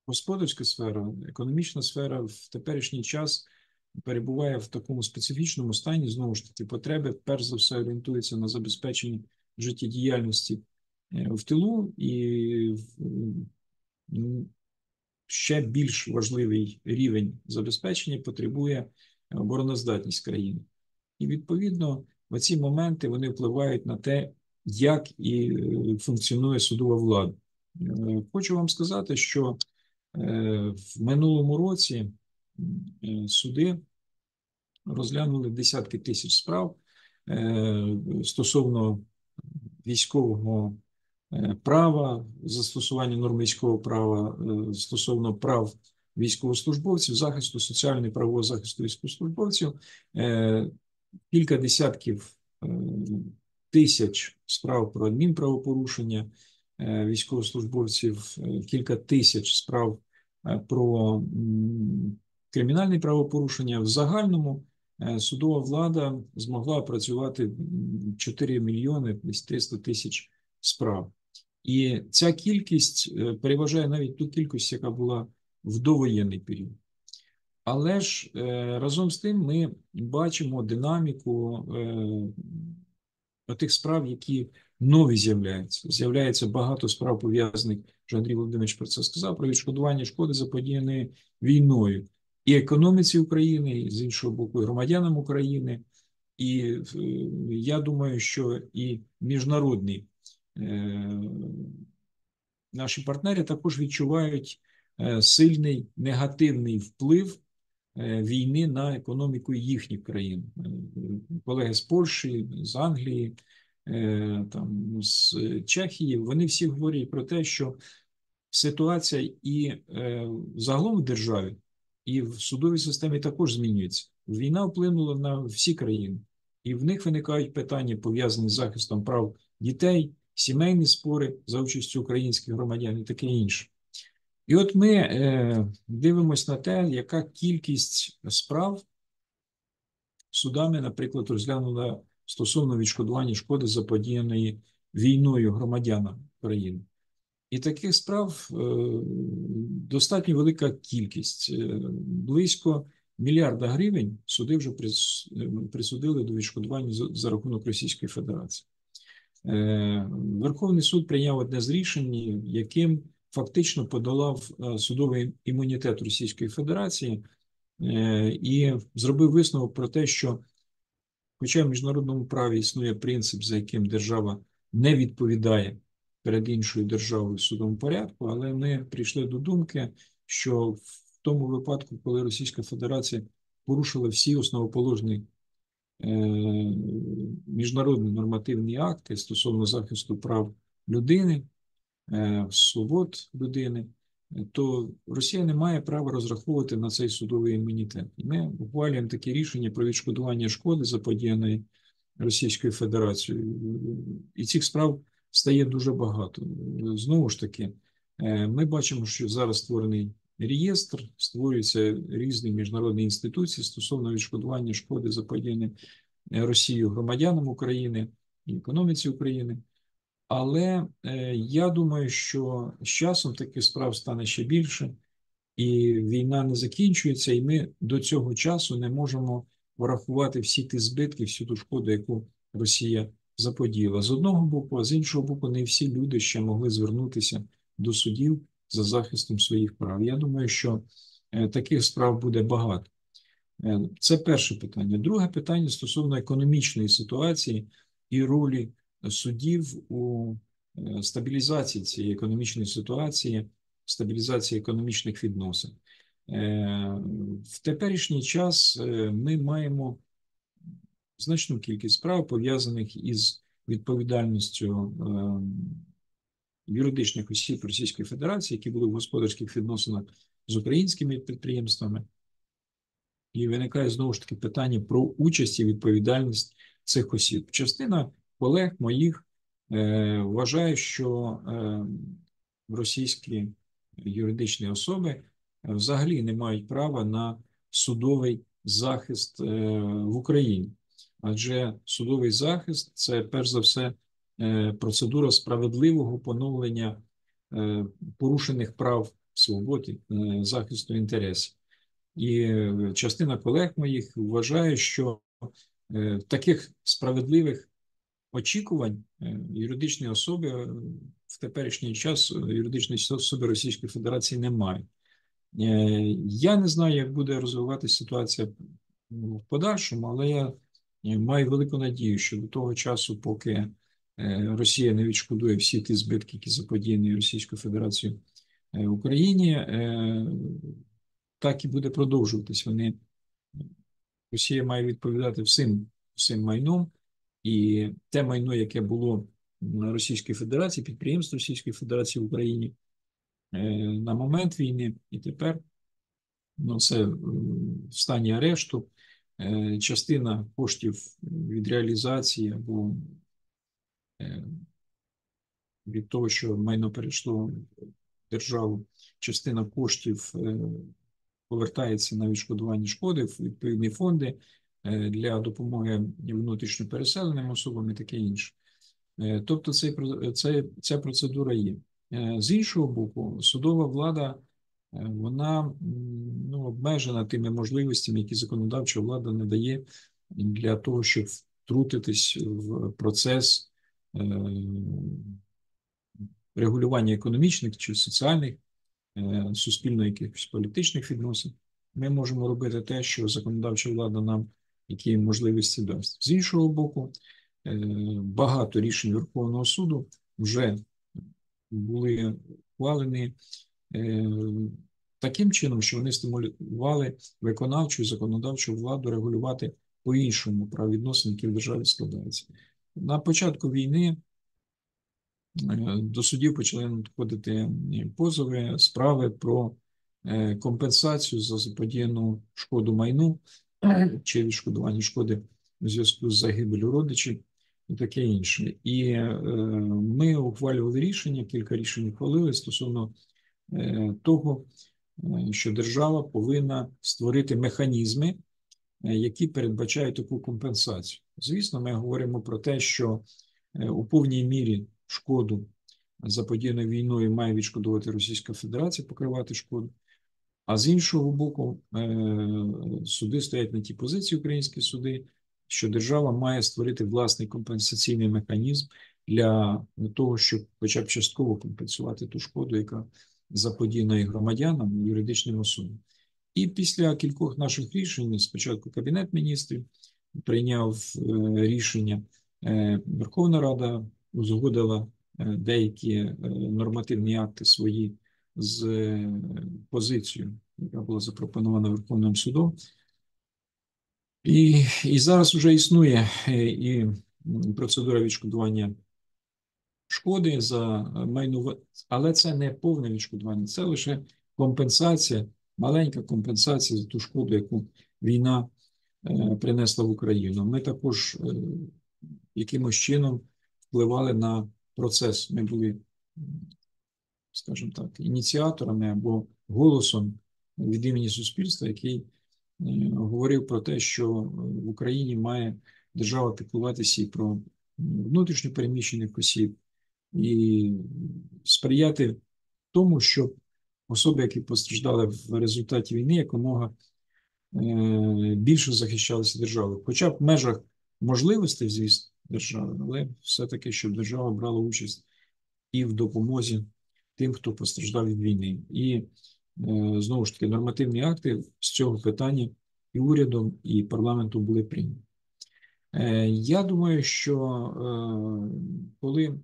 Господарська сфера, економічна сфера в теперішній час перебуває в такому специфічному стані. Знову ж таки, потреби перш за все орієнтуються на забезпечення життєдіяльності е, в тилу, і ще більш важливий рівень забезпечення потребує обороноздатність країни. І відповідно в ці моменти вони впливають на те, як і е, функціонує судова влада. Е, Хочу вам сказати, що в минулому році суди розглянули десятки тисяч справ стосовно військового е, права, застосування норм військового права е, стосовно прав військовослужбовців, захисту соціального і правового захисту військовослужбовців, е, кілька десятків тисяч справ про адмінправопорушення військовослужбовців, кілька тисяч справ про кримінальні правопорушення. В загальному судова влада змогла опрацювати 4 мільйони десь 300 тисяч справ. І ця кількість е, переважає навіть ту кількість, яка була в довоєнний період. Але ж е, разом з тим ми бачимо динаміку е, тих справ, які нові з'являються. З'являється багато справ пов'язаних, вже Андрій Володимирович про це сказав, про відшкодування шкоди заподіяної війною і економіці України, і з іншого боку, і громадянам України. І е, я думаю, що і міжнародні е, наші партнери також відчувають е, сильний негативний вплив війни на економіку їхніх країн. Колеги з Польщі, з Англії, там, з Чехії, вони всі говорять про те, що ситуація і загалом в державі, і в судовій системі також змінюється. Війна вплинула на всі країни, і в них виникають питання, пов'язані з захистом прав дітей, сімейні спори за участю українських громадян і таке інше. І от ми е, дивимося на те, яка кількість справ судами, наприклад, розглянула стосовно відшкодування шкоди заподіяної війною громадянам країни. І таких справ е, достатньо велика кількість. Е, близько мільярда гривень суди вже е, присудили до відшкодування за, рахунок Російської Федерації. Верховний суд прийняв одне з рішень, яким фактично подолав судовий імунітет Російської Федерації і зробив висновок про те, що, хоча в міжнародному праві існує принцип, за яким держава не відповідає перед іншою державою в судовому порядку, але ми прийшли до думки, що в тому випадку, коли Російська Федерація порушила всі основоположні е, міжнародні нормативні акти стосовно захисту прав людини, е, свобод людини, то Росія не має права розраховувати на цей судовий імунітет. Ми ухвалюємо таке рішення про відшкодування шкоди заподіяної Російською Федерацією. І цих справ стає дуже багато. Знову ж таки, е, ми бачимо, що зараз створений реєстр, створюються різні міжнародні інституції стосовно відшкодування шкоди заподіяної Росією громадянам України і економіці України. Але е, я думаю, що з часом таких справ стане ще більше, і війна не закінчується, і ми до цього часу не можемо врахувати всі ті збитки, всю ту шкоду, яку Росія заподіяла. З одного боку, а з іншого боку, не всі люди ще могли звернутися до судів за захистом своїх прав. Я думаю, що е, таких справ буде багато. Е, Це перше питання. Друге питання стосовно економічної ситуації і ролі судів у е, стабілізації цієї економічної ситуації, стабілізації економічних відносин. В теперішній час ми маємо значну кількість справ, пов'язаних із відповідальністю е, юридичних осіб Російської Федерації, які були в господарських відносинах з українськими підприємствами. І виникає знову ж таки питання про участь і відповідальність цих осіб. Частина колег моїх е, вважає, що е, російські юридичні особи е, взагалі не мають права на судовий захист е, в Україні. Адже судовий захист це перш за все е, процедура справедливого поновлення е, порушених прав, свобод, е, захисту інтересів. І частина колег моїх вважає, що таких справедливих очікувань юридичні особи в теперішній час юридичні особи Російської Федерації немає. Я не знаю, як буде розвиватися ситуація в подальшому, але я маю велику надію, що до того часу, поки е, Росія не відшкодує всі ті збитки, які заподіяні Російською Федерацією е, Україні, е, так і буде продовжуватись. Вони Росія має відповідати всім, всім майном, і те майно, яке було Російської Федерації, підприємств Російської Федерації в Україні е, на момент війни і тепер ну, це в стані арешту. Е, Частина коштів від реалізації або е, від того, що майно перейшло в державу, частина коштів е, повертається на відшкодування шкоди в відповідні фонди е, для допомоги внутрішньо переселеним особам і таке інше. Тобто цей, ця процедура є. З іншого боку, судова влада вона ну, обмежена тими можливостями, які законодавча влада надає для того, щоб втрутитись в процес е, регулювання економічних чи соціальних, е, суспільно якихось політичних відносин. Ми можемо робити те, що законодавча влада нам які можливості дасть. З іншого боку, е, багато рішень Верховного суду вже були ухвалені таким чином, що вони стимулювали виконавчу і законодавчу владу регулювати по-іншому правовідносини, які в державі складаються. На початку війни е, до судів почали надходити е, позови, справи про е, компенсацію за заподіяну шкоду майну чи відшкодування шкоди у зв'язку з загибелю родичів і таке інше. І е, ми ухвалювали рішення, кілька рішень ухвалили стосовно е, того, е, що держава повинна створити механізми, е, які передбачають таку компенсацію. Звісно, ми говоримо про те, що е, у повній мірі шкоду заподіяну війною має відшкодувати Російська Федерація, покривати шкоду. А з іншого боку, е, суди стоять на тій позиції, українські суди, що держава має створити власний компенсаційний механізм для того, щоб хоча б частково компенсувати ту шкоду, яка заподіяна і громадянам, юридичним особам. І після кількох наших рішень, спочатку Кабінет міністрів прийняв е, рішення, е, Верховна Рада узгодила е, деякі нормативні акти свої з позицією, яка була запропонована Верховним судом. І, і зараз вже існує і процедура відшкодування шкоди за е, майнове, але це не повне відшкодування, це лише компенсація, маленька компенсація за ту шкоду, яку війна е, принесла в Україну. Ми також е, якимось чином впливали на процес. Ми були, скажімо так, ініціаторами або голосом від імені суспільства, який говорив про те, що в Україні має держава піклуватися і про внутрішньо переміщених осіб, і сприяти тому, щоб особи, які постраждали в результаті війни, якомога е, більше захищалися державою, хоча б в межах можливостей, звісно, держави, але все-таки, щоб держава брала участь і в допомозі тим, хто постраждав від війни. І е, знову ж таки, нормативні акти з цього питання і урядом, і парламентом були прийняті. Е, Я думаю, що коли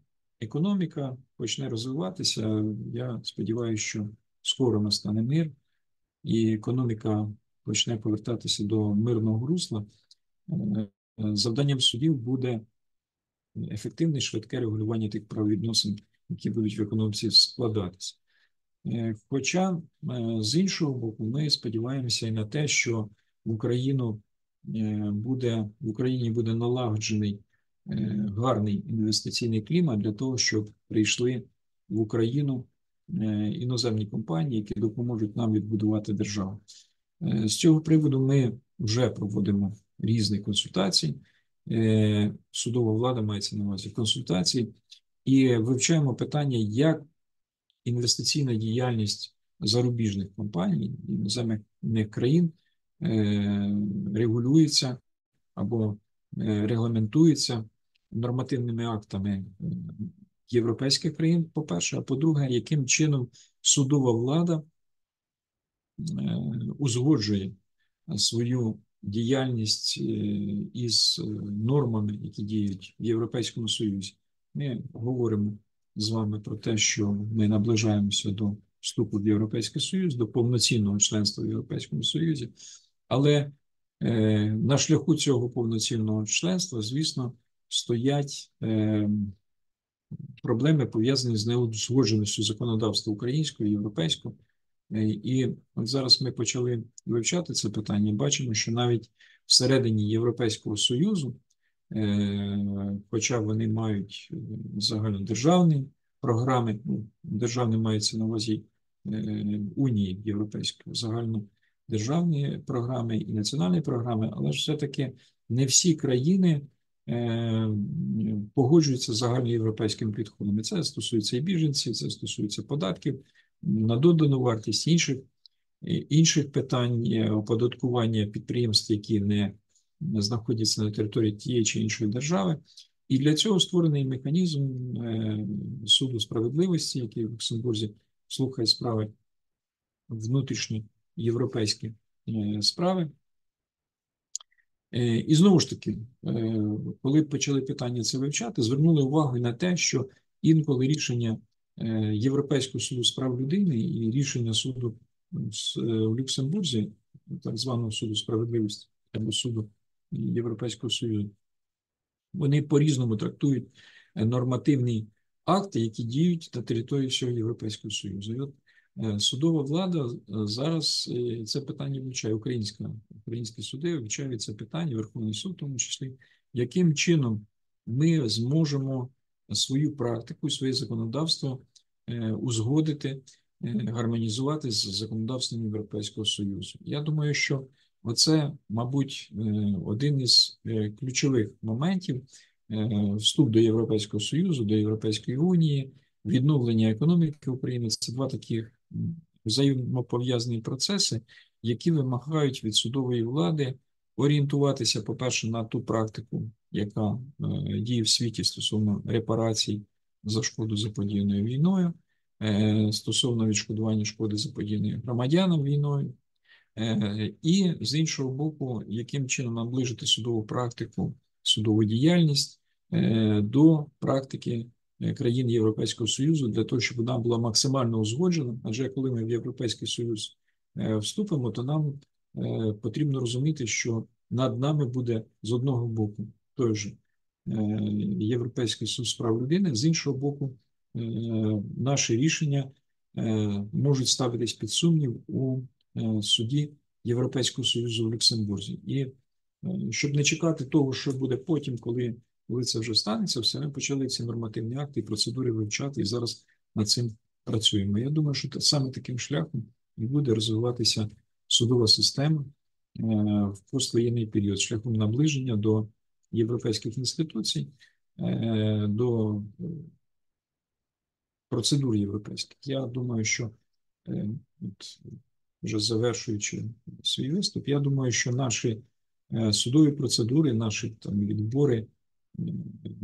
економіка почне розвиватися, я сподіваюся, що скоро настане мир, і економіка почне повертатися до мирного русла. Е, Завданням судів буде ефективне швидке регулювання тих правовідносин, які будуть в економіці складатися. Е, Хоча е, з іншого боку, ми сподіваємося і на те, що в Україну буде в Україні буде налагоджений гарний інвестиційний клімат для того, щоб прийшли в Україну е, іноземні компанії, які допоможуть нам відбудувати державу. Е, З цього приводу ми вже проводимо різні консультації. Е, Судова влада мається на увазі консультації і вивчаємо питання, як інвестиційна діяльність зарубіжних компаній іноземних країн е, регулюється або е, регламентується нормативними актами європейських країн, по-перше, а по-друге, яким чином судова влада е, узгоджує свою діяльність е, із е, нормами, які діють в Європейському Союзі. Ми говоримо з вами про те, що ми наближаємося до вступу в Європейський Союз, до повноцінного членства в Європейському Союзі, але на шляху цього повноцінного членства, звісно, стоять е, проблеми пов'язані з неузгодженістю законодавства українського європейського. Е, І от зараз ми почали вивчати це питання. Бачимо, що навіть всередині Європейського Союзу, е, хоча вони мають е, загальнодержавні програми, ну, державні мається на увазі Унії Європейської, загальнодержавні програми і національні програми, але ж все-таки не всі країни погоджуються з загальноєвропейським підходом. І це стосується і біженців, це стосується податків на додану вартість інших, інших питань е, оподаткування підприємств, які не знаходяться на території тієї чи іншої держави. І для цього створений механізм е, суду справедливості, який в Люксембурзі слухає справи внутрішні європейські е, справи. Е, І знову ж таки, е, коли почали питання це вивчати, звернули увагу на те, що інколи рішення е, Європейського суду з прав людини і рішення суду в Люксембурзі, так званого суду справедливості або суду Європейського Союзу, вони по-різному трактують е, нормативні акти, які діють на території всього Європейського Союзу. І от судова влада е, зараз е, це питання вивчає українська, українські суди вивчають це питання, Верховний суд, в тому числі, яким чином ми зможемо свою практику, своє законодавство е, узгодити, е, гармонізувати з законодавством Європейського Союзу. Я думаю, що оце, мабуть, е, один із е, ключових моментів е, вступ до Європейського Союзу, до Європейської Унії, відновлення економіки України це два такі м, взаємопов'язані процеси, які вимагають від судової влади орієнтуватися, по-перше, на ту практику, яка е, діє в світі стосовно репарацій за шкоду заподіяною війною, е, стосовно відшкодування шкоди заподіяної громадянам війною, Е, І з іншого боку, яким чином наближити судову практику, судову діяльність е, до практики е, країн Європейського Союзу для того, щоб вона була максимально узгоджена. Адже коли ми в Європейський Союз е, вступимо, то нам е, потрібно розуміти, що над нами буде з одного боку той же е, Європейський суд з прав людини, з іншого боку, е, наші рішення е, можуть ставитись під сумнів у е, суді Європейського Союзу в Люксембурзі. І е, щоб не чекати того, що буде потім, коли, коли це вже станеться, все ми почали ці нормативні акти і процедури вивчати, і зараз над цим працюємо. Я думаю, що саме таким шляхом і буде розвиватися судова система е, в поствоєнний період, шляхом наближення до європейських інституцій, е, до е, процедур європейських. Я думаю, що вже завершуючи свій виступ, я думаю, що наші судові процедури, наші там відбори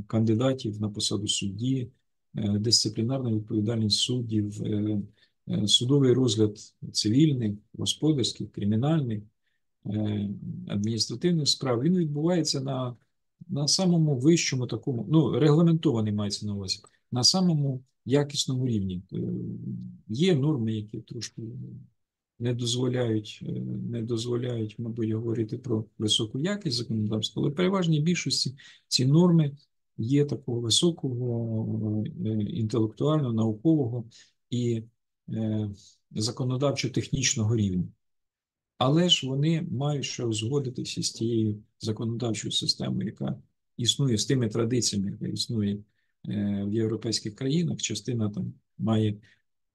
кандидатів на посаду судді, е, дисциплінарна відповідальність суддів, е, е, судовий розгляд цивільних, господарських, кримінальних, адміністративних справ, він відбувається на, на самому вищому такому, ну, регламентований мається на увазі, на самому якісному рівні. Є норми, які трошки не дозволяють, е, не дозволяють, мабуть, говорити про високу якість законодавства, але в переважній більшості ці норми є такого високого е, інтелектуального, наукового і е, законодавчо-технічного рівня. Але ж вони мають ще узгодитися з тією законодавчою системою, яка існує, з тими традиціями, яка існує в європейських країнах. Частина там має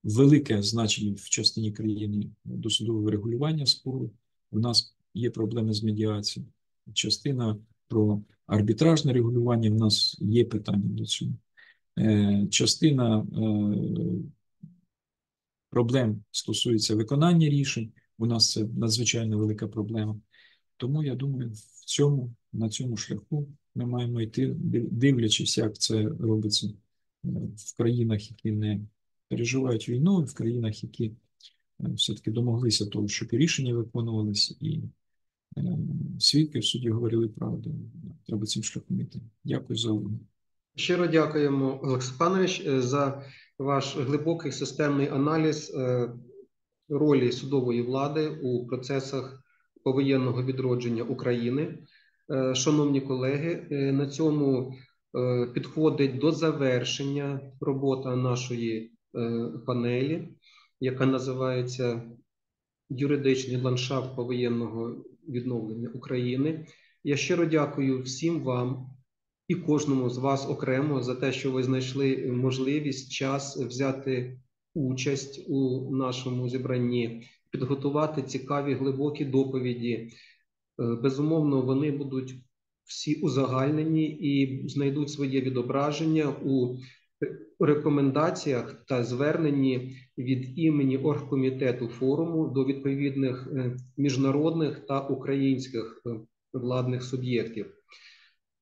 велике значення в частині країни досудового регулювання спору. У нас є проблеми з медіацією. Частина про арбітражне регулювання. В нас є питання до цього. Е, Частина е, проблем стосується виконання рішень. У нас це надзвичайно велика проблема. Тому я думаю, в цьому на цьому шляху ми маємо йти, дивлячись, як це робиться е, в країнах, які не переживають війну, в країнах, які е, все-таки домоглися того, щоб і рішення виконувалися, і е, свідки в суді говорили правду. Треба цим шляхом йти. Дякую за увагу. Щиро дякуємо, Олексій Панович, е, за ваш глибокий системний аналіз е, ролі судової влади у процесах повоєнного відродження України. Е, Шановні колеги, на цьому Підходить до завершення робота нашої панелі, яка називається Юридичний ландшафт повоєнного відновлення України. Я щиро дякую всім вам і кожному з вас окремо за те, що ви знайшли можливість, час взяти участь у нашому зібранні, підготувати цікаві глибокі доповіді. Е, Безумовно, вони будуть всі узагальнені і знайдуть своє відображення у рекомендаціях та зверненні від імені оргкомітету форуму до відповідних е, міжнародних та українських е, владних суб'єктів.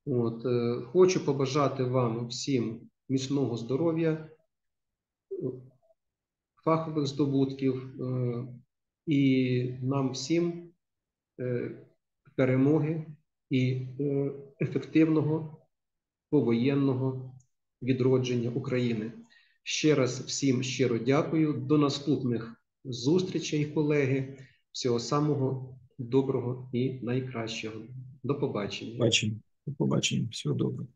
От, е, хочу побажати вам всім міцного здоров'я, фахових здобутків і нам всім перемоги і ефективного повоєнного відродження України. Ще раз всім щиро дякую. До наступних зустрічей, колеги. Всього самого доброго і найкращого. До побачення. Побачення. До побачення. Всього доброго.